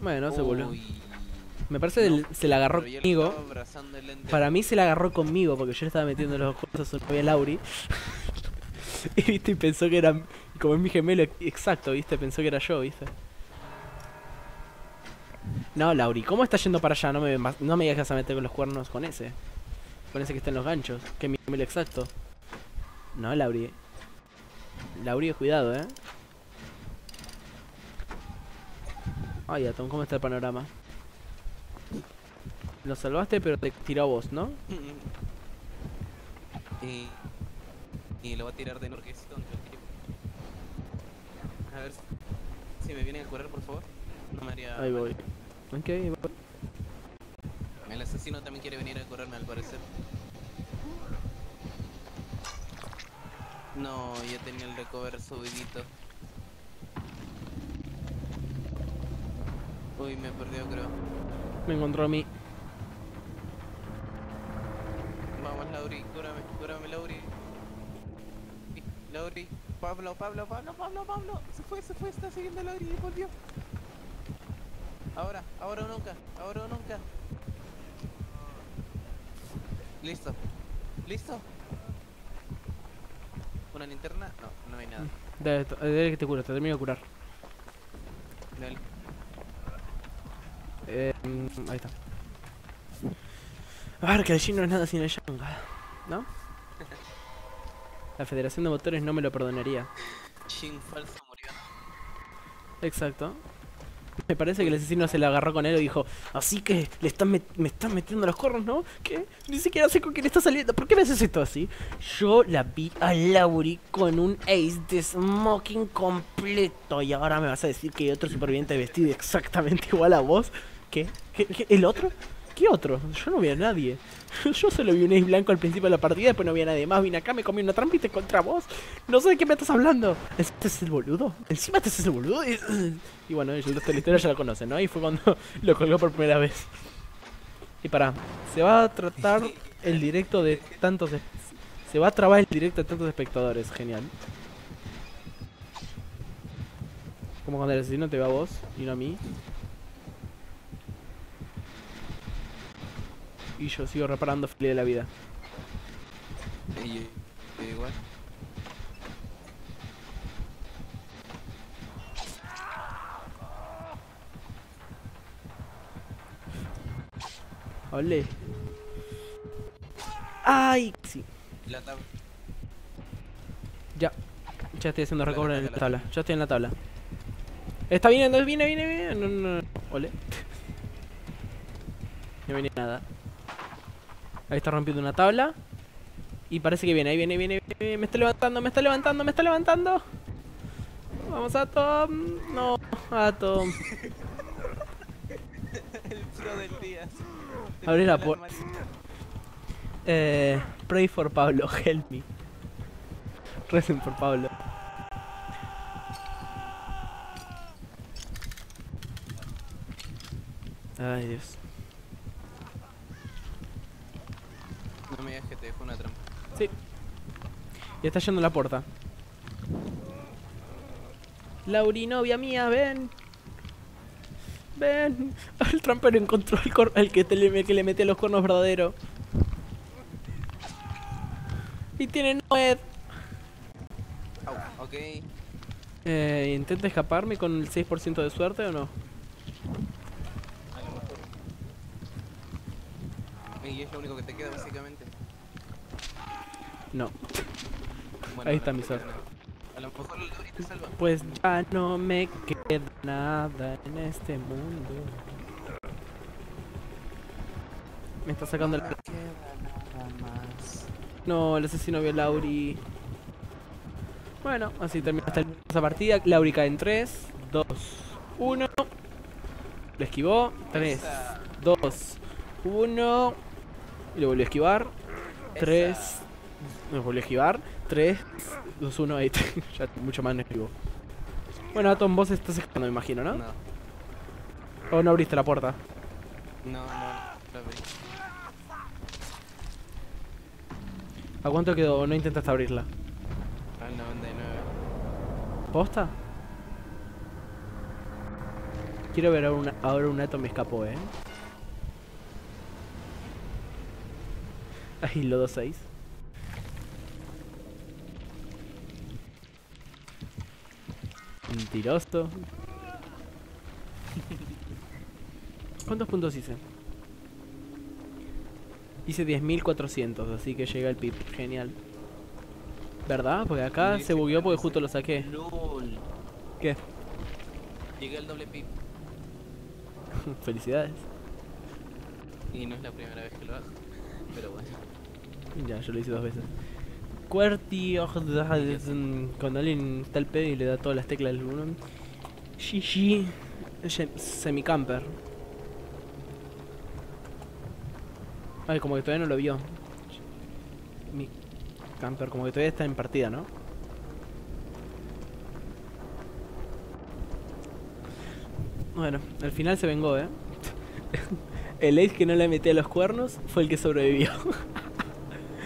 Bueno, se volvió. Me parece que No, se la agarró conmigo. Para mí se la agarró conmigo porque yo le estaba metiendo los ojos a su novia Lauri. y viste, y pensó que era. Como es mi gemelo exacto, viste, pensó que era yo, viste. No, Lauri, ¿cómo está yendo para allá? No me, no me digas que vas a meter con los cuernos con ese. Con ese que está en los ganchos, que es mi gemelo exacto. No, Lauri. Lauri, cuidado, eh. Ay, Atom, ¿cómo está el panorama? Lo salvaste, pero te tiró a vos, ¿no? y, y lo va a tirar de tonto el tipo. A ver si- me vienen a curar, por favor. No me haría. Ahí voy. Ok, voy. El asesino también quiere venir a curarme, al parecer. No, ya tenía el recover subidito. Uy, me perdió, creo. Me encontró a mí. Vamos, Lauri, cúrame, cúrame, Lauri. Lauri, Pablo, Pablo, Pablo, Pablo, Pablo. Se fue, se fue, está siguiendo a Lauri volvió. Ahora, ahora o nunca, ahora o nunca. Listo, listo. ¿Una linterna? No, no hay nada. Dale, dale que te cura, te termino de curar. Dale. Eh, mm, ahí está. A ver, que allí no es nada sin el Yanga. ¿No? La Federación de Motores no me lo perdonaría. Shin falso murió. Exacto. Me parece que el asesino se le agarró con él y dijo, así que le están me están metiendo los cornos, ¿no? ¿Qué? Ni siquiera sé con quién está saliendo. ¿Por qué me haces esto así? Yo la vi a Lauri con un ace de smoking completo y ahora me vas a decir que hay otro superviviente vestido exactamente igual a vos. ¿Qué? ¿Qué? ¿El otro? ¿Qué otro? Yo no vi a nadie. Yo solo vi un ace blanco al principio de la partida, después no vi a nadie más. Vine acá, me comí una trampa y te encontré a vos. No sé de qué me estás hablando. ¿Este es el boludo? ¿Encima este es el boludo? Y, bueno, el resto de la historia ya lo conocen, ¿no? Y fue cuando lo colgó por primera vez. Y para, se va a tratar el directo de tantos... Se va a trabar el directo de tantos espectadores, genial. Como cuando el asesino te ve a vos y no a mí. Y yo sigo reparando feliz de la vida. Y yo, yo igual. Olé. ¡Ay! Sí, La tabla. ya. Ya estoy haciendo recover en la tabla. Ya estoy en la tabla. Está viniendo, viene, viene, viene. No, no, no. Ole. No viene nada. Ahí está rompiendo una tabla. Y parece que viene, ahí viene, viene, viene. Me está levantando, me está levantando, me está levantando. Vamos, Atom. No, Atom. El pro del día. Abrí la Las pu- manos. Eh, pray for Pablo, help me. Recen por Pablo. Ay, Dios. No me digas que te dejó una trampa. Sí. Y está yendo a la puerta. Lauri, novia mía, ven. Ven. El trampero encontró el, cor- el que, te le, que le metía los cuernos verdadero. Y tiene Noed. Au, ok. Eh, ¿Intenta escaparme con el 6% de suerte o no? Y es lo único que te queda básicamente. No. Bueno, Ahí está lo mi. A lo mejor el salva. Pues ya no me queda nada en este mundo. Me está sacando el... No me queda nada más. No, el asesino vio a Lauri. Bueno, así termina esta partida. Lauri cae en 3, 2, 1. Lo esquivó. 3, Esa. 2, 1. Y lo volvió a esquivar. 3. Esa. Nos volvió a esquivar. 3, 2, 1. Ahí ya mucho más no esquivo. Bueno, Atom, vos estás escapando, me imagino, ¿no? No, ¿O no abriste la puerta? no, no. lo abrí. ¿A cuánto quedó? ¿O no intentaste abrirla? Al 99. ¿Posta? Quiero ver ahora una, ahora un Atom me escapó, ¿eh? Ay, lo 2-6. Mentiroso. ¿Cuántos puntos hice? Hice 10.400, así que llega el pip. Genial. ¿Verdad? Porque acá se bugueó porque justo lo saqué. LOL. ¿Qué? Llegué al doble pip. Felicidades. Y no es la primera vez que lo hago. Pero bueno. Ya, yo lo hice dos veces. Mm, cuando alguien está al pedo y le da todas las teclas del uno. GG, semicamper. Ay, como que todavía no lo vio. Mi camper, como que todavía está en partida, ¿no? Bueno, al final se vengó, ¿eh? El ace que no le metí a los cuernos fue el que sobrevivió.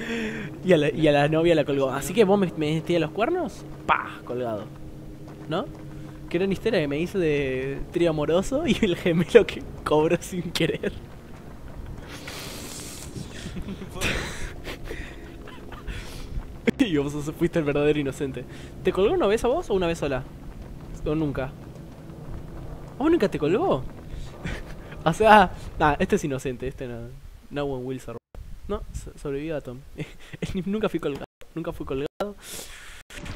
y, a la, y a la novia la colgó. Así que vos me, me a los cuernos, ¡pah! Colgado. ¿No? Que era una historia que me hizo de trío amoroso y el gemelo que cobró sin querer. y vos fuiste el verdadero inocente. ¿Te colgó una vez a vos o una vez sola? ¿O nunca? ¿A ¿Vos nunca te colgó? o sea, ah, este es inocente, este no. No one will survive. No, so- sobrevivió a Tom. nunca fui colgado, nunca fui colgado.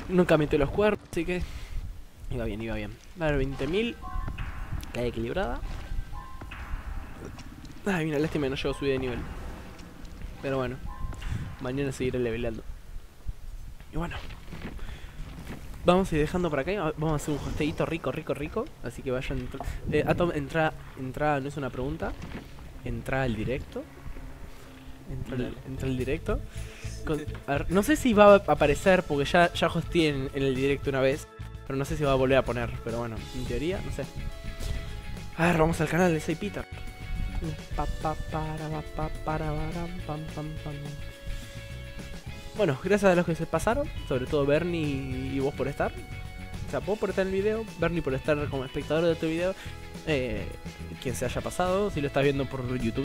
Nunca metió los cuernos, así que. Iba bien, iba bien. Ver, 20.000. Cae equilibrada. Ay, mira, lástima no llego a subir de nivel. Pero bueno, mañana seguiré levelando. Y bueno, vamos a ir dejando por acá. Vamos a hacer un hosteíto rico, rico, rico. Así que vayan. Eh, Atom, entra, entra, no es una pregunta. Entra al directo. Entra, al- Dale. entra al directo. Con- a ver, no sé si va a aparecer porque ya, ya hosteé en, en el directo una vez. Pero no sé si va a volver a poner. Pero bueno, en teoría, no sé. A ver, vamos al canal de Say Peter. Bueno, gracias a los que se pasaron, sobre todo Bernie y vos por estar. O sea, vos por estar en el video, Bernie por estar como espectador de este video. Eh, quien se haya pasado, si lo estás viendo por YouTube.